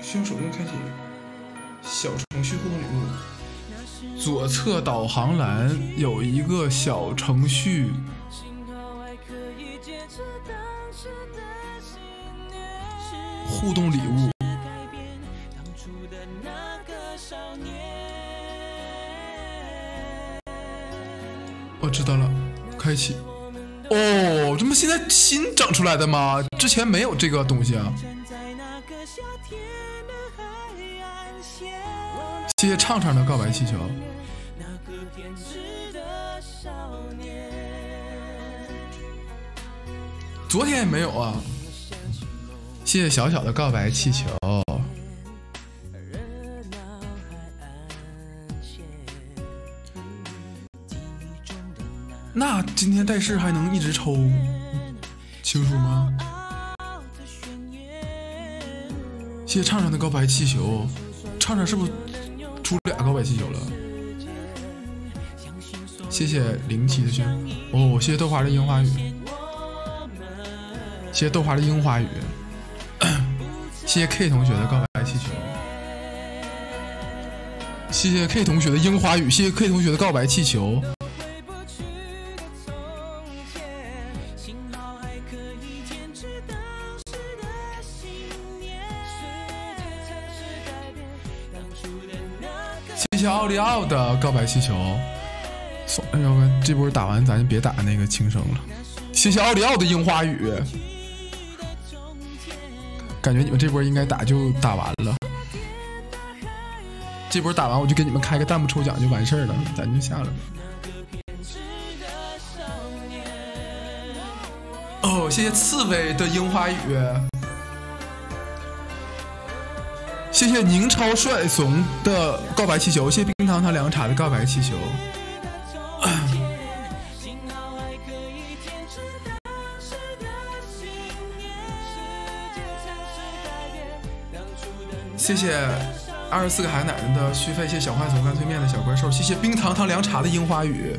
需要手动开启小程序互动礼物。左侧导航栏有一个小程序互动礼物，我知道了，开启。哦，这不现在新整出来的吗？之前没有这个东西啊。谢谢畅畅的告白气球。昨天也没有啊。谢谢小小的告白气球。那今天带市还能一直抽清楚吗？谢谢畅畅的告白气球，畅畅是不是出俩告白气球了？谢谢零七的炫哦，谢谢豆花的樱花雨，谢谢豆花的樱花雨，谢谢 K 同学的告白气球，谢谢 K 同学的樱花雨，谢谢 K 同学的告白气球。利奥的告白气球，要不然这波打完咱就别打那个轻声了。谢谢奥利奥的樱花雨，感觉你们这波应该打就打完了。这波打完我就给你们开个弹幕抽奖就完事儿了，咱就下了。哦，谢谢刺猬的樱花雨，谢谢宁超帅怂的告白气球，谢谢冰糖糖凉茶的告白气球。谢谢二十四个海奶奶的续费，谢谢小浣熊干脆面的小怪兽，谢谢冰糖糖凉茶的樱花雨。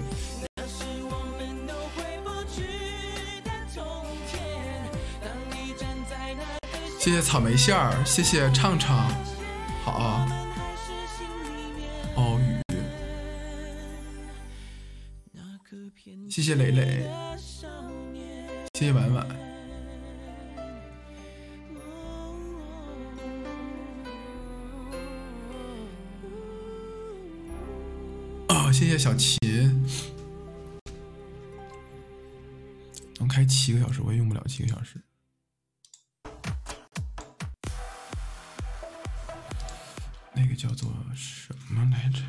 谢谢草莓馅儿，谢谢畅畅，啊。哦雨，谢谢磊磊，谢谢婉婉。哦，谢谢小秦。能开七个小时，我也用不了七个小时。那个叫做什么来着？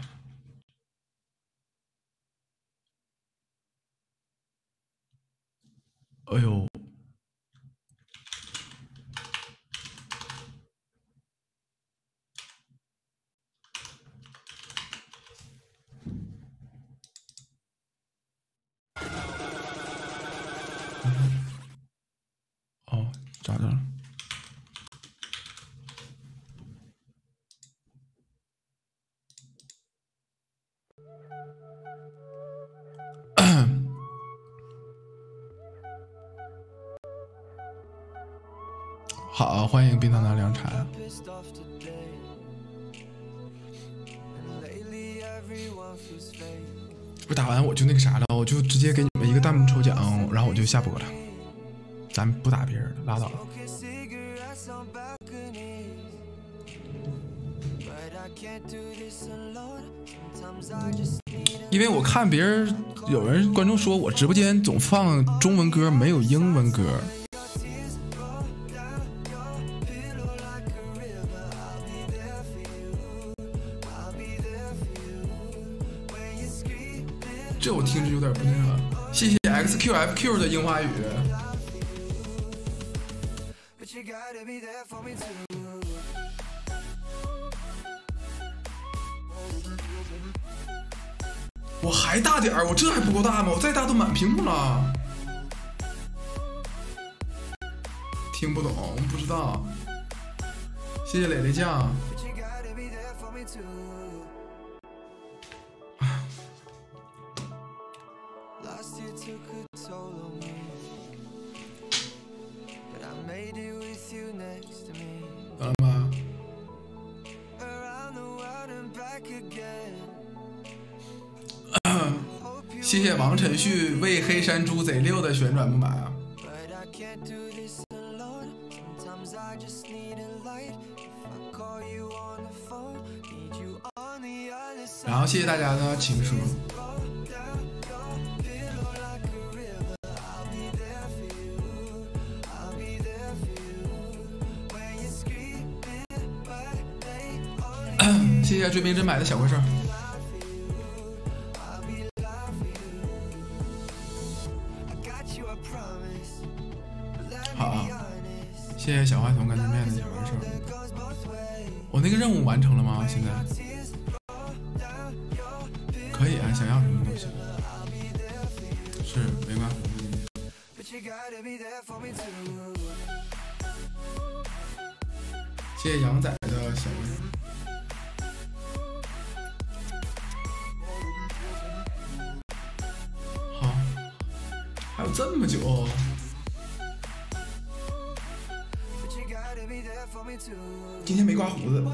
哎呦。茶。不打完我就那个啥了，我就直接给你们一个弹幕抽奖，然后我就下播了。咱不打别人了，拉倒了。因为我看别人有人观众说我直播间总放中文歌，没有英文歌。XQFQ 的樱花雨。我还大点儿，我这还不够大吗？我再大都满屏幕了。听不懂，不知道。谢谢磊磊酱。完了吗？谢谢王晨旭为黑山猪贼溜的旋转木马啊！然后谢谢大家的情书。谢谢追兵真买的小怪兽。好，谢谢小花童干脆面的小怪兽。我那个任务完成了吗？现在可以啊，想要什么都行。是没关系。谢谢杨仔的小怪兽。这么久，今天没刮胡子。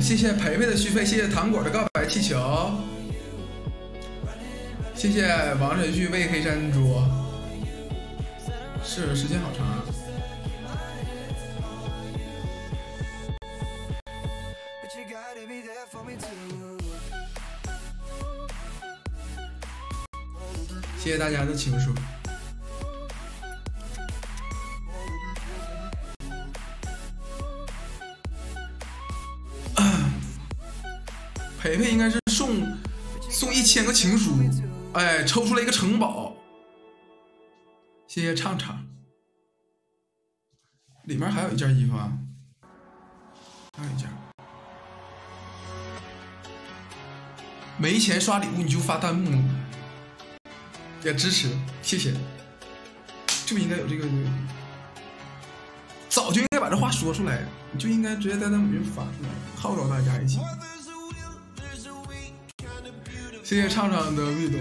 谢谢培培的续费，谢谢糖果的告白气球。谢谢王晨旭为黑山猪。是时间好长啊。谢谢大家的情书。培培应该是送送一千个情书，哎，抽出来一个城堡。谢谢畅畅，里面还有一件衣服啊，还有一件。没钱刷礼物你就发弹幕，也支持，谢谢。就应该有这个，早就应该把这话说出来，你就应该直接在弹幕里发出来，号召大家一起。谢谢畅畅的味道。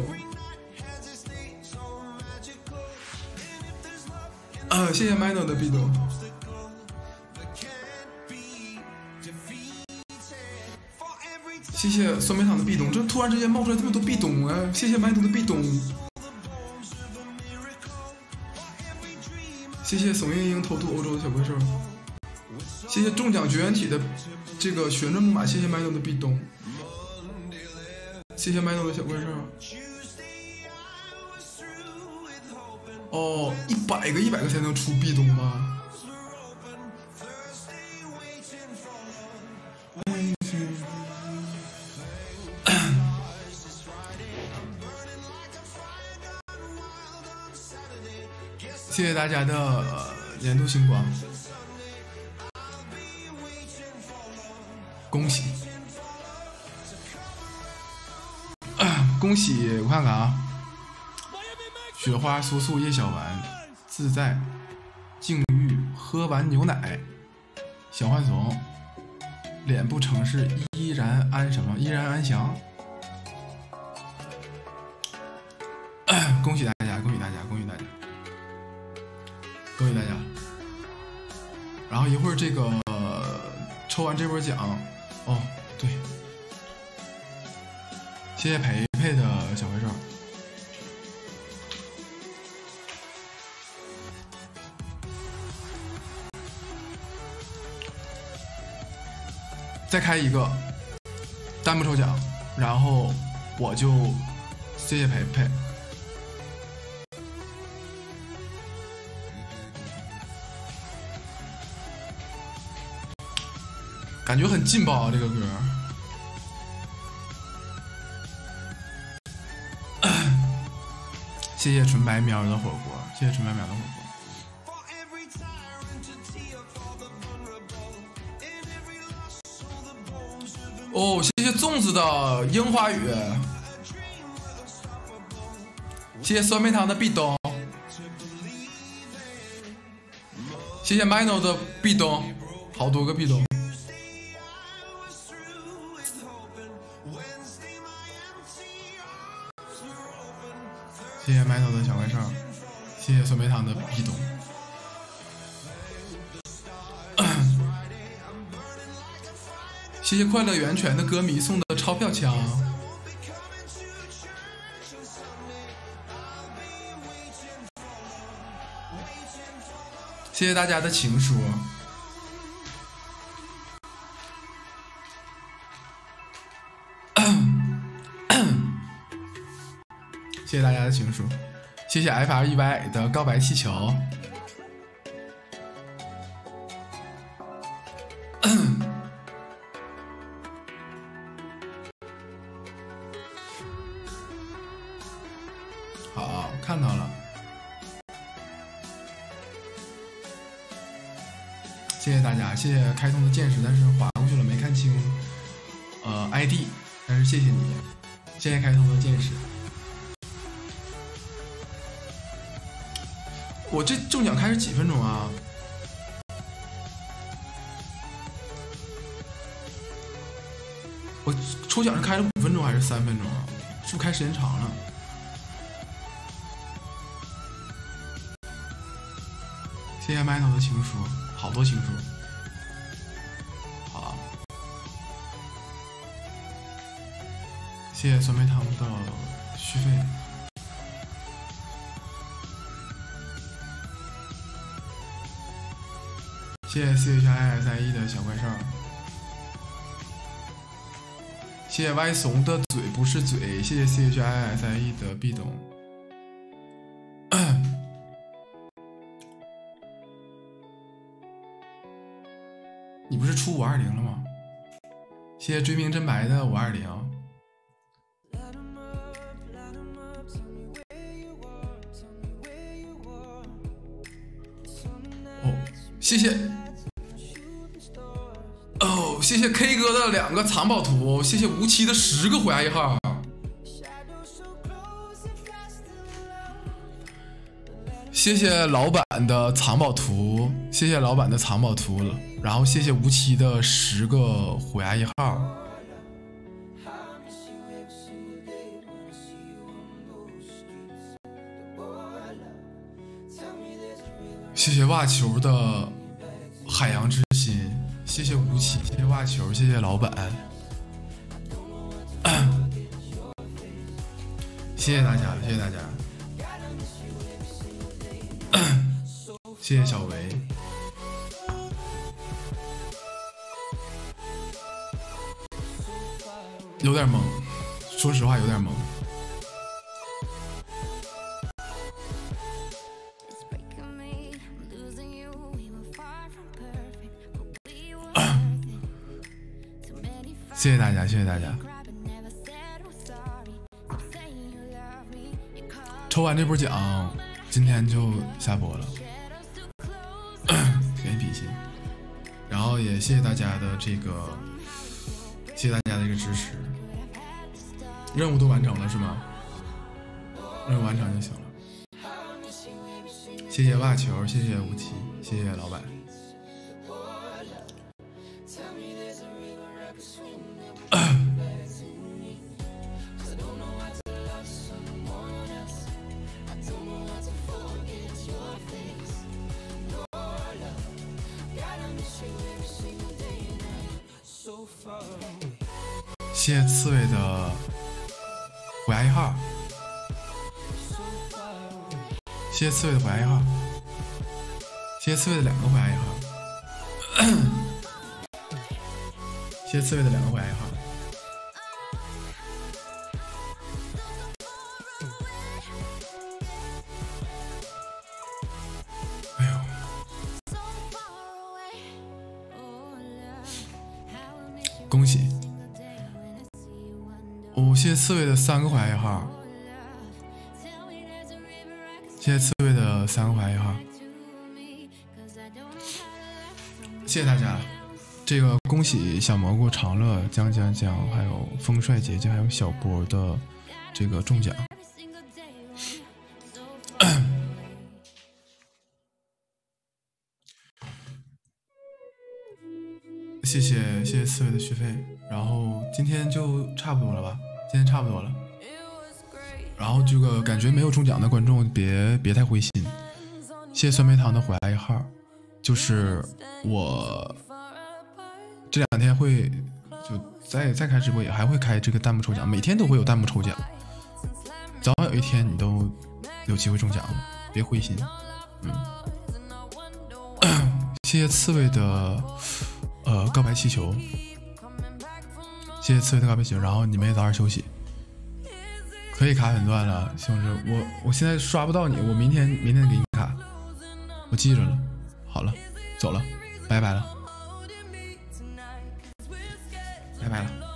啊，谢谢 Mino 的壁咚。谢谢酸梅糖的壁咚，这突然之间冒出来这么多壁咚啊！谢谢 Mino 的壁咚。谢谢怂英英偷渡欧洲的小怪兽。谢谢中奖绝缘体的这个旋转木马，谢谢 Mino 的壁咚。谢谢 Mino 的小怪兽。哦，一百个一百个才能出壁咚吗？谢谢大家的年度星光，我看看啊，雪花、苏苏、叶小丸、自在、静玉、喝完牛奶、小浣熊、脸部城市依然安什么？依然安详。恭喜大家！恭喜大家！恭喜大家！恭喜大家！然后一会儿这个抽完这波奖，哦，对，谢谢陪培的小徽章。再开一个弹幕抽奖，然后我就谢谢陪陪。感觉很劲爆啊，这个歌。谢谢纯白喵的火锅，谢谢纯白喵的火锅。哦，谢谢粽子的樱花雨，谢谢酸梅汤的壁咚，谢谢 Mino 的壁咚，好多个壁咚。酸梅汤的壁咚，谢谢快乐源泉的歌迷送的钞票枪，谢谢大家的情书。谢谢大家的情书，谢谢 F R E Y 的告白气球。好，看到了，谢谢大家，谢谢开通的见识，但是划过去了没看清，呃 ID，但是谢谢你，谢谢开还是几分钟啊？我抽奖是开了五分钟还是三分钟啊？是不是开时间长了？谢谢麦头的情书，好多情书。好啊，谢谢酸梅汤的续费。谢谢 C H I S I E 的小怪兽，谢谢歪怂的嘴不是嘴，谢谢 C H I S I E 的壁咚，你不是出五二零了吗？谢谢追名真白的五二零，哦，谢谢。哥的两个藏宝图，谢谢无期的十个火牙一号，谢谢老板的藏宝图，谢谢老板的藏宝图，然后谢谢无期的十个虎牙一号，谢谢袜球的海洋之。谢谢吴奇，谢谢袜球，谢谢老板，谢谢大家，谢谢大家，谢谢小维，有点懵，说实话有点懵。谢谢大家，谢谢大家。抽完这波奖，今天就下播了，给你比心。然后也谢谢大家的这个，谢谢大家的一个支持。任务都完成了是吗？任务完成就行了。谢谢袜球，谢谢无奇，谢谢老板。刺猬的两个虎牙一号，谢谢刺猬的两个虎牙一号。恭喜！哦，谢谢刺猬的三个怀疑号，谢谢刺猬的三个怀疑谢谢大家。这个恭喜小蘑菇、长乐、江江江，还有风帅姐姐，还有小波的这个中奖。谢谢谢谢刺猬的续费，然后今天就差不多了吧？今天差不多了。然后这个感觉没有中奖的观众别别太灰心。谢谢酸梅汤的虎牙一号，就是我这两天会就再再开直播也还会开这个弹幕抽奖，每天都会有弹幕抽奖，早晚有一天你都有机会中奖，别灰心。嗯，谢谢刺猬的。呃，告白气球，谢谢刺猬的告白气球，然后你们也早点休息，可以卡很段了，西红柿，我我现在刷不到你，我明天明天给你卡，我记着了，好了走了拜拜了。拜拜了。